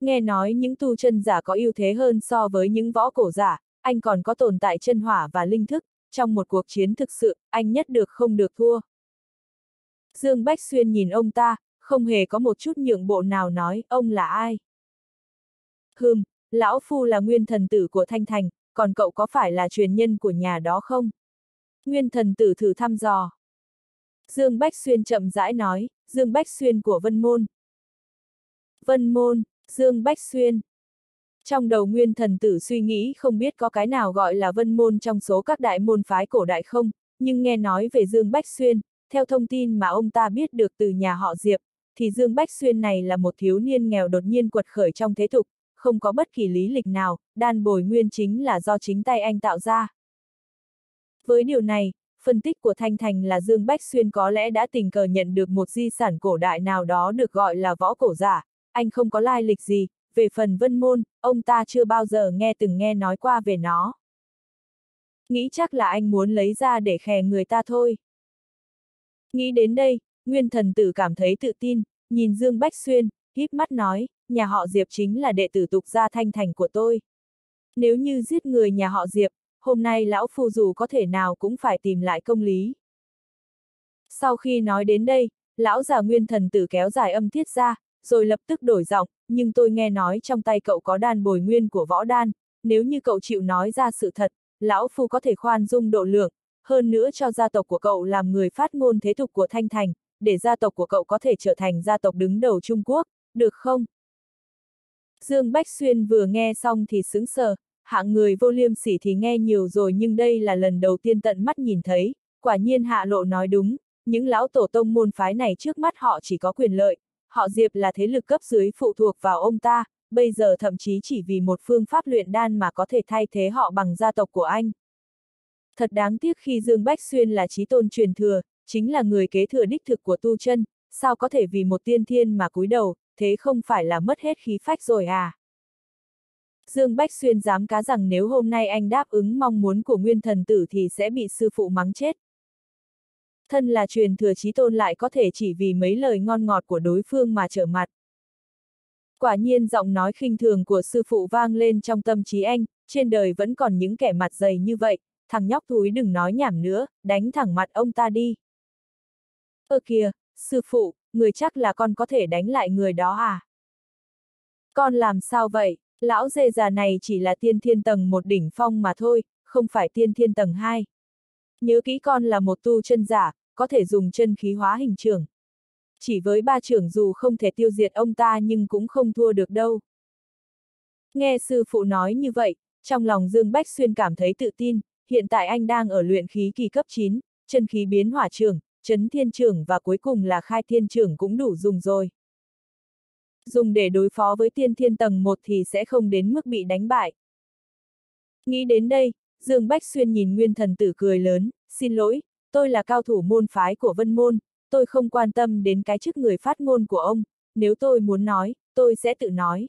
Nghe nói những tu chân giả có ưu thế hơn so với những võ cổ giả, anh còn có tồn tại chân hỏa và linh thức, trong một cuộc chiến thực sự, anh nhất được không được thua. Dương Bách Xuyên nhìn ông ta, không hề có một chút nhượng bộ nào nói, ông là ai? Hừm, lão phu là nguyên thần tử của Thanh Thành, còn cậu có phải là truyền nhân của nhà đó không? Nguyên thần tử thử thăm dò. Dương Bách Xuyên chậm rãi nói, Dương Bách Xuyên của Vân Môn. Vân Môn, Dương Bách Xuyên. Trong đầu nguyên thần tử suy nghĩ không biết có cái nào gọi là Vân Môn trong số các đại môn phái cổ đại không, nhưng nghe nói về Dương Bách Xuyên, theo thông tin mà ông ta biết được từ nhà họ Diệp, thì Dương Bách Xuyên này là một thiếu niên nghèo đột nhiên quật khởi trong thế tục, không có bất kỳ lý lịch nào, đan bồi nguyên chính là do chính tay anh tạo ra. Với điều này, phân tích của Thanh Thành là Dương Bách Xuyên có lẽ đã tình cờ nhận được một di sản cổ đại nào đó được gọi là võ cổ giả, anh không có lai lịch gì, về phần vân môn, ông ta chưa bao giờ nghe từng nghe nói qua về nó. Nghĩ chắc là anh muốn lấy ra để khè người ta thôi. Nghĩ đến đây, Nguyên thần tử cảm thấy tự tin, nhìn Dương Bách Xuyên, híp mắt nói, nhà họ Diệp chính là đệ tử tục gia thanh thành của tôi. Nếu như giết người nhà họ Diệp, hôm nay lão phu dù có thể nào cũng phải tìm lại công lý. Sau khi nói đến đây, lão già nguyên thần tử kéo dài âm tiết ra, rồi lập tức đổi giọng, nhưng tôi nghe nói trong tay cậu có đan bồi nguyên của võ đan, nếu như cậu chịu nói ra sự thật, lão phu có thể khoan dung độ lượng, hơn nữa cho gia tộc của cậu làm người phát ngôn thế tục của Thanh Thành, để gia tộc của cậu có thể trở thành gia tộc đứng đầu Trung Quốc, được không? Dương Bách Xuyên vừa nghe xong thì sững sờ, hạng người vô liêm sỉ thì nghe nhiều rồi nhưng đây là lần đầu tiên tận mắt nhìn thấy, quả nhiên hạ lộ nói đúng, những lão tổ tông môn phái này trước mắt họ chỉ có quyền lợi, họ Diệp là thế lực cấp dưới phụ thuộc vào ông ta, bây giờ thậm chí chỉ vì một phương pháp luyện đan mà có thể thay thế họ bằng gia tộc của anh. Thật đáng tiếc khi Dương Bách Xuyên là trí tôn truyền thừa, chính là người kế thừa đích thực của tu chân, sao có thể vì một tiên thiên mà cúi đầu, thế không phải là mất hết khí phách rồi à? Dương Bách Xuyên dám cá rằng nếu hôm nay anh đáp ứng mong muốn của nguyên thần tử thì sẽ bị sư phụ mắng chết. Thân là truyền thừa trí tôn lại có thể chỉ vì mấy lời ngon ngọt của đối phương mà trở mặt. Quả nhiên giọng nói khinh thường của sư phụ vang lên trong tâm trí anh, trên đời vẫn còn những kẻ mặt dày như vậy, thằng nhóc thúi đừng nói nhảm nữa, đánh thẳng mặt ông ta đi. Ơ kìa, sư phụ, người chắc là con có thể đánh lại người đó à? Con làm sao vậy? Lão dê già này chỉ là tiên thiên tầng một đỉnh phong mà thôi, không phải tiên thiên tầng 2. Nhớ kỹ con là một tu chân giả, có thể dùng chân khí hóa hình trưởng. Chỉ với ba trưởng dù không thể tiêu diệt ông ta nhưng cũng không thua được đâu. Nghe sư phụ nói như vậy, trong lòng Dương Bách Xuyên cảm thấy tự tin, hiện tại anh đang ở luyện khí kỳ cấp 9, chân khí biến hỏa trưởng, chấn thiên trưởng và cuối cùng là khai thiên trưởng cũng đủ dùng rồi. Dùng để đối phó với tiên thiên tầng 1 thì sẽ không đến mức bị đánh bại. Nghĩ đến đây, Dương Bách Xuyên nhìn Nguyên Thần Tử cười lớn, xin lỗi, tôi là cao thủ môn phái của Vân Môn, tôi không quan tâm đến cái chức người phát ngôn của ông, nếu tôi muốn nói, tôi sẽ tự nói.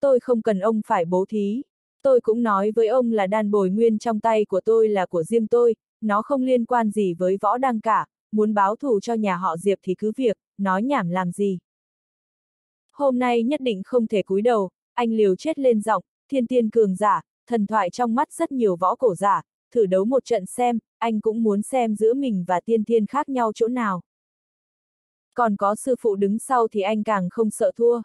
Tôi không cần ông phải bố thí. Tôi cũng nói với ông là đan bồi nguyên trong tay của tôi là của riêng tôi, nó không liên quan gì với võ đăng cả, muốn báo thù cho nhà họ Diệp thì cứ việc, nói nhảm làm gì. Hôm nay nhất định không thể cúi đầu, anh liều chết lên giọng, thiên tiên cường giả, thần thoại trong mắt rất nhiều võ cổ giả, thử đấu một trận xem, anh cũng muốn xem giữa mình và tiên thiên khác nhau chỗ nào. Còn có sư phụ đứng sau thì anh càng không sợ thua.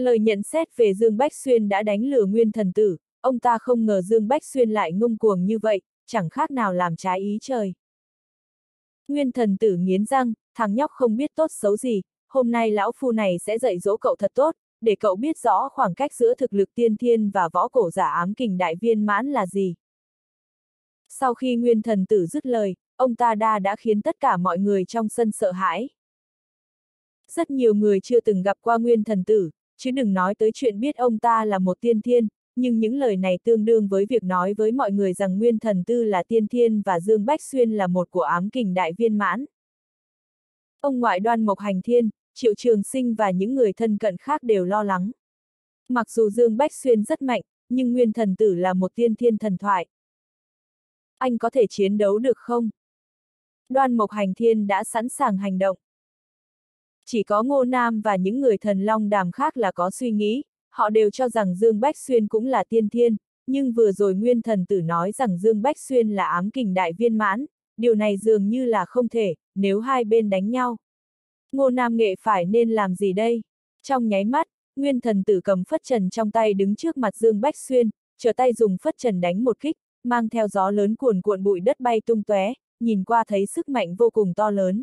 Lời nhận xét về Dương Bách Xuyên đã đánh lừa nguyên thần tử, ông ta không ngờ Dương Bách Xuyên lại ngông cuồng như vậy, chẳng khác nào làm trái ý trời. Nguyên thần tử nghiến răng, thằng nhóc không biết tốt xấu gì, hôm nay lão phu này sẽ dạy dỗ cậu thật tốt, để cậu biết rõ khoảng cách giữa thực lực tiên thiên và võ cổ giả ám kình đại viên mãn là gì. Sau khi nguyên thần tử dứt lời, ông ta đa đã khiến tất cả mọi người trong sân sợ hãi. Rất nhiều người chưa từng gặp qua nguyên thần tử, chứ đừng nói tới chuyện biết ông ta là một tiên thiên, nhưng những lời này tương đương với việc nói với mọi người rằng Nguyên Thần Tư là tiên thiên và Dương Bách Xuyên là một của ám kình đại viên mãn. Ông ngoại đoan Mộc Hành Thiên, Triệu Trường Sinh và những người thân cận khác đều lo lắng. Mặc dù Dương Bách Xuyên rất mạnh, nhưng Nguyên Thần Tử là một tiên thiên thần thoại. Anh có thể chiến đấu được không? Đoan Mộc Hành Thiên đã sẵn sàng hành động. Chỉ có Ngô Nam và những người thần long đàm khác là có suy nghĩ, họ đều cho rằng Dương Bách Xuyên cũng là tiên thiên, nhưng vừa rồi Nguyên Thần Tử nói rằng Dương Bách Xuyên là ám kình đại viên mãn, điều này dường như là không thể, nếu hai bên đánh nhau. Ngô Nam Nghệ phải nên làm gì đây? Trong nháy mắt, Nguyên Thần Tử cầm phất trần trong tay đứng trước mặt Dương Bách Xuyên, trở tay dùng phất trần đánh một kích, mang theo gió lớn cuồn cuộn bụi đất bay tung tóe, nhìn qua thấy sức mạnh vô cùng to lớn.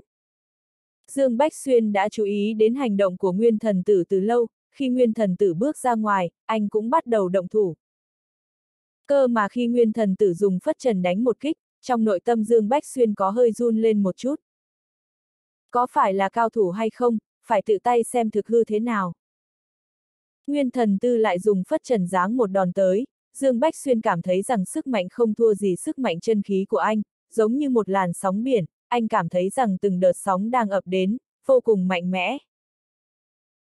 Dương Bách Xuyên đã chú ý đến hành động của Nguyên Thần Tử từ lâu, khi Nguyên Thần Tử bước ra ngoài, anh cũng bắt đầu động thủ. Cơ mà khi Nguyên Thần Tử dùng phất trần đánh một kích, trong nội tâm Dương Bách Xuyên có hơi run lên một chút. Có phải là cao thủ hay không, phải tự tay xem thực hư thế nào. Nguyên Thần Tư lại dùng phất trần giáng một đòn tới, Dương Bách Xuyên cảm thấy rằng sức mạnh không thua gì sức mạnh chân khí của anh, giống như một làn sóng biển, anh cảm thấy rằng từng đợt sóng đang ập đến, vô cùng mạnh mẽ.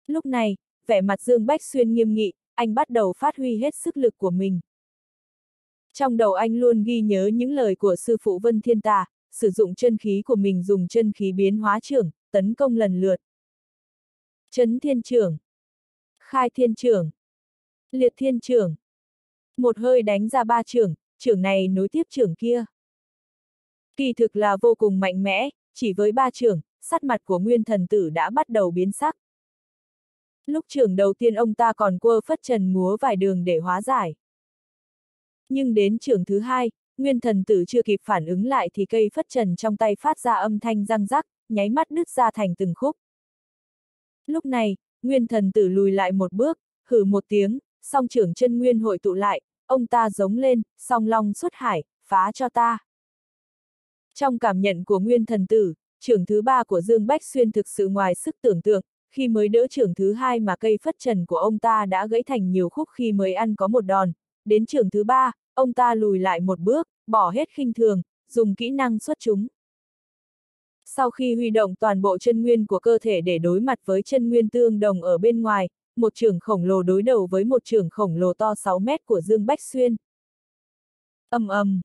Lúc này, vẻ mặt Dương Bách Xuyên nghiêm nghị, anh bắt đầu phát huy hết sức lực của mình. Trong đầu anh luôn ghi nhớ những lời của sư phụ Vân Thiên Tà, sử dụng chân khí của mình dùng chân khí biến hóa trưởng, tấn công lần lượt. Chấn thiên trưởng, khai thiên trưởng, liệt thiên trưởng. Một hơi đánh ra ba trưởng, trưởng này nối tiếp trưởng kia. Kỳ thực là vô cùng mạnh mẽ, chỉ với ba trưởng, sắt mặt của nguyên thần tử đã bắt đầu biến sắc. Lúc trưởng đầu tiên ông ta còn quơ phất trần múa vài đường để hóa giải. Nhưng đến trường thứ hai, nguyên thần tử chưa kịp phản ứng lại thì cây phất trần trong tay phát ra âm thanh răng rắc, nháy mắt đứt ra thành từng khúc. Lúc này, nguyên thần tử lùi lại một bước, hử một tiếng, song trưởng chân nguyên hội tụ lại, ông ta giống lên, song long xuất hải, phá cho ta. Trong cảm nhận của nguyên thần tử, trưởng thứ ba của Dương Bách Xuyên thực sự ngoài sức tưởng tượng, khi mới đỡ trưởng thứ hai mà cây phất trần của ông ta đã gãy thành nhiều khúc khi mới ăn có một đòn, đến trưởng thứ ba, ông ta lùi lại một bước, bỏ hết khinh thường, dùng kỹ năng xuất chúng. Sau khi huy động toàn bộ chân nguyên của cơ thể để đối mặt với chân nguyên tương đồng ở bên ngoài, một trưởng khổng lồ đối đầu với một trưởng khổng lồ to 6 mét của Dương Bách Xuyên. Âm ầm.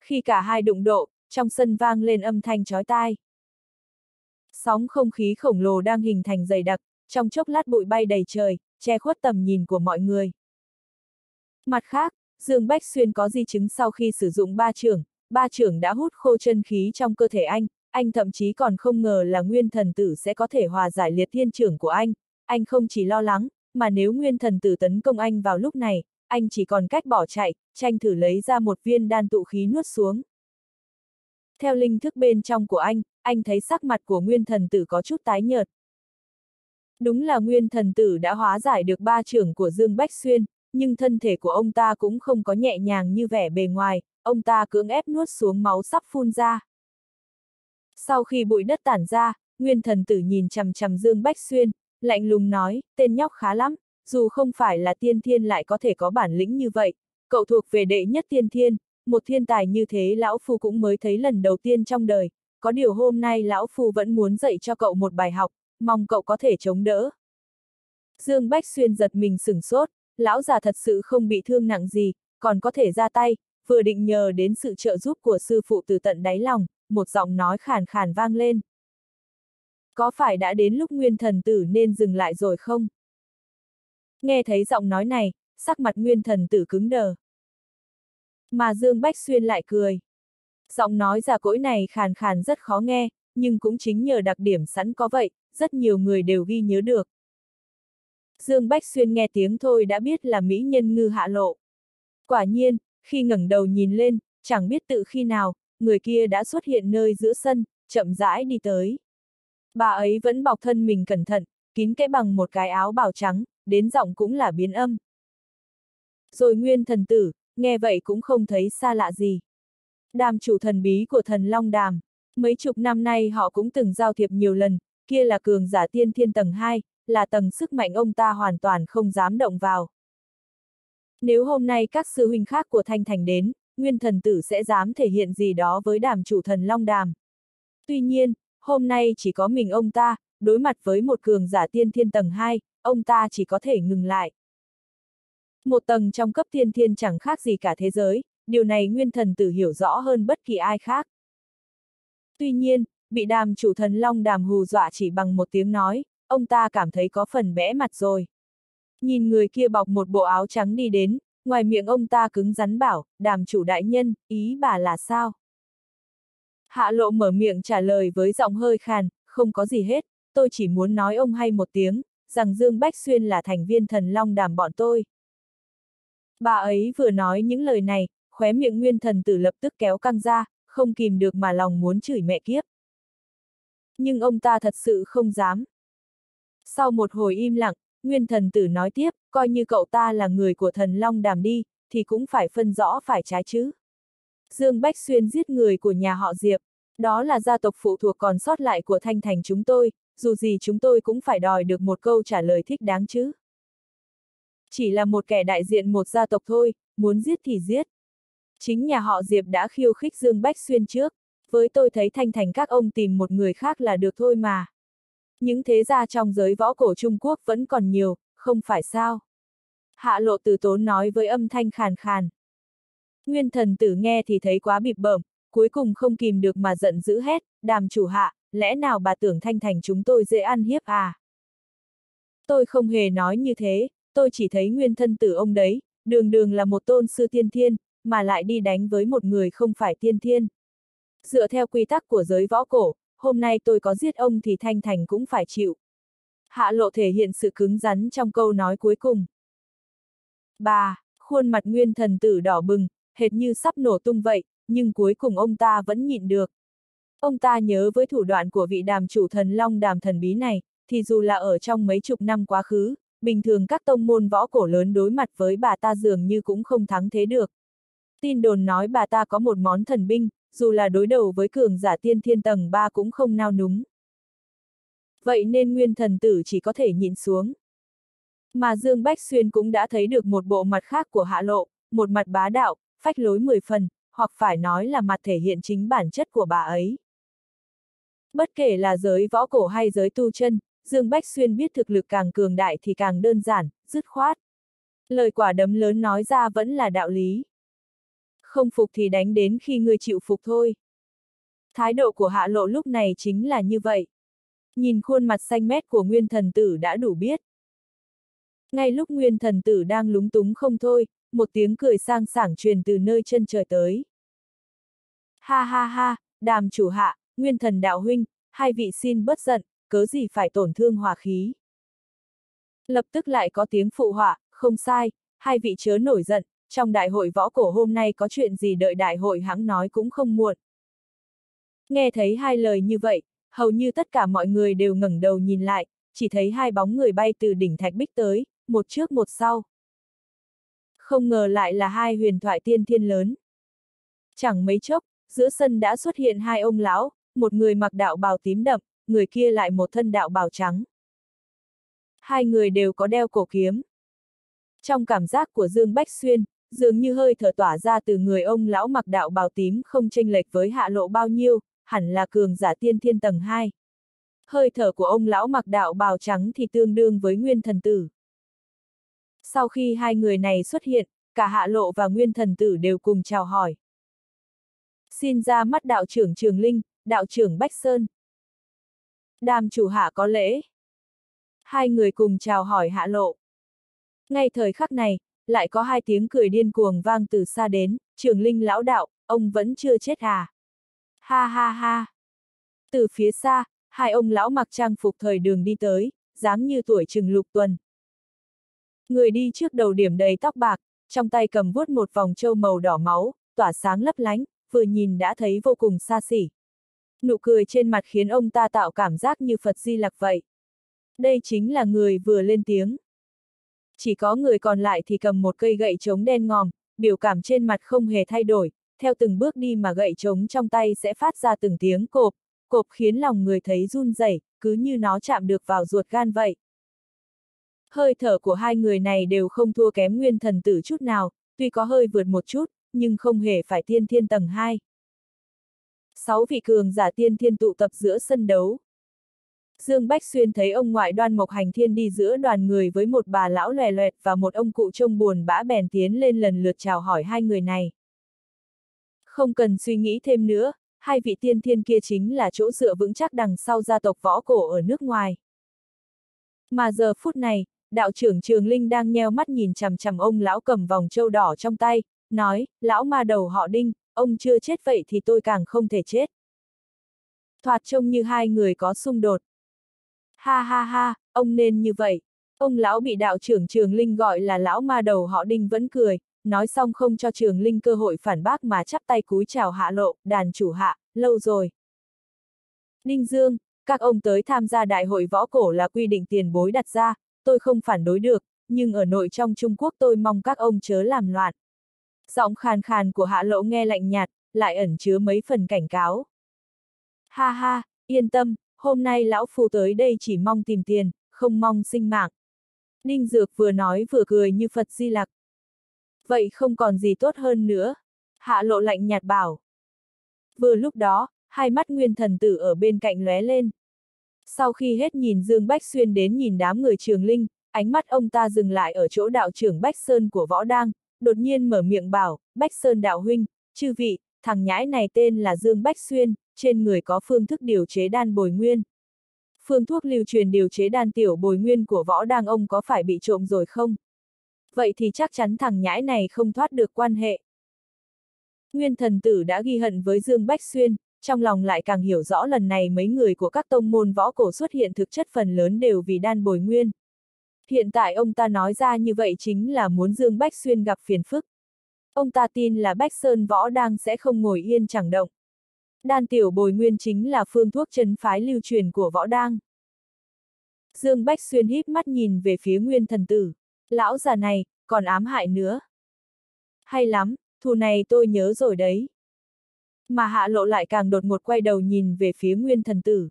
Khi cả hai đụng độ, trong sân vang lên âm thanh chói tai. Sóng không khí khổng lồ đang hình thành dày đặc, trong chốc lát bụi bay đầy trời, che khuất tầm nhìn của mọi người. Mặt khác, Dương Bách Xuyên có di chứng sau khi sử dụng ba trưởng, ba trưởng đã hút khô chân khí trong cơ thể anh, anh thậm chí còn không ngờ là nguyên thần tử sẽ có thể hòa giải liệt thiên trưởng của anh, anh không chỉ lo lắng, mà nếu nguyên thần tử tấn công anh vào lúc này, anh chỉ còn cách bỏ chạy, tranh thử lấy ra một viên đan tụ khí nuốt xuống. Theo linh thức bên trong của anh, anh thấy sắc mặt của nguyên thần tử có chút tái nhợt. Đúng là nguyên thần tử đã hóa giải được ba trưởng của Dương Bách Xuyên, nhưng thân thể của ông ta cũng không có nhẹ nhàng như vẻ bề ngoài, ông ta cưỡng ép nuốt xuống máu sắp phun ra. Sau khi bụi đất tản ra, nguyên thần tử nhìn chằm chằm Dương Bách Xuyên, lạnh lùng nói, tên nhóc khá lắm, dù không phải là tiên thiên lại có thể có bản lĩnh như vậy, cậu thuộc về đệ nhất tiên thiên, một thiên tài như thế lão phu cũng mới thấy lần đầu tiên trong đời, có điều hôm nay lão phu vẫn muốn dạy cho cậu một bài học, mong cậu có thể chống đỡ. Dương Bách Xuyên giật mình sửng sốt, lão già thật sự không bị thương nặng gì, còn có thể ra tay, vừa định nhờ đến sự trợ giúp của sư phụ từ tận đáy lòng, một giọng nói khàn khàn vang lên. Có phải đã đến lúc nguyên thần tử nên dừng lại rồi không? Nghe thấy giọng nói này, sắc mặt nguyên thần tử cứng đờ. Mà Dương Bách Xuyên lại cười. Giọng nói giả cỗi này khàn khàn rất khó nghe, nhưng cũng chính nhờ đặc điểm sẵn có vậy, rất nhiều người đều ghi nhớ được. Dương Bách Xuyên nghe tiếng thôi đã biết là mỹ nhân ngư hạ lộ. Quả nhiên, khi ngẩng đầu nhìn lên, chẳng biết tự khi nào, người kia đã xuất hiện nơi giữa sân, chậm rãi đi tới. Bà ấy vẫn bọc thân mình cẩn thận, kín kẽ bằng một cái áo bào trắng, đến giọng cũng là biến âm. Rồi nguyên thần tử, nghe vậy cũng không thấy xa lạ gì. Đàm chủ thần bí của thần Long Đàm, mấy chục năm nay họ cũng từng giao thiệp nhiều lần, kia là cường giả tiên thiên tầng 2, là tầng sức mạnh ông ta hoàn toàn không dám động vào. Nếu hôm nay các sư huynh khác của Thanh Thành đến, nguyên thần tử sẽ dám thể hiện gì đó với đàm chủ thần Long Đàm. Tuy nhiên, hôm nay chỉ có mình ông ta, đối mặt với một cường giả tiên thiên tầng 2, ông ta chỉ có thể ngừng lại. Một tầng trong cấp thiên thiên chẳng khác gì cả thế giới, điều này nguyên thần tử hiểu rõ hơn bất kỳ ai khác. Tuy nhiên, bị đàm chủ thần Long đàm hù dọa chỉ bằng một tiếng nói, ông ta cảm thấy có phần bẽ mặt rồi. Nhìn người kia bọc một bộ áo trắng đi đến, ngoài miệng ông ta cứng rắn bảo, đàm chủ đại nhân, ý bà là sao? Hạ lộ mở miệng trả lời với giọng hơi khàn, không có gì hết, tôi chỉ muốn nói ông hay một tiếng, rằng Dương Bách Xuyên là thành viên thần long đàm bọn tôi. Bà ấy vừa nói những lời này, khóe miệng nguyên thần tử lập tức kéo căng ra, không kìm được mà lòng muốn chửi mẹ kiếp. Nhưng ông ta thật sự không dám. Sau một hồi im lặng, nguyên thần tử nói tiếp, coi như cậu ta là người của thần long đàm đi, thì cũng phải phân rõ phải trái chứ. Dương Bách Xuyên giết người của nhà họ Diệp, đó là gia tộc phụ thuộc còn sót lại của Thanh Thành chúng tôi, dù gì chúng tôi cũng phải đòi được một câu trả lời thích đáng chứ. Chỉ là một kẻ đại diện một gia tộc thôi, muốn giết thì giết. Chính nhà họ Diệp đã khiêu khích Dương Bách Xuyên trước, với tôi thấy Thanh Thành các ông tìm một người khác là được thôi mà. Những thế gia trong giới võ cổ Trung Quốc vẫn còn nhiều, không phải sao? Hạ lộ từ tốn nói với âm thanh khàn khàn. Nguyên thần tử nghe thì thấy quá bịp bợm, cuối cùng không kìm được mà giận dữ hết, đàm chủ hạ, lẽ nào bà tưởng thanh thành chúng tôi dễ ăn hiếp à? Tôi không hề nói như thế, tôi chỉ thấy nguyên thân tử ông đấy, đường đường là một tôn sư tiên thiên, mà lại đi đánh với một người không phải tiên thiên. Dựa theo quy tắc của giới võ cổ, hôm nay tôi có giết ông thì thanh thành cũng phải chịu. Hạ lộ thể hiện sự cứng rắn trong câu nói cuối cùng. Bà, Khuôn mặt nguyên thần tử đỏ bừng, hệt như sắp nổ tung vậy, nhưng cuối cùng ông ta vẫn nhịn được. Ông ta nhớ với thủ đoạn của vị đàm chủ thần long đàm thần bí này, thì dù là ở trong mấy chục năm quá khứ, bình thường các tông môn võ cổ lớn đối mặt với bà ta dường như cũng không thắng thế được. Tin đồn nói bà ta có một món thần binh, dù là đối đầu với cường giả tiên thiên tầng 3 cũng không nao núng. Vậy nên nguyên thần tử chỉ có thể nhịn xuống. Mà Dương Bách Xuyên cũng đã thấy được một bộ mặt khác của hạ lộ, một mặt bá đạo, phách lối mười phần, hoặc phải nói là mặt thể hiện chính bản chất của bà ấy. Bất kể là giới võ cổ hay giới tu chân, Dương Bách Xuyên biết thực lực càng cường đại thì càng đơn giản, dứt khoát. Lời quả đấm lớn nói ra vẫn là đạo lý. Không phục thì đánh đến khi người chịu phục thôi. Thái độ của hạ lộ lúc này chính là như vậy. Nhìn khuôn mặt xanh mét của nguyên thần tử đã đủ biết. Ngay lúc nguyên thần tử đang lúng túng không thôi, một tiếng cười sang sảng truyền từ nơi chân trời tới. Ha ha ha, đàm chủ hạ, nguyên thần đạo huynh, hai vị xin bất giận, cớ gì phải tổn thương hòa khí. Lập tức lại có tiếng phụ họa, không sai, hai vị chớ nổi giận, trong đại hội võ cổ hôm nay có chuyện gì đợi đại hội hãng nói cũng không muộn. Nghe thấy hai lời như vậy, hầu như tất cả mọi người đều ngẩng đầu nhìn lại, chỉ thấy hai bóng người bay từ đỉnh thạch bích tới, một trước một sau. Không ngờ lại là hai huyền thoại tiên thiên lớn. Chẳng mấy chốc, giữa sân đã xuất hiện hai ông lão, một người mặc đạo bào tím đậm, người kia lại một thân đạo bào trắng. Hai người đều có đeo cổ kiếm. Trong cảm giác của Dương Bách Xuyên, dường như hơi thở tỏa ra từ người ông lão mặc đạo bào tím không chênh lệch với hạ lộ bao nhiêu, hẳn là cường giả tiên thiên tầng 2. Hơi thở của ông lão mặc đạo bào trắng thì tương đương với nguyên thần tử. Sau khi hai người này xuất hiện, cả hạ lộ và nguyên thần tử đều cùng chào hỏi. Xin ra mắt đạo trưởng Trường Linh, đạo trưởng Bách Sơn. Đàm chủ hạ có lễ. Hai người cùng chào hỏi hạ lộ. Ngay thời khắc này, lại có hai tiếng cười điên cuồng vang từ xa đến, trường linh lão đạo, ông vẫn chưa chết à? Ha ha ha! Từ phía xa, hai ông lão mặc trang phục thời đường đi tới, dáng như tuổi trừng lục tuần. Người đi trước đầu điểm đầy tóc bạc, trong tay cầm vuốt một vòng trâu màu đỏ máu, tỏa sáng lấp lánh, vừa nhìn đã thấy vô cùng xa xỉ. Nụ cười trên mặt khiến ông ta tạo cảm giác như Phật Di Lặc vậy. Đây chính là người vừa lên tiếng. Chỉ có người còn lại thì cầm một cây gậy trống đen ngòm, biểu cảm trên mặt không hề thay đổi, theo từng bước đi mà gậy trống trong tay sẽ phát ra từng tiếng cộp, cộp khiến lòng người thấy run rẩy, cứ như nó chạm được vào ruột gan vậy. Hơi thở của hai người này đều không thua kém nguyên thần tử chút nào, tuy có hơi vượt một chút, nhưng không hề phải tiên thiên tầng 2. Sáu vị cường giả tiên thiên tụ tập giữa sân đấu. Dương Bách Xuyên thấy ông ngoại đoan Mộc Hành Thiên đi giữa đoàn người với một bà lão lòe loẹt và một ông cụ trông buồn bã bèn tiến lên lần lượt chào hỏi hai người này. Không cần suy nghĩ thêm nữa, hai vị tiên thiên kia chính là chỗ dựa vững chắc đằng sau gia tộc võ cổ ở nước ngoài. Mà giờ phút này, đạo trưởng Trường Linh đang nheo mắt nhìn chằm chằm ông lão cầm vòng châu đỏ trong tay, nói, lão ma đầu họ đinh, ông chưa chết vậy thì tôi càng không thể chết. Thoạt trông như hai người có xung đột. Ha ha ha, ông nên như vậy. Ông lão bị đạo trưởng Trường Linh gọi là lão ma đầu họ đinh vẫn cười, nói xong không cho Trường Linh cơ hội phản bác mà chắp tay cúi chào hạ lộ, đàn chủ hạ, lâu rồi. Đinh Dương, các ông tới tham gia đại hội võ cổ là quy định tiền bối đặt ra, tôi không phản đối được, nhưng ở nội trong Trung Quốc tôi mong các ông chớ làm loạn. Giọng khàn khàn của hạ lộ nghe lạnh nhạt, lại ẩn chứa mấy phần cảnh cáo. Ha ha, yên tâm, hôm nay lão phu tới đây chỉ mong tìm tiền, không mong sinh mạng. Ninh Dược vừa nói vừa cười như Phật Di Lặc. Vậy không còn gì tốt hơn nữa. Hạ lộ lạnh nhạt bảo. Vừa lúc đó, hai mắt nguyên thần tử ở bên cạnh lóe lên. Sau khi hết nhìn Dương Bách Xuyên đến nhìn đám người trường linh, ánh mắt ông ta dừng lại ở chỗ đạo trưởng Bách Sơn của Võ Đang, đột nhiên mở miệng bảo, Bách Sơn đạo huynh, chư vị, thằng nhãi này tên là Dương Bách Xuyên, trên người có phương thức điều chế đan bồi nguyên. Phương thuốc lưu truyền điều chế đan tiểu bồi nguyên của võ đang ông có phải bị trộm rồi không? Vậy thì chắc chắn thằng nhãi này không thoát được quan hệ. Nguyên thần tử đã ghi hận với Dương Bách Xuyên, trong lòng lại càng hiểu rõ lần này mấy người của các tông môn võ cổ xuất hiện thực chất phần lớn đều vì đan bồi nguyên. Hiện tại ông ta nói ra như vậy chính là muốn Dương Bách Xuyên gặp phiền phức. Ông ta tin là Bách Sơn Võ đang sẽ không ngồi yên chẳng động. Đan tiểu bồi nguyên chính là phương thuốc chân phái lưu truyền của võ đang. Dương Bách Xuyên híp mắt nhìn về phía nguyên thần tử. Lão già này, còn ám hại nữa. Hay lắm, thù này tôi nhớ rồi đấy. Mà hạ lộ lại càng đột ngột quay đầu nhìn về phía nguyên thần tử.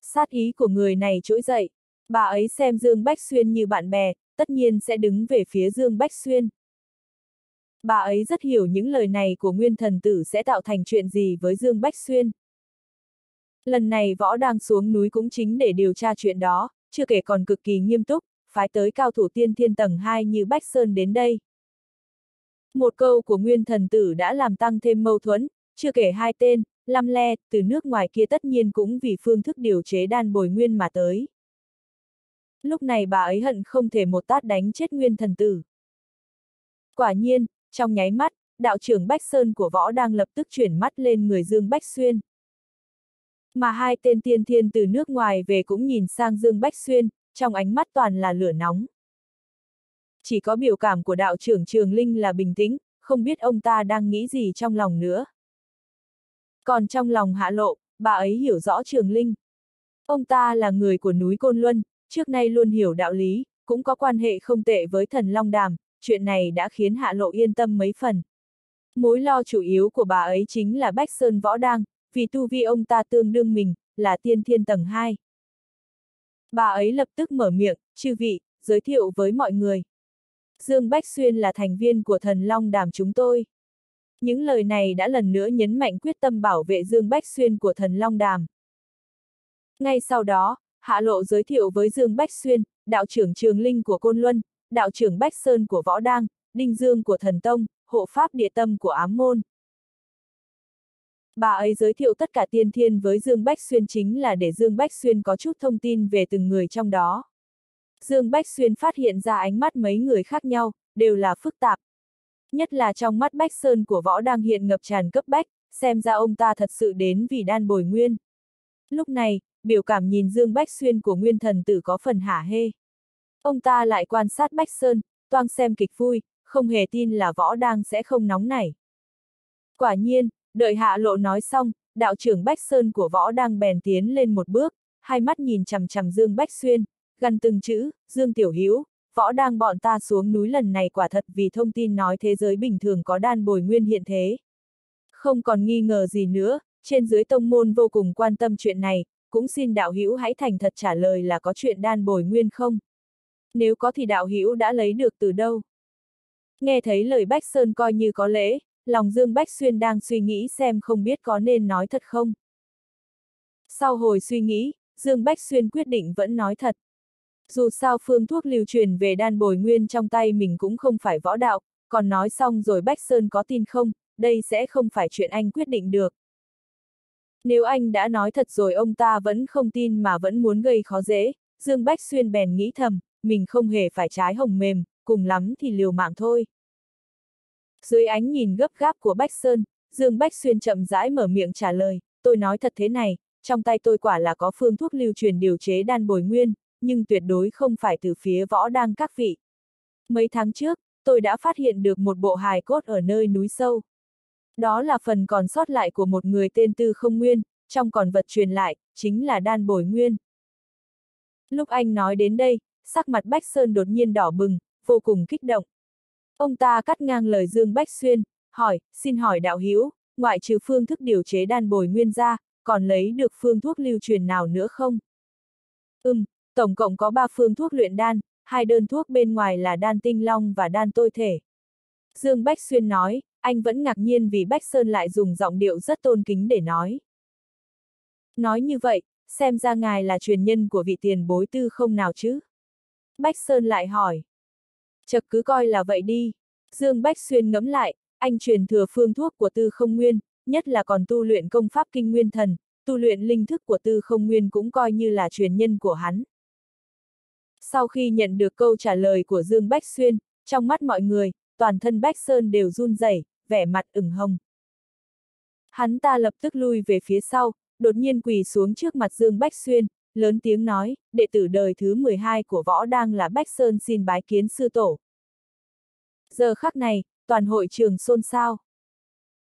Sát ý của người này trỗi dậy. Bà ấy xem Dương Bách Xuyên như bạn bè, tất nhiên sẽ đứng về phía Dương Bách Xuyên. Bà ấy rất hiểu những lời này của nguyên thần tử sẽ tạo thành chuyện gì với Dương Bách Xuyên. Lần này võ đang xuống núi cũng chính để điều tra chuyện đó, chưa kể còn cực kỳ nghiêm túc, phái tới cao thủ tiên thiên tầng 2 như Bách Sơn đến đây. Một câu của nguyên thần tử đã làm tăng thêm mâu thuẫn, chưa kể hai tên, Lam Le, từ nước ngoài kia tất nhiên cũng vì phương thức điều chế đan bồi nguyên mà tới. Lúc này bà ấy hận không thể một tát đánh chết nguyên thần tử. Quả nhiên, trong nháy mắt, đạo trưởng Bách Sơn của võ đang lập tức chuyển mắt lên người Dương Bách Xuyên. Mà hai tên tiên thiên từ nước ngoài về cũng nhìn sang Dương Bách Xuyên, trong ánh mắt toàn là lửa nóng. Chỉ có biểu cảm của đạo trưởng Trường Linh là bình tĩnh, không biết ông ta đang nghĩ gì trong lòng nữa. Còn trong lòng hạ lộ, bà ấy hiểu rõ Trường Linh. Ông ta là người của núi Côn Luân, trước nay luôn hiểu đạo lý, cũng có quan hệ không tệ với thần Long Đàm, chuyện này đã khiến hạ lộ yên tâm mấy phần. Mối lo chủ yếu của bà ấy chính là Bách Sơn Võ Đang, vì tu vi ông ta tương đương mình, là tiên thiên tầng 2. Bà ấy lập tức mở miệng, chư vị, giới thiệu với mọi người. Dương Bách Xuyên là thành viên của thần Long Đàm chúng tôi. Những lời này đã lần nữa nhấn mạnh quyết tâm bảo vệ Dương Bách Xuyên của thần Long Đàm. Ngay sau đó, Hạ Lộ giới thiệu với Dương Bách Xuyên, đạo trưởng Trường Linh của Côn Luân, đạo trưởng Bách Sơn của Võ Đăng, Đinh Dương của Thần Tông, hộ pháp địa tâm của Ám Môn. Bà ấy giới thiệu tất cả tiên thiên với Dương Bách Xuyên chính là để Dương Bách Xuyên có chút thông tin về từng người trong đó. Dương Bách Xuyên phát hiện ra ánh mắt mấy người khác nhau, đều là phức tạp. Nhất là trong mắt Bách Sơn của võ đang hiện ngập tràn cấp bách, xem ra ông ta thật sự đến vì đan bồi nguyên. Lúc này, biểu cảm nhìn Dương Bách Xuyên của nguyên thần tử có phần hả hê. Ông ta lại quan sát Bách Sơn, toang xem kịch vui, không hề tin là võ đang sẽ không nóng nảy. Quả nhiên, đợi hạ lộ nói xong, đạo trưởng Bách Sơn của võ đang bèn tiến lên một bước, hai mắt nhìn chằm chằm Dương Bách Xuyên, gần từng chữ, Dương Tiểu Hữu võ đang bọn ta xuống núi lần này quả thật vì thông tin nói thế giới bình thường có đan bồi nguyên hiện thế. Không còn nghi ngờ gì nữa, trên dưới tông môn vô cùng quan tâm chuyện này, cũng xin đạo hữu hãy thành thật trả lời là có chuyện đan bồi nguyên không? Nếu có thì đạo hữu đã lấy được từ đâu? Nghe thấy lời Bách Sơn coi như có lễ, lòng Dương Bách Xuyên đang suy nghĩ xem không biết có nên nói thật không. Sau hồi suy nghĩ, Dương Bách Xuyên quyết định vẫn nói thật. Dù sao phương thuốc lưu truyền về đan bồi nguyên trong tay mình cũng không phải võ đạo, còn nói xong rồi Bách Sơn có tin không, đây sẽ không phải chuyện anh quyết định được. Nếu anh đã nói thật rồi ông ta vẫn không tin mà vẫn muốn gây khó dễ, Dương Bách Xuyên bèn nghĩ thầm, mình không hề phải trái hồng mềm, cùng lắm thì liều mạng thôi. Dưới ánh nhìn gấp gáp của Bách Sơn, Dương Bách Xuyên chậm rãi mở miệng trả lời, tôi nói thật thế này, trong tay tôi quả là có phương thuốc lưu truyền điều chế đan bồi nguyên, nhưng tuyệt đối không phải từ phía võ đang các vị. Mấy tháng trước, tôi đã phát hiện được một bộ hài cốt ở nơi núi sâu. Đó là phần còn sót lại của một người tên Tư Không Nguyên, trong còn vật truyền lại, chính là đan bồi nguyên. Lúc anh nói đến đây, sắc mặt Bách Sơn đột nhiên đỏ bừng, vô cùng kích động. Ông ta cắt ngang lời Dương Bách Xuyên, hỏi, xin hỏi đạo hữu ngoại trừ phương thức điều chế đan bồi nguyên ra, còn lấy được phương thuốc lưu truyền nào nữa không? Ừm, tổng cộng có 3 phương thuốc luyện đan, hai đơn thuốc bên ngoài là đan tinh long và đan tôi thể. Dương Bách Xuyên nói, anh vẫn ngạc nhiên vì Bách Sơn lại dùng giọng điệu rất tôn kính để nói. Nói như vậy, xem ra ngài là truyền nhân của vị tiền bối tư không nào chứ? Bách Sơn lại hỏi. Chật cứ coi là vậy đi. Dương Bách Xuyên ngẫm lại, anh truyền thừa phương thuốc của tư không nguyên, nhất là còn tu luyện công pháp kinh nguyên thần, tu luyện linh thức của tư không nguyên cũng coi như là truyền nhân của hắn. Sau khi nhận được câu trả lời của Dương Bách Xuyên, trong mắt mọi người, toàn thân Bách Sơn đều run rẩy, vẻ mặt ửng hồng. Hắn ta lập tức lui về phía sau, đột nhiên quỳ xuống trước mặt Dương Bách Xuyên, lớn tiếng nói, đệ tử đời thứ 12 của võ đang là Bách Sơn xin bái kiến sư tổ. Giờ khắc này, toàn hội trường xôn xao.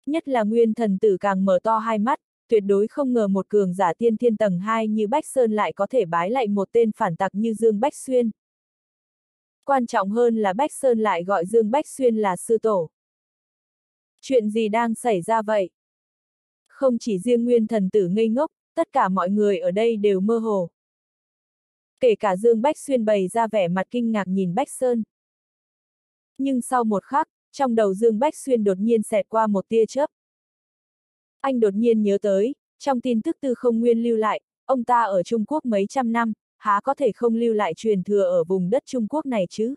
Nhất là nguyên thần tử càng mở to hai mắt, tuyệt đối không ngờ một cường giả tiên thiên tầng 2 như Bách Sơn lại có thể bái lại một tên phản tặc như Dương Bách Xuyên. Quan trọng hơn là Bách Sơn lại gọi Dương Bách Xuyên là sư tổ. Chuyện gì đang xảy ra vậy? Không chỉ riêng nguyên thần tử ngây ngốc, tất cả mọi người ở đây đều mơ hồ. Kể cả Dương Bách Xuyên bày ra vẻ mặt kinh ngạc nhìn Bách Sơn. Nhưng sau một khắc, trong đầu Dương Bách Xuyên đột nhiên xẹt qua một tia chớp. Anh đột nhiên nhớ tới, trong tin tức tư không nguyên lưu lại, ông ta ở Trung Quốc mấy trăm năm, há có thể không lưu lại truyền thừa ở vùng đất Trung Quốc này chứ?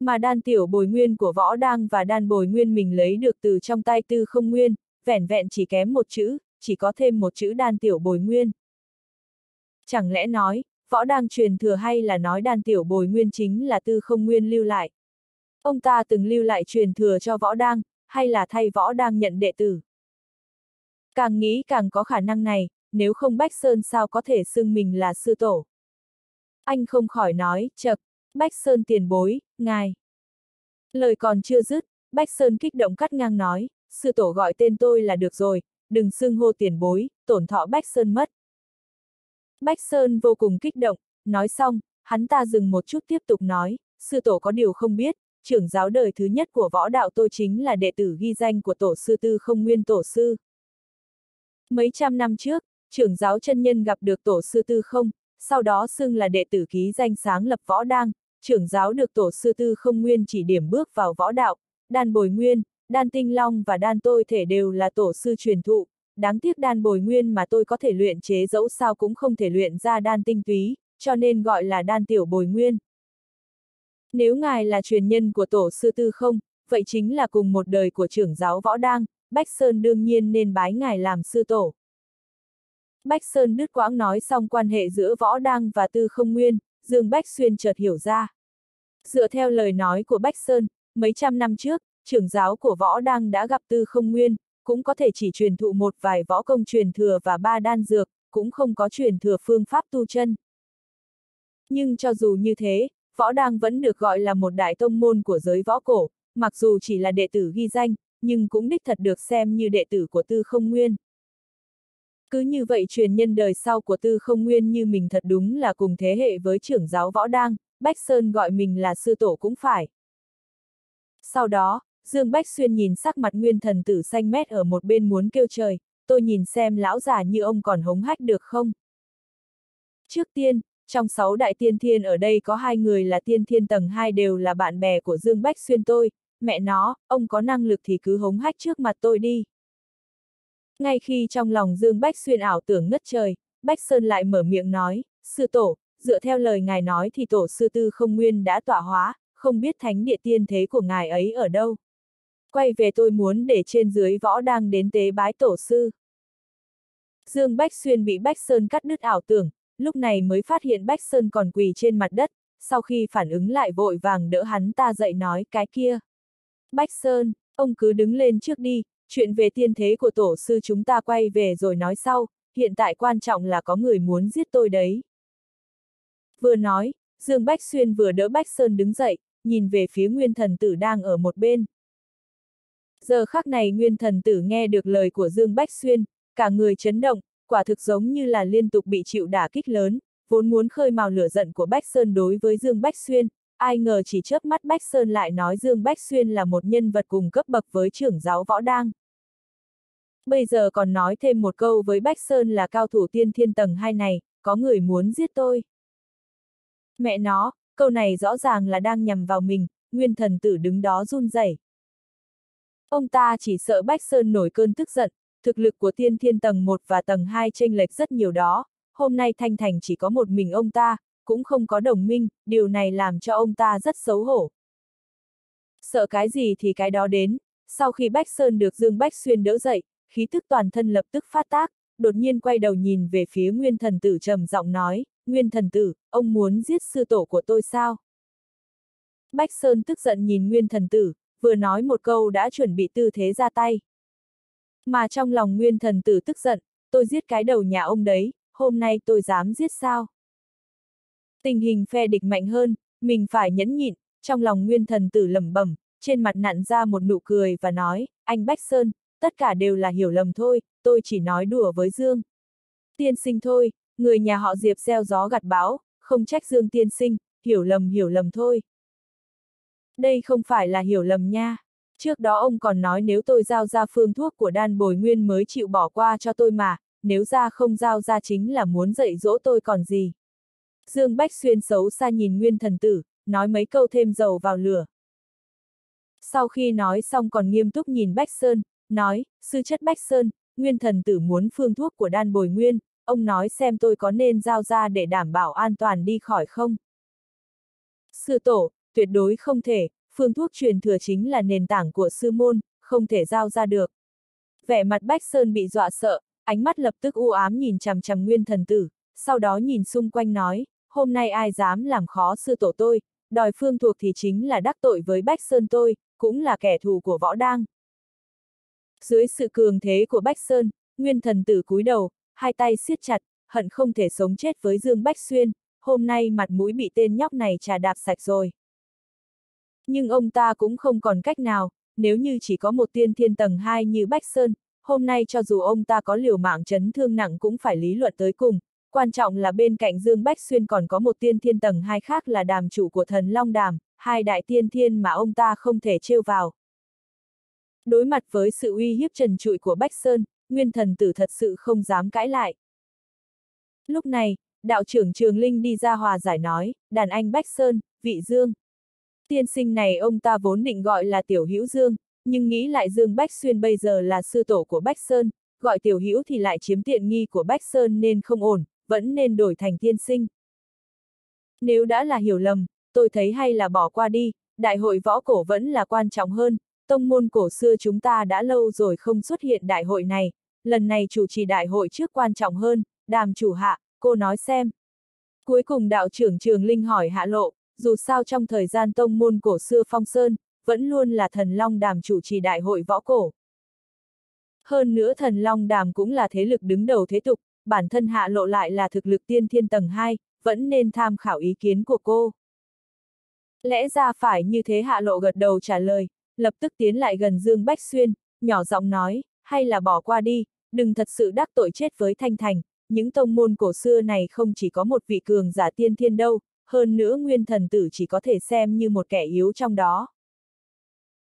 Mà đan tiểu bồi nguyên của võ đang và đan bồi nguyên mình lấy được từ trong tay tư không nguyên, vẻn vẹn chỉ kém một chữ, chỉ có thêm một chữ đan tiểu bồi nguyên. Chẳng lẽ nói, võ đang truyền thừa hay là nói đan tiểu bồi nguyên chính là tư không nguyên lưu lại? Ông ta từng lưu lại truyền thừa cho võ đang, hay là thay võ đang nhận đệ tử? Càng nghĩ càng có khả năng này, nếu không Bách Sơn sao có thể xưng mình là sư tổ. Anh không khỏi nói, chật, Bách Sơn tiền bối, ngài. Lời còn chưa dứt, Bách Sơn kích động cắt ngang nói, sư tổ gọi tên tôi là được rồi, đừng xưng hô tiền bối, tổn thọ Bách Sơn mất. Bách Sơn vô cùng kích động, nói xong, hắn ta dừng một chút tiếp tục nói, sư tổ có điều không biết, trưởng giáo đời thứ nhất của võ đạo tôi chính là đệ tử ghi danh của tổ sư tư không nguyên tổ sư. Mấy trăm năm trước, trưởng giáo chân nhân gặp được tổ sư tư không, sau đó xưng là đệ tử ký danh sáng lập võ đang, trưởng giáo được tổ sư tư không nguyên chỉ điểm bước vào võ đạo, đan bồi nguyên, đan tinh long và đan tôi thể đều là tổ sư truyền thụ, đáng tiếc đan bồi nguyên mà tôi có thể luyện chế dẫu sao cũng không thể luyện ra đan tinh túy, cho nên gọi là đan tiểu bồi nguyên. Nếu ngài là truyền nhân của tổ sư tư không, vậy chính là cùng một đời của trưởng giáo võ Đang. Bách Sơn đương nhiên nên bái ngài làm sư tổ. Bách Sơn đứt quãng nói xong quan hệ giữa võ Đang và tư không nguyên, Dương Bách Xuyên chợt hiểu ra. Dựa theo lời nói của Bách Sơn, mấy trăm năm trước, trưởng giáo của võ đăng đã gặp tư không nguyên, cũng có thể chỉ truyền thụ một vài võ công truyền thừa và ba đan dược, cũng không có truyền thừa phương pháp tu chân. Nhưng cho dù như thế, võ đăng vẫn được gọi là một đại tông môn của giới võ cổ, mặc dù chỉ là đệ tử ghi danh, nhưng cũng đích thật được xem như đệ tử của tư không nguyên. Cứ như vậy truyền nhân đời sau của tư không nguyên như mình thật đúng là cùng thế hệ với trưởng giáo võ đăng, Bách Sơn gọi mình là sư tổ cũng phải. Sau đó, Dương Bách Xuyên nhìn sắc mặt nguyên thần tử xanh mét ở một bên muốn kêu trời, tôi nhìn xem lão già như ông còn hống hách được không? Trước tiên, trong sáu đại tiên thiên ở đây có hai người là tiên thiên tầng 2 đều là bạn bè của Dương Bách Xuyên tôi, mẹ nó, ông có năng lực thì cứ hống hách trước mặt tôi đi. Ngay khi trong lòng Dương Bách Xuyên ảo tưởng ngất trời, Bách Sơn lại mở miệng nói, sư tổ, dựa theo lời ngài nói thì tổ sư tư không nguyên đã tọa hóa, không biết thánh địa tiên thế của ngài ấy ở đâu. Quay về tôi muốn để trên dưới võ đang đến tế bái tổ sư. Dương Bách Xuyên bị Bách Sơn cắt đứt ảo tưởng, lúc này mới phát hiện Bách Sơn còn quỳ trên mặt đất, sau khi phản ứng lại vội vàng đỡ hắn ta dậy nói cái kia. Bách Sơn, ông cứ đứng lên trước đi, chuyện về tiên thế của tổ sư chúng ta quay về rồi nói sau, hiện tại quan trọng là có người muốn giết tôi đấy. Vừa nói, Dương Bách Xuyên vừa đỡ Bách Sơn đứng dậy, nhìn về phía nguyên thần tử đang ở một bên. Giờ khắc này nguyên thần tử nghe được lời của Dương Bách Xuyên, cả người chấn động, quả thực giống như là liên tục bị chịu đả kích lớn, vốn muốn khơi mào lửa giận của Bách Sơn đối với Dương Bách Xuyên, ai ngờ chỉ chớp mắt Bách Sơn lại nói Dương Bách Xuyên là một nhân vật cùng cấp bậc với trưởng giáo võ đang. Bây giờ còn nói thêm một câu với Bách Sơn là cao thủ tiên thiên tầng 2 này, có người muốn giết tôi. Mẹ nó, câu này rõ ràng là đang nhằm vào mình, nguyên thần tử đứng đó run rẩy. Ông ta chỉ sợ Bách Sơn nổi cơn tức giận, thực lực của tiên thiên tầng 1 và tầng 2 chênh lệch rất nhiều đó, hôm nay Thanh Thành chỉ có một mình ông ta, cũng không có đồng minh, điều này làm cho ông ta rất xấu hổ. Sợ cái gì thì cái đó đến, sau khi Bách Sơn được Dương Bách Xuyên đỡ dậy, khí thức toàn thân lập tức phát tác, đột nhiên quay đầu nhìn về phía Nguyên Thần Tử trầm giọng nói, Nguyên Thần Tử, ông muốn giết sư tổ của tôi sao? Bách Sơn tức giận nhìn Nguyên Thần Tử, vừa nói một câu đã chuẩn bị tư thế ra tay. Mà trong lòng Nguyên Thần Tử tức giận, tôi giết cái đầu nhà ông đấy, hôm nay tôi dám giết sao? Tình hình phe địch mạnh hơn, mình phải nhẫn nhịn, trong lòng nguyên thần tử lẩm bẩm, trên mặt nặn ra một nụ cười và nói, anh Bách Sơn, tất cả đều là hiểu lầm thôi, tôi chỉ nói đùa với Dương. Tiên sinh thôi, người nhà họ Diệp gieo gió gặt bão, không trách Dương tiên sinh, hiểu lầm hiểu lầm thôi. Đây không phải là hiểu lầm nha. Trước đó ông còn nói nếu tôi giao ra phương thuốc của đan bồi nguyên mới chịu bỏ qua cho tôi mà, nếu ra không giao ra chính là muốn dạy dỗ tôi còn gì. Dương Bách Xuyên xấu xa nhìn nguyên thần tử, nói mấy câu thêm dầu vào lửa. Sau khi nói xong còn nghiêm túc nhìn Bách Sơn, nói, sư chất Bách Sơn, nguyên thần tử muốn phương thuốc của đan bồi nguyên, ông nói xem tôi có nên giao ra để đảm bảo an toàn đi khỏi không? Sư tổ, tuyệt đối không thể, phương thuốc truyền thừa chính là nền tảng của sư môn, không thể giao ra được. Vẻ mặt Bách Sơn bị dọa sợ, ánh mắt lập tức u ám nhìn chằm chằm nguyên thần tử, sau đó nhìn xung quanh nói, hôm nay ai dám làm khó sư tổ tôi, đòi phương thuộc thì chính là đắc tội với Bách Sơn tôi, cũng là kẻ thù của võ đang. Dưới sự cường thế của Bách Sơn, nguyên thần tử cúi đầu, hai tay siết chặt, hận không thể sống chết với Dương Bách Xuyên, hôm nay mặt mũi bị tên nhóc này trà đạp sạch rồi. Nhưng ông ta cũng không còn cách nào, nếu như chỉ có một tiên thiên tầng 2 như Bách Sơn, hôm nay cho dù ông ta có liều mạng chấn thương nặng cũng phải lý luận tới cùng, quan trọng là bên cạnh Dương Bách Xuyên còn có một tiên thiên tầng 2 khác là đàm chủ của thần Long Đàm, hai đại tiên thiên mà ông ta không thể trêu vào. Đối mặt với sự uy hiếp trần trụi của Bách Sơn, nguyên thần tử thật sự không dám cãi lại. Lúc này, đạo trưởng Trường Linh đi ra hòa giải nói, đàn anh Bách Sơn, vị Dương. Tiên sinh này ông ta vốn định gọi là Tiểu Hữu Dương, nhưng nghĩ lại Dương Bách Xuyên bây giờ là sư tổ của Bách Sơn, gọi Tiểu Hữu thì lại chiếm tiện nghi của Bách Sơn nên không ổn, vẫn nên đổi thành tiên sinh. Nếu đã là hiểu lầm, tôi thấy hay là bỏ qua đi, đại hội võ cổ vẫn là quan trọng hơn, tông môn cổ xưa chúng ta đã lâu rồi không xuất hiện đại hội này, lần này chủ trì đại hội trước quan trọng hơn, đàm chủ hạ, cô nói xem. Cuối cùng đạo trưởng trường Linh hỏi hạ lộ, dù sao trong thời gian tông môn cổ xưa phong sơn, vẫn luôn là thần long đàm chủ trì đại hội võ cổ. Hơn nữa thần long đàm cũng là thế lực đứng đầu thế tục, bản thân hạ lộ lại là thực lực tiên thiên tầng 2, vẫn nên tham khảo ý kiến của cô. Lẽ ra phải như thế hạ lộ gật đầu trả lời, lập tức tiến lại gần Dương Bách Xuyên, nhỏ giọng nói, hay là bỏ qua đi, đừng thật sự đắc tội chết với Thanh Thành, những tông môn cổ xưa này không chỉ có một vị cường giả tiên thiên đâu, hơn nữa nguyên thần tử chỉ có thể xem như một kẻ yếu trong đó.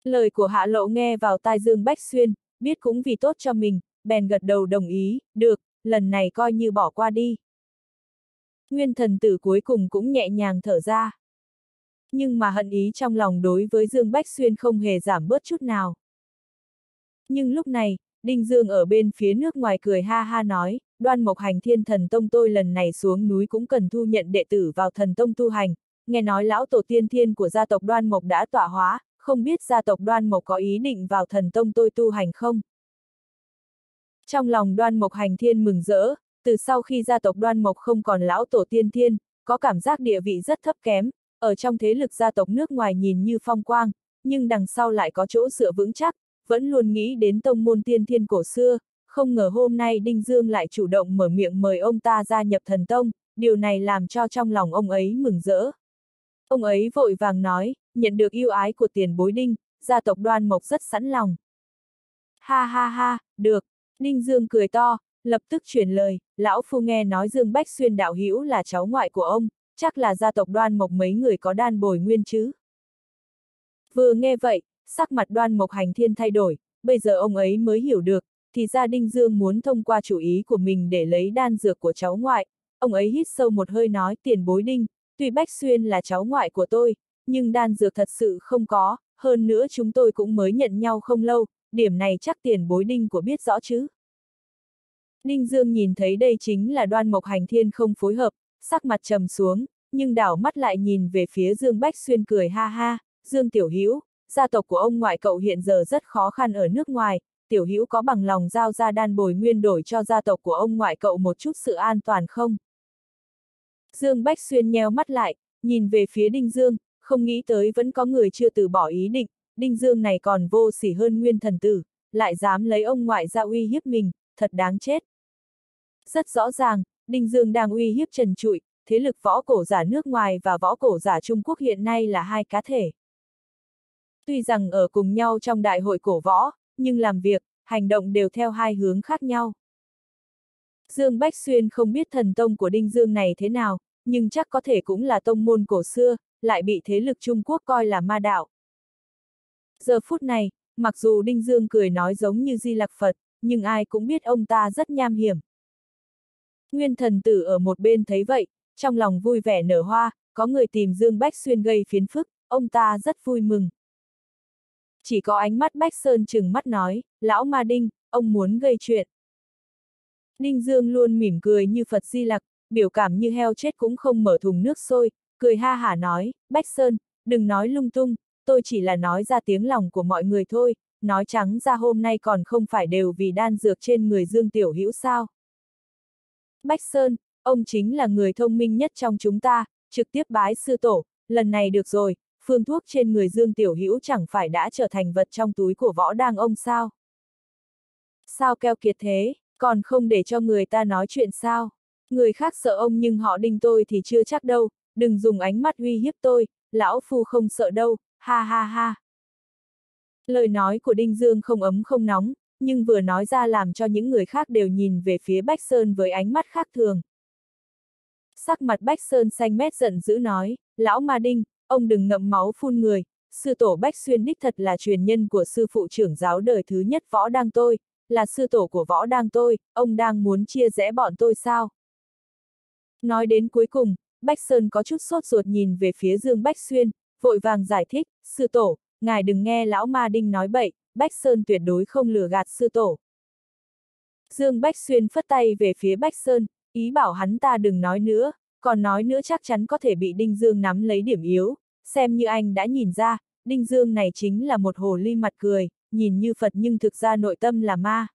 Lời của hạ lộ nghe vào tai Dương Bách Xuyên, biết cũng vì tốt cho mình, bèn gật đầu đồng ý, được, lần này coi như bỏ qua đi. Nguyên thần tử cuối cùng cũng nhẹ nhàng thở ra. Nhưng mà hận ý trong lòng đối với Dương Bách Xuyên không hề giảm bớt chút nào. Nhưng lúc này, Đinh Dương ở bên phía nước ngoài cười ha ha nói, đoan mộc hành thiên thần tông tôi lần này xuống núi cũng cần thu nhận đệ tử vào thần tông tu hành, nghe nói lão tổ tiên thiên của gia tộc đoan mộc đã tỏa hóa, không biết gia tộc đoan mộc có ý định vào thần tông tôi tu hành không? Trong lòng đoan mộc hành thiên mừng rỡ, từ sau khi gia tộc đoan mộc không còn lão tổ tiên thiên, có cảm giác địa vị rất thấp kém, ở trong thế lực gia tộc nước ngoài nhìn như phong quang, nhưng đằng sau lại có chỗ dựa vững chắc, vẫn luôn nghĩ đến tông môn tiên thiên cổ xưa, không ngờ hôm nay Đinh Dương lại chủ động mở miệng mời ông ta gia nhập thần tông, điều này làm cho trong lòng ông ấy mừng rỡ. Ông ấy vội vàng nói, nhận được yêu ái của tiền bối Đinh, gia tộc đoan mộc rất sẵn lòng. Ha ha ha, được, Đinh Dương cười to, lập tức truyền lời, lão phu nghe nói Dương Bách Xuyên đạo hữu là cháu ngoại của ông, chắc là gia tộc đoan mộc mấy người có đan bồi nguyên chứ. Vừa nghe vậy, sắc mặt đoan mộc hành thiên thay đổi, bây giờ ông ấy mới hiểu được, thì gia Đinh Dương muốn thông qua chủ ý của mình để lấy đan dược của cháu ngoại. Ông ấy hít sâu một hơi nói tiền bối Đinh, tuy Bách Xuyên là cháu ngoại của tôi, nhưng đan dược thật sự không có, hơn nữa chúng tôi cũng mới nhận nhau không lâu, điểm này chắc tiền bối Đinh của biết rõ chứ. Đinh Dương nhìn thấy đây chính là đoan mộc hành thiên không phối hợp, sắc mặt trầm xuống, nhưng đảo mắt lại nhìn về phía Dương Bách Xuyên cười ha ha, Dương Tiểu Hữu gia tộc của ông ngoại cậu hiện giờ rất khó khăn ở nước ngoài, Tiểu Hữu có bằng lòng giao ra đan bồi nguyên đổi cho gia tộc của ông ngoại cậu một chút sự an toàn không? Dương Bách Xuyên nheo mắt lại, nhìn về phía Đinh Dương, không nghĩ tới vẫn có người chưa từ bỏ ý định, Đinh Dương này còn vô sỉ hơn nguyên thần tử, lại dám lấy ông ngoại ra uy hiếp mình, thật đáng chết. Rất rõ ràng, Đinh Dương đang uy hiếp trần trụi, thế lực võ cổ giả nước ngoài và võ cổ giả Trung Quốc hiện nay là hai cá thể. Tuy rằng ở cùng nhau trong đại hội cổ võ, nhưng làm việc, hành động đều theo hai hướng khác nhau. Dương Bách Xuyên không biết thần tông của Đinh Dương này thế nào, nhưng chắc có thể cũng là tông môn cổ xưa, lại bị thế lực Trung Quốc coi là ma đạo. Giờ phút này, mặc dù Đinh Dương cười nói giống như Di Lặc Phật, nhưng ai cũng biết ông ta rất nham hiểm. Nguyên thần tử ở một bên thấy vậy, trong lòng vui vẻ nở hoa, có người tìm Dương Bách Xuyên gây phiến phức, ông ta rất vui mừng. Chỉ có ánh mắt Bách Sơn chừng mắt nói, lão ma đinh, ông muốn gây chuyện. Đinh Dương luôn mỉm cười như Phật Di Lặc, biểu cảm như heo chết cũng không mở thùng nước sôi, cười ha hả nói, Bách Sơn, đừng nói lung tung, tôi chỉ là nói ra tiếng lòng của mọi người thôi, nói trắng ra hôm nay còn không phải đều vì đan dược trên người Dương Tiểu Hữu sao. Bách Sơn, ông chính là người thông minh nhất trong chúng ta, trực tiếp bái sư tổ, lần này được rồi, phương thuốc trên người Dương Tiểu Hữu chẳng phải đã trở thành vật trong túi của võ đang ông sao? Sao keo kiệt thế, còn không để cho người ta nói chuyện sao? Người khác sợ ông nhưng họ đinh tôi thì chưa chắc đâu, đừng dùng ánh mắt uy hiếp tôi, lão phu không sợ đâu, ha ha ha. Lời nói của Đinh Dương không ấm không nóng, nhưng vừa nói ra làm cho những người khác đều nhìn về phía Bách Sơn với ánh mắt khác thường. Sắc mặt Bách Sơn xanh mét giận dữ nói, lão ma đinh, ông đừng ngậm máu phun người, sư tổ Bách Xuyên đích thật là truyền nhân của sư phụ trưởng giáo đời thứ nhất võ đang tôi, là sư tổ của võ đang tôi, ông đang muốn chia rẽ bọn tôi sao? Nói đến cuối cùng, Bách Sơn có chút sốt ruột nhìn về phía Dương Bách Xuyên, vội vàng giải thích, sư tổ, ngài đừng nghe lão ma đinh nói bậy, Bách Sơn tuyệt đối không lừa gạt sư tổ. Dương Bách Xuyên phất tay về phía Bách Sơn, ý bảo hắn ta đừng nói nữa, còn nói nữa chắc chắn có thể bị Đinh Dương nắm lấy điểm yếu, xem như anh đã nhìn ra, Đinh Dương này chính là một hồ ly mặt cười, nhìn như Phật nhưng thực ra nội tâm là ma.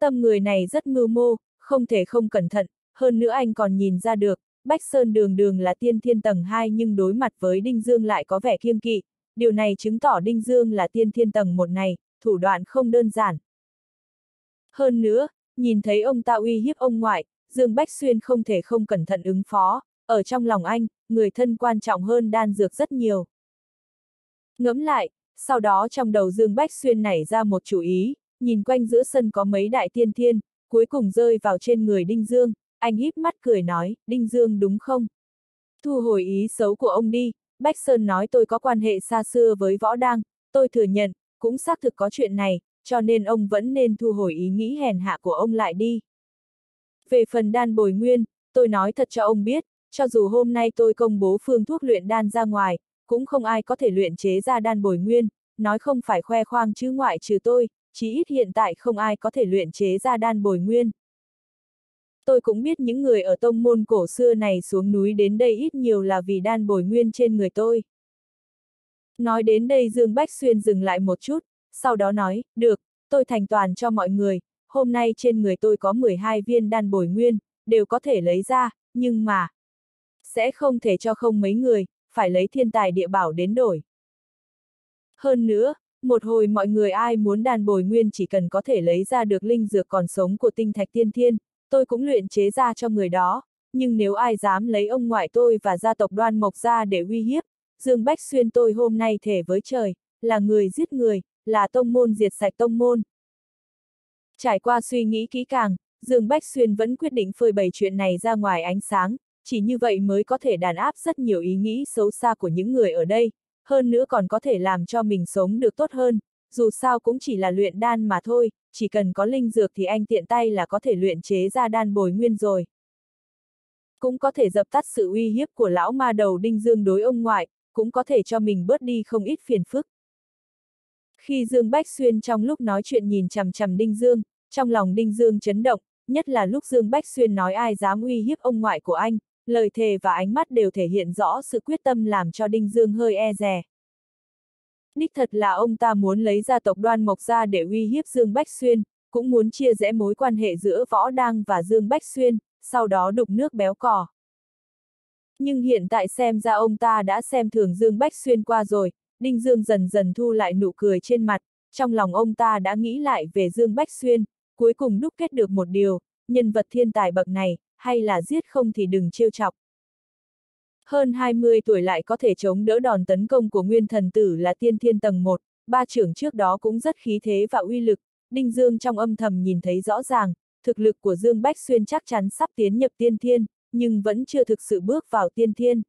Tâm người này rất mưu mô, không thể không cẩn thận, hơn nữa anh còn nhìn ra được, Bách Sơn đường đường là tiên thiên tầng 2 nhưng đối mặt với Đinh Dương lại có vẻ kiêng kỵ, điều này chứng tỏ Đinh Dương là tiên thiên tầng một này, thủ đoạn không đơn giản. Hơn nữa, nhìn thấy ông ta uy hiếp ông ngoại, Dương Bách Xuyên không thể không cẩn thận ứng phó, ở trong lòng anh, người thân quan trọng hơn đan dược rất nhiều. Ngẫm lại, sau đó trong đầu Dương Bách Xuyên nảy ra một chủ ý, nhìn quanh giữa sân có mấy đại tiên thiên, cuối cùng rơi vào trên người Đinh Dương, anh híp mắt cười nói, Đinh Dương đúng không? Thu hồi ý xấu của ông đi, Bách Sơn nói tôi có quan hệ xa xưa với Võ Đăng, tôi thừa nhận, cũng xác thực có chuyện này, cho nên ông vẫn nên thu hồi ý nghĩ hèn hạ của ông lại đi. Về phần đan bồi nguyên, tôi nói thật cho ông biết, cho dù hôm nay tôi công bố phương thuốc luyện đan ra ngoài, cũng không ai có thể luyện chế ra đan bồi nguyên, nói không phải khoe khoang chứ ngoại trừ tôi, chí ít hiện tại không ai có thể luyện chế ra đan bồi nguyên. Tôi cũng biết những người ở tông môn cổ xưa này xuống núi đến đây ít nhiều là vì đan bồi nguyên trên người tôi. Nói đến đây Dương Bách Xuyên dừng lại một chút, sau đó nói, được, tôi thành toàn cho mọi người, hôm nay trên người tôi có 12 viên đan bồi nguyên, đều có thể lấy ra, nhưng mà, sẽ không thể cho không mấy người, phải lấy thiên tài địa bảo đến đổi. Hơn nữa, một hồi mọi người ai muốn đan bồi nguyên chỉ cần có thể lấy ra được linh dược còn sống của tinh thạch tiên thiên, tôi cũng luyện chế ra cho người đó, nhưng nếu ai dám lấy ông ngoại tôi và gia tộc đoan mộc ra để uy hiếp, Dương Bách Xuyên tôi hôm nay thể với trời, là người giết người, là tông môn diệt sạch tông môn. Trải qua suy nghĩ kỹ càng, Dương Bách Xuyên vẫn quyết định phơi bày chuyện này ra ngoài ánh sáng, chỉ như vậy mới có thể đàn áp rất nhiều ý nghĩ xấu xa của những người ở đây, hơn nữa còn có thể làm cho mình sống được tốt hơn, dù sao cũng chỉ là luyện đan mà thôi, chỉ cần có linh dược thì anh tiện tay là có thể luyện chế ra đan bồi nguyên rồi. Cũng có thể dập tắt sự uy hiếp của lão ma đầu đinh dương đối ông ngoại, cũng có thể cho mình bớt đi không ít phiền phức. Khi Dương Bách Xuyên trong lúc nói chuyện nhìn chằm chằm Đinh Dương, trong lòng Đinh Dương chấn động, nhất là lúc Dương Bách Xuyên nói ai dám uy hiếp ông ngoại của anh, lời thề và ánh mắt đều thể hiện rõ sự quyết tâm làm cho Đinh Dương hơi e dè. Đích thật là ông ta muốn lấy gia tộc đoan mộc ra để uy hiếp Dương Bách Xuyên, cũng muốn chia rẽ mối quan hệ giữa Võ Đăng và Dương Bách Xuyên, sau đó đục nước béo cò. Nhưng hiện tại xem ra ông ta đã xem thường Dương Bách Xuyên qua rồi, Đinh Dương dần dần thu lại nụ cười trên mặt, trong lòng ông ta đã nghĩ lại về Dương Bách Xuyên, cuối cùng đúc kết được một điều, nhân vật thiên tài bậc này, hay là giết không thì đừng trêu chọc. Hơn 20 tuổi lại có thể chống đỡ đòn tấn công của nguyên thần tử là tiên thiên tầng 1, ba trưởng trước đó cũng rất khí thế và uy lực, Đinh Dương trong âm thầm nhìn thấy rõ ràng, thực lực của Dương Bách Xuyên chắc chắn sắp tiến nhập tiên thiên, nhưng vẫn chưa thực sự bước vào tiên thiên.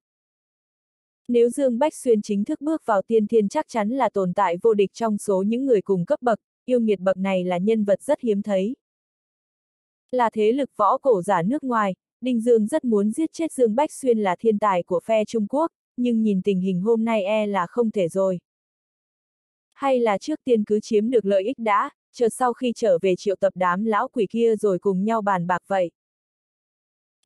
Nếu Dương Bách Xuyên chính thức bước vào tiên thiên chắc chắn là tồn tại vô địch trong số những người cùng cấp bậc, yêu nghiệt bậc này là nhân vật rất hiếm thấy. Là thế lực võ cổ giả nước ngoài, Đinh Dương rất muốn giết chết Dương Bách Xuyên là thiên tài của phe Trung Quốc, nhưng nhìn tình hình hôm nay e là không thể rồi. Hay là trước tiên cứ chiếm được lợi ích đã, chờ sau khi trở về triệu tập đám lão quỷ kia rồi cùng nhau bàn bạc vậy.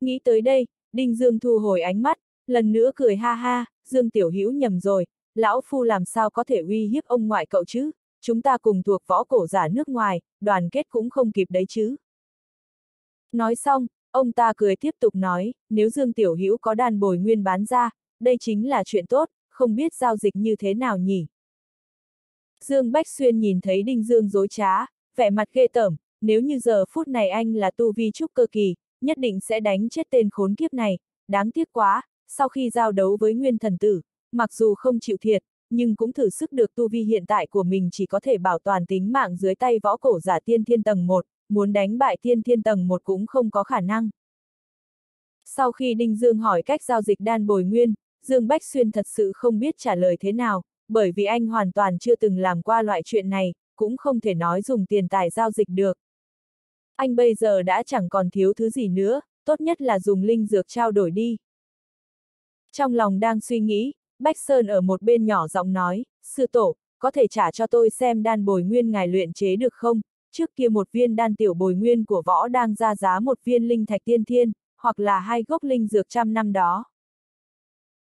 Nghĩ tới đây, Đinh Dương thu hồi ánh mắt, lần nữa cười ha ha, Dương Tiểu Hữu nhầm rồi, lão phu làm sao có thể uy hiếp ông ngoại cậu chứ, chúng ta cùng thuộc võ cổ giả nước ngoài, đoàn kết cũng không kịp đấy chứ. Nói xong, ông ta cười tiếp tục nói, nếu Dương Tiểu Hữu có đàn bồi nguyên bán ra, đây chính là chuyện tốt, không biết giao dịch như thế nào nhỉ. Dương Bách Xuyên nhìn thấy Đinh Dương dối trá, vẻ mặt ghê tởm, nếu như giờ phút này anh là tu vi trúc cơ kỳ, nhất định sẽ đánh chết tên khốn kiếp này, đáng tiếc quá, sau khi giao đấu với nguyên thần tử, mặc dù không chịu thiệt, nhưng cũng thử sức được tu vi hiện tại của mình chỉ có thể bảo toàn tính mạng dưới tay võ cổ giả tiên thiên tầng 1, muốn đánh bại thiên thiên tầng một cũng không có khả năng. Sau khi Đinh Dương hỏi cách giao dịch đan bồi nguyên, Dương Bách Xuyên thật sự không biết trả lời thế nào, bởi vì anh hoàn toàn chưa từng làm qua loại chuyện này, cũng không thể nói dùng tiền tài giao dịch được. Anh bây giờ đã chẳng còn thiếu thứ gì nữa, tốt nhất là dùng linh dược trao đổi đi. Trong lòng đang suy nghĩ, Bách Sơn ở một bên nhỏ giọng nói, sư tổ, có thể trả cho tôi xem đan bồi nguyên ngài luyện chế được không? Trước kia một viên đan tiểu bồi nguyên của võ đang ra giá một viên linh thạch tiên thiên, hoặc là hai gốc linh dược trăm năm đó.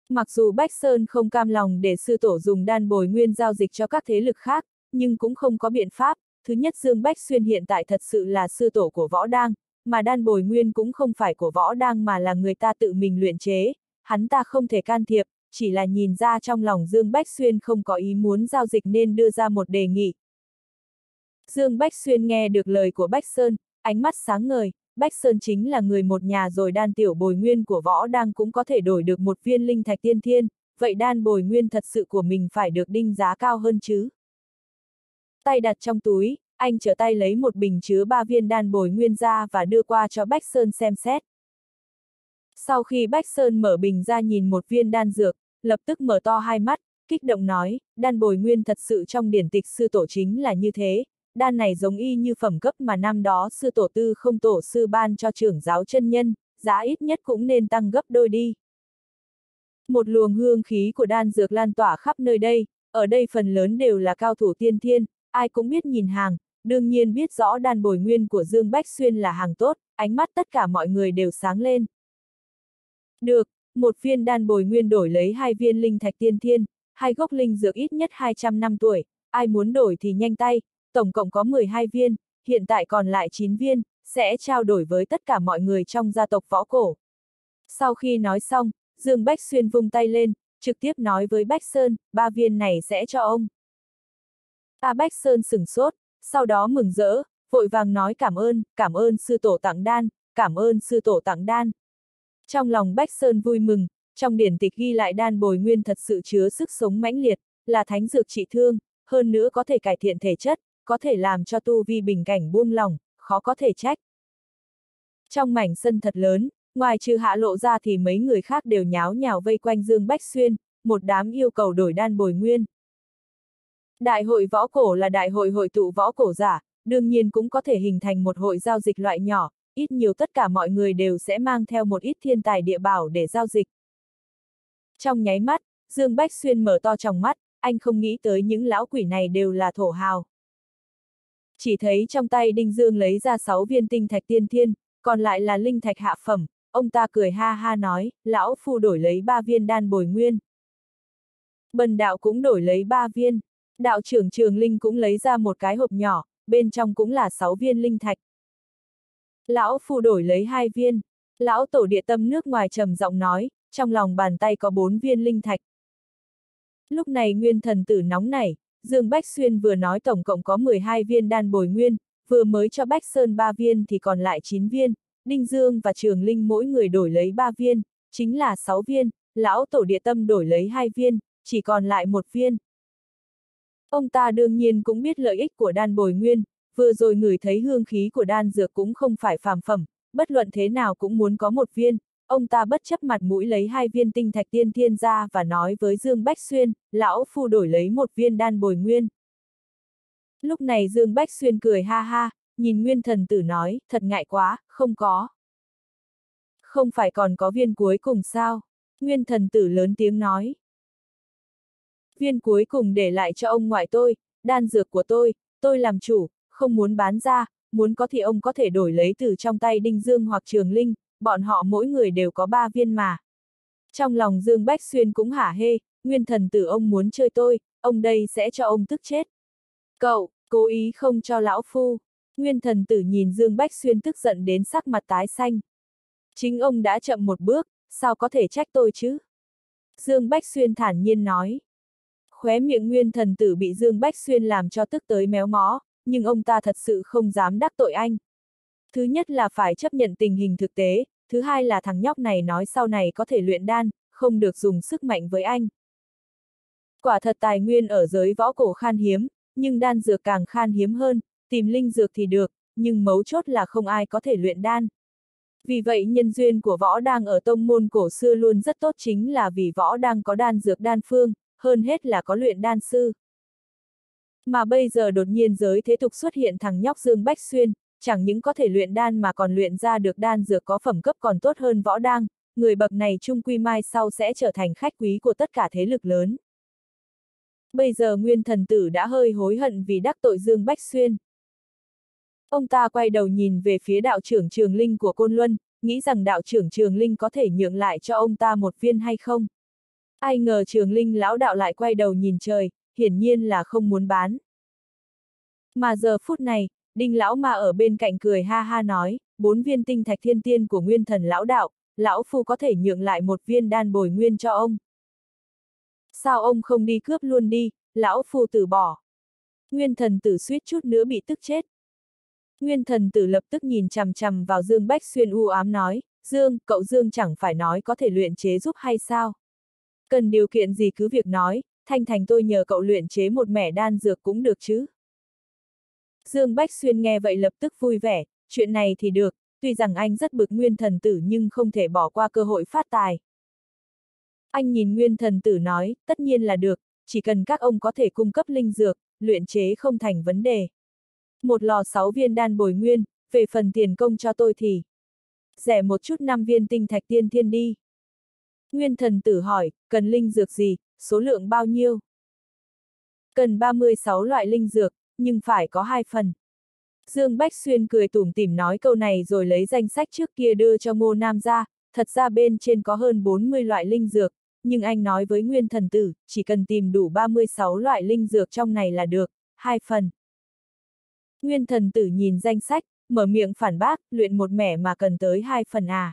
Mặc dù Bách Sơn không cam lòng để sư tổ dùng đan bồi nguyên giao dịch cho các thế lực khác, nhưng cũng không có biện pháp. Thứ nhất Dương Bách Xuyên hiện tại thật sự là sư tổ của võ đang, mà đan bồi nguyên cũng không phải của võ đang mà là người ta tự mình luyện chế, hắn ta không thể can thiệp, chỉ là nhìn ra trong lòng Dương Bách Xuyên không có ý muốn giao dịch nên đưa ra một đề nghị. Dương Bách Xuyên nghe được lời của Bách Sơn, ánh mắt sáng ngời, Bách Sơn chính là người một nhà rồi đan tiểu bồi nguyên của võ đang cũng có thể đổi được một viên linh thạch tiên thiên, vậy đan bồi nguyên thật sự của mình phải được đinh giá cao hơn chứ. Tay đặt trong túi, anh trở tay lấy một bình chứa ba viên đan bồi nguyên ra và đưa qua cho Bách Sơn xem xét. Sau khi Bách Sơn mở bình ra nhìn một viên đan dược, lập tức mở to hai mắt, kích động nói, đan bồi nguyên thật sự trong điển tịch sư tổ chính là như thế, đan này giống y như phẩm cấp mà năm đó sư tổ tư không tổ sư ban cho trưởng giáo chân nhân, giá ít nhất cũng nên tăng gấp đôi đi. Một luồng hương khí của đan dược lan tỏa khắp nơi đây, ở đây phần lớn đều là cao thủ tiên thiên, ai cũng biết nhìn hàng, đương nhiên biết rõ đan bồi nguyên của Dương Bách Xuyên là hàng tốt, ánh mắt tất cả mọi người đều sáng lên. Được, một viên đan bồi nguyên đổi lấy hai viên linh thạch tiên thiên, hai gốc linh dược ít nhất 200 năm tuổi, ai muốn đổi thì nhanh tay, tổng cộng có 12 viên, hiện tại còn lại 9 viên, sẽ trao đổi với tất cả mọi người trong gia tộc võ cổ. Sau khi nói xong, Dương Bách Xuyên vung tay lên, trực tiếp nói với Bách Sơn, ba viên này sẽ cho ông. A Bách Sơn sửng sốt, sau đó mừng rỡ, vội vàng nói cảm ơn, cảm ơn sư tổ tặng đan, cảm ơn sư tổ tặng đan. Trong lòng Bách Sơn vui mừng, trong điển tịch ghi lại đan bồi nguyên thật sự chứa sức sống mãnh liệt, là thánh dược trị thương, hơn nữa có thể cải thiện thể chất, có thể làm cho tu vi bình cảnh buông lòng, khó có thể trách. Trong mảnh sân thật lớn, ngoài trừ hạ lộ ra thì mấy người khác đều nháo nhào vây quanh Dương Bách Xuyên, một đám yêu cầu đổi đan bồi nguyên. Đại hội võ cổ là đại hội hội tụ võ cổ giả, đương nhiên cũng có thể hình thành một hội giao dịch loại nhỏ, ít nhiều tất cả mọi người đều sẽ mang theo một ít thiên tài địa bảo để giao dịch. Trong nháy mắt, Dương Bách Xuyên mở to trong mắt, anh không nghĩ tới những lão quỷ này đều là thổ hào. Chỉ thấy trong tay Đinh Dương lấy ra 6 viên tinh thạch tiên thiên, còn lại là linh thạch hạ phẩm, ông ta cười ha ha nói, lão phu đổi lấy 3 viên đan bồi nguyên. Bần đạo cũng đổi lấy 3 viên, đạo trưởng trường linh cũng lấy ra một cái hộp nhỏ, bên trong cũng là 6 viên linh thạch. Lão phu đổi lấy hai viên, lão tổ địa tâm nước ngoài trầm giọng nói, trong lòng bàn tay có bốn viên linh thạch. Lúc này nguyên thần tử nóng nảy, Dương Bách Xuyên vừa nói tổng cộng có 12 viên đan bồi nguyên, vừa mới cho Bách Sơn 3 viên thì còn lại 9 viên, Đinh Dương và Trường Linh mỗi người đổi lấy 3 viên, chính là 6 viên, lão tổ địa tâm đổi lấy 2 viên, chỉ còn lại một viên. Ông ta đương nhiên cũng biết lợi ích của đan bồi nguyên, vừa rồi ngửi thấy hương khí của đan dược cũng không phải phàm phẩm, bất luận thế nào cũng muốn có một viên, ông ta bất chấp mặt mũi lấy hai viên tinh thạch tiên thiên ra và nói với Dương Bách Xuyên, lão phu đổi lấy một viên đan bồi nguyên. Lúc này Dương Bách Xuyên cười ha ha, nhìn nguyên thần tử nói, thật ngại quá, không có. Không phải còn có viên cuối cùng sao? Nguyên thần tử lớn tiếng nói. Viên cuối cùng để lại cho ông ngoại tôi, đan dược của tôi, tôi làm chủ, không muốn bán ra, muốn có thì ông có thể đổi lấy từ trong tay Đinh Dương hoặc Trường Linh, bọn họ mỗi người đều có ba viên mà. Trong lòng Dương Bách Xuyên cũng hả hê, nguyên thần tử ông muốn chơi tôi, ông đây sẽ cho ông tức chết. Cậu, cố ý không cho lão phu. Nguyên thần tử nhìn Dương Bách Xuyên tức giận đến sắc mặt tái xanh. Chính ông đã chậm một bước, sao có thể trách tôi chứ? Dương Bách Xuyên thản nhiên nói. Khóe miệng nguyên thần tử bị Dương Bách Xuyên làm cho tức tới méo mó, nhưng ông ta thật sự không dám đắc tội anh. Thứ nhất là phải chấp nhận tình hình thực tế, thứ hai là thằng nhóc này nói sau này có thể luyện đan, không được dùng sức mạnh với anh. Quả thật tài nguyên ở giới võ cổ khan hiếm, nhưng đan dược càng khan hiếm hơn, tìm linh dược thì được, nhưng mấu chốt là không ai có thể luyện đan. Vì vậy nhân duyên của võ đang ở tông môn cổ xưa luôn rất tốt chính là vì võ đang có đan dược đan phương, hơn hết là có luyện đan sư. Mà bây giờ đột nhiên giới thế tục xuất hiện thằng nhóc Dương Bách Xuyên, chẳng những có thể luyện đan mà còn luyện ra được đan dược có phẩm cấp còn tốt hơn võ đang, người bậc này trung quy mai sau sẽ trở thành khách quý của tất cả thế lực lớn. Bây giờ nguyên thần tử đã hơi hối hận vì đắc tội Dương Bách Xuyên. Ông ta quay đầu nhìn về phía đạo trưởng Trường Linh của Côn Luân, nghĩ rằng đạo trưởng Trường Linh có thể nhượng lại cho ông ta một viên hay không. Ai ngờ Trường Linh lão đạo lại quay đầu nhìn trời, hiển nhiên là không muốn bán. Mà giờ phút này, Đinh lão ma ở bên cạnh cười ha ha nói, bốn viên tinh thạch thiên tiên của nguyên thần lão đạo, lão phu có thể nhượng lại một viên đan bồi nguyên cho ông. Sao ông không đi cướp luôn đi, lão phu từ bỏ. Nguyên thần tử suýt chút nữa bị tức chết. Nguyên thần tử lập tức nhìn chằm chằm vào Dương Bách Xuyên u ám nói, Dương, cậu Dương chẳng phải nói có thể luyện chế giúp hay sao? Cần điều kiện gì cứ việc nói, thanh thành tôi nhờ cậu luyện chế một mẻ đan dược cũng được chứ. Dương Bách Xuyên nghe vậy lập tức vui vẻ, chuyện này thì được, tuy rằng anh rất bực nguyên thần tử nhưng không thể bỏ qua cơ hội phát tài. Anh nhìn nguyên thần tử nói, tất nhiên là được, chỉ cần các ông có thể cung cấp linh dược, luyện chế không thành vấn đề. Một lò sáu viên đan bồi nguyên, về phần tiền công cho tôi thì rẻ một chút năm viên tinh thạch tiên thiên đi. Nguyên thần tử hỏi, cần linh dược gì, số lượng bao nhiêu? Cần 36 loại linh dược, nhưng phải có hai phần. Dương Bách Xuyên cười tủm tỉm nói câu này rồi lấy danh sách trước kia đưa cho Ngô Nam ra, thật ra bên trên có hơn 40 loại linh dược, nhưng anh nói với Nguyên Thần Tử, chỉ cần tìm đủ 36 loại linh dược trong này là được, hai phần. Nguyên Thần Tử nhìn danh sách, mở miệng phản bác, luyện một mẻ mà cần tới hai phần à.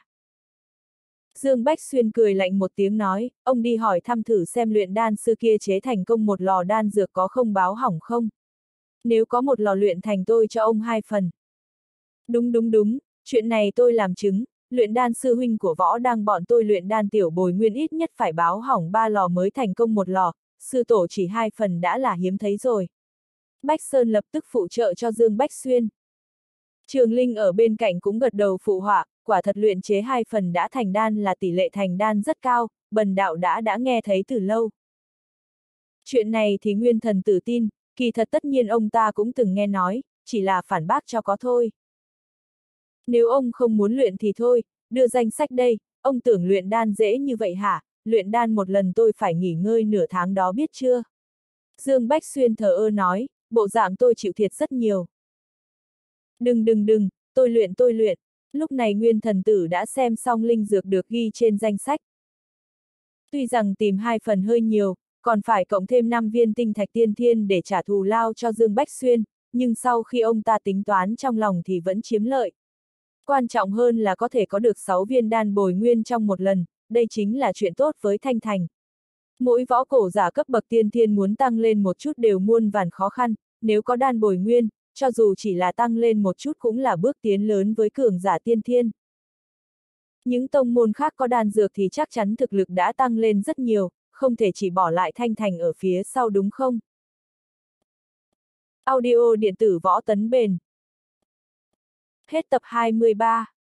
Dương Bách Xuyên cười lạnh một tiếng nói, ông đi hỏi thăm thử xem luyện đan sư kia chế thành công một lò đan dược có không báo hỏng không. Nếu có một lò luyện thành tôi cho ông hai phần. Đúng đúng đúng, chuyện này tôi làm chứng, luyện đan sư huynh của võ đang bọn tôi luyện đan tiểu bồi nguyên ít nhất phải báo hỏng ba lò mới thành công một lò, sư tổ chỉ hai phần đã là hiếm thấy rồi. Bách Sơn lập tức phụ trợ cho Dương Bách Xuyên. Trường Linh ở bên cạnh cũng gật đầu phụ họa, quả thật luyện chế hai phần đã thành đan là tỷ lệ thành đan rất cao, bần đạo đã đã nghe thấy từ lâu. Chuyện này thì nguyên thần tử tin, kỳ thật tất nhiên ông ta cũng từng nghe nói, chỉ là phản bác cho có thôi. Nếu ông không muốn luyện thì thôi, đưa danh sách đây, ông tưởng luyện đan dễ như vậy hả, luyện đan một lần tôi phải nghỉ ngơi nửa tháng đó biết chưa? Dương Bách Xuyên thờ ơ nói, bộ dạng tôi chịu thiệt rất nhiều. Đừng đừng đừng, tôi luyện tôi luyện, lúc này nguyên thần tử đã xem xong linh dược được ghi trên danh sách. Tuy rằng tìm hai phần hơi nhiều, còn phải cộng thêm 5 viên tinh thạch tiên thiên để trả thù lao cho Dương Bách Xuyên, nhưng sau khi ông ta tính toán trong lòng thì vẫn chiếm lợi. Quan trọng hơn là có thể có được 6 viên đan bồi nguyên trong một lần, đây chính là chuyện tốt với Thanh Thành. Mỗi võ cổ giả cấp bậc tiên thiên muốn tăng lên một chút đều muôn vàn khó khăn, nếu có đan bồi nguyên, cho dù chỉ là tăng lên một chút cũng là bước tiến lớn với cường giả tiên thiên. Những tông môn khác có đan dược thì chắc chắn thực lực đã tăng lên rất nhiều, không thể chỉ bỏ lại thanh thành ở phía sau đúng không? Audio điện tử võ tấn bền. Hết tập 23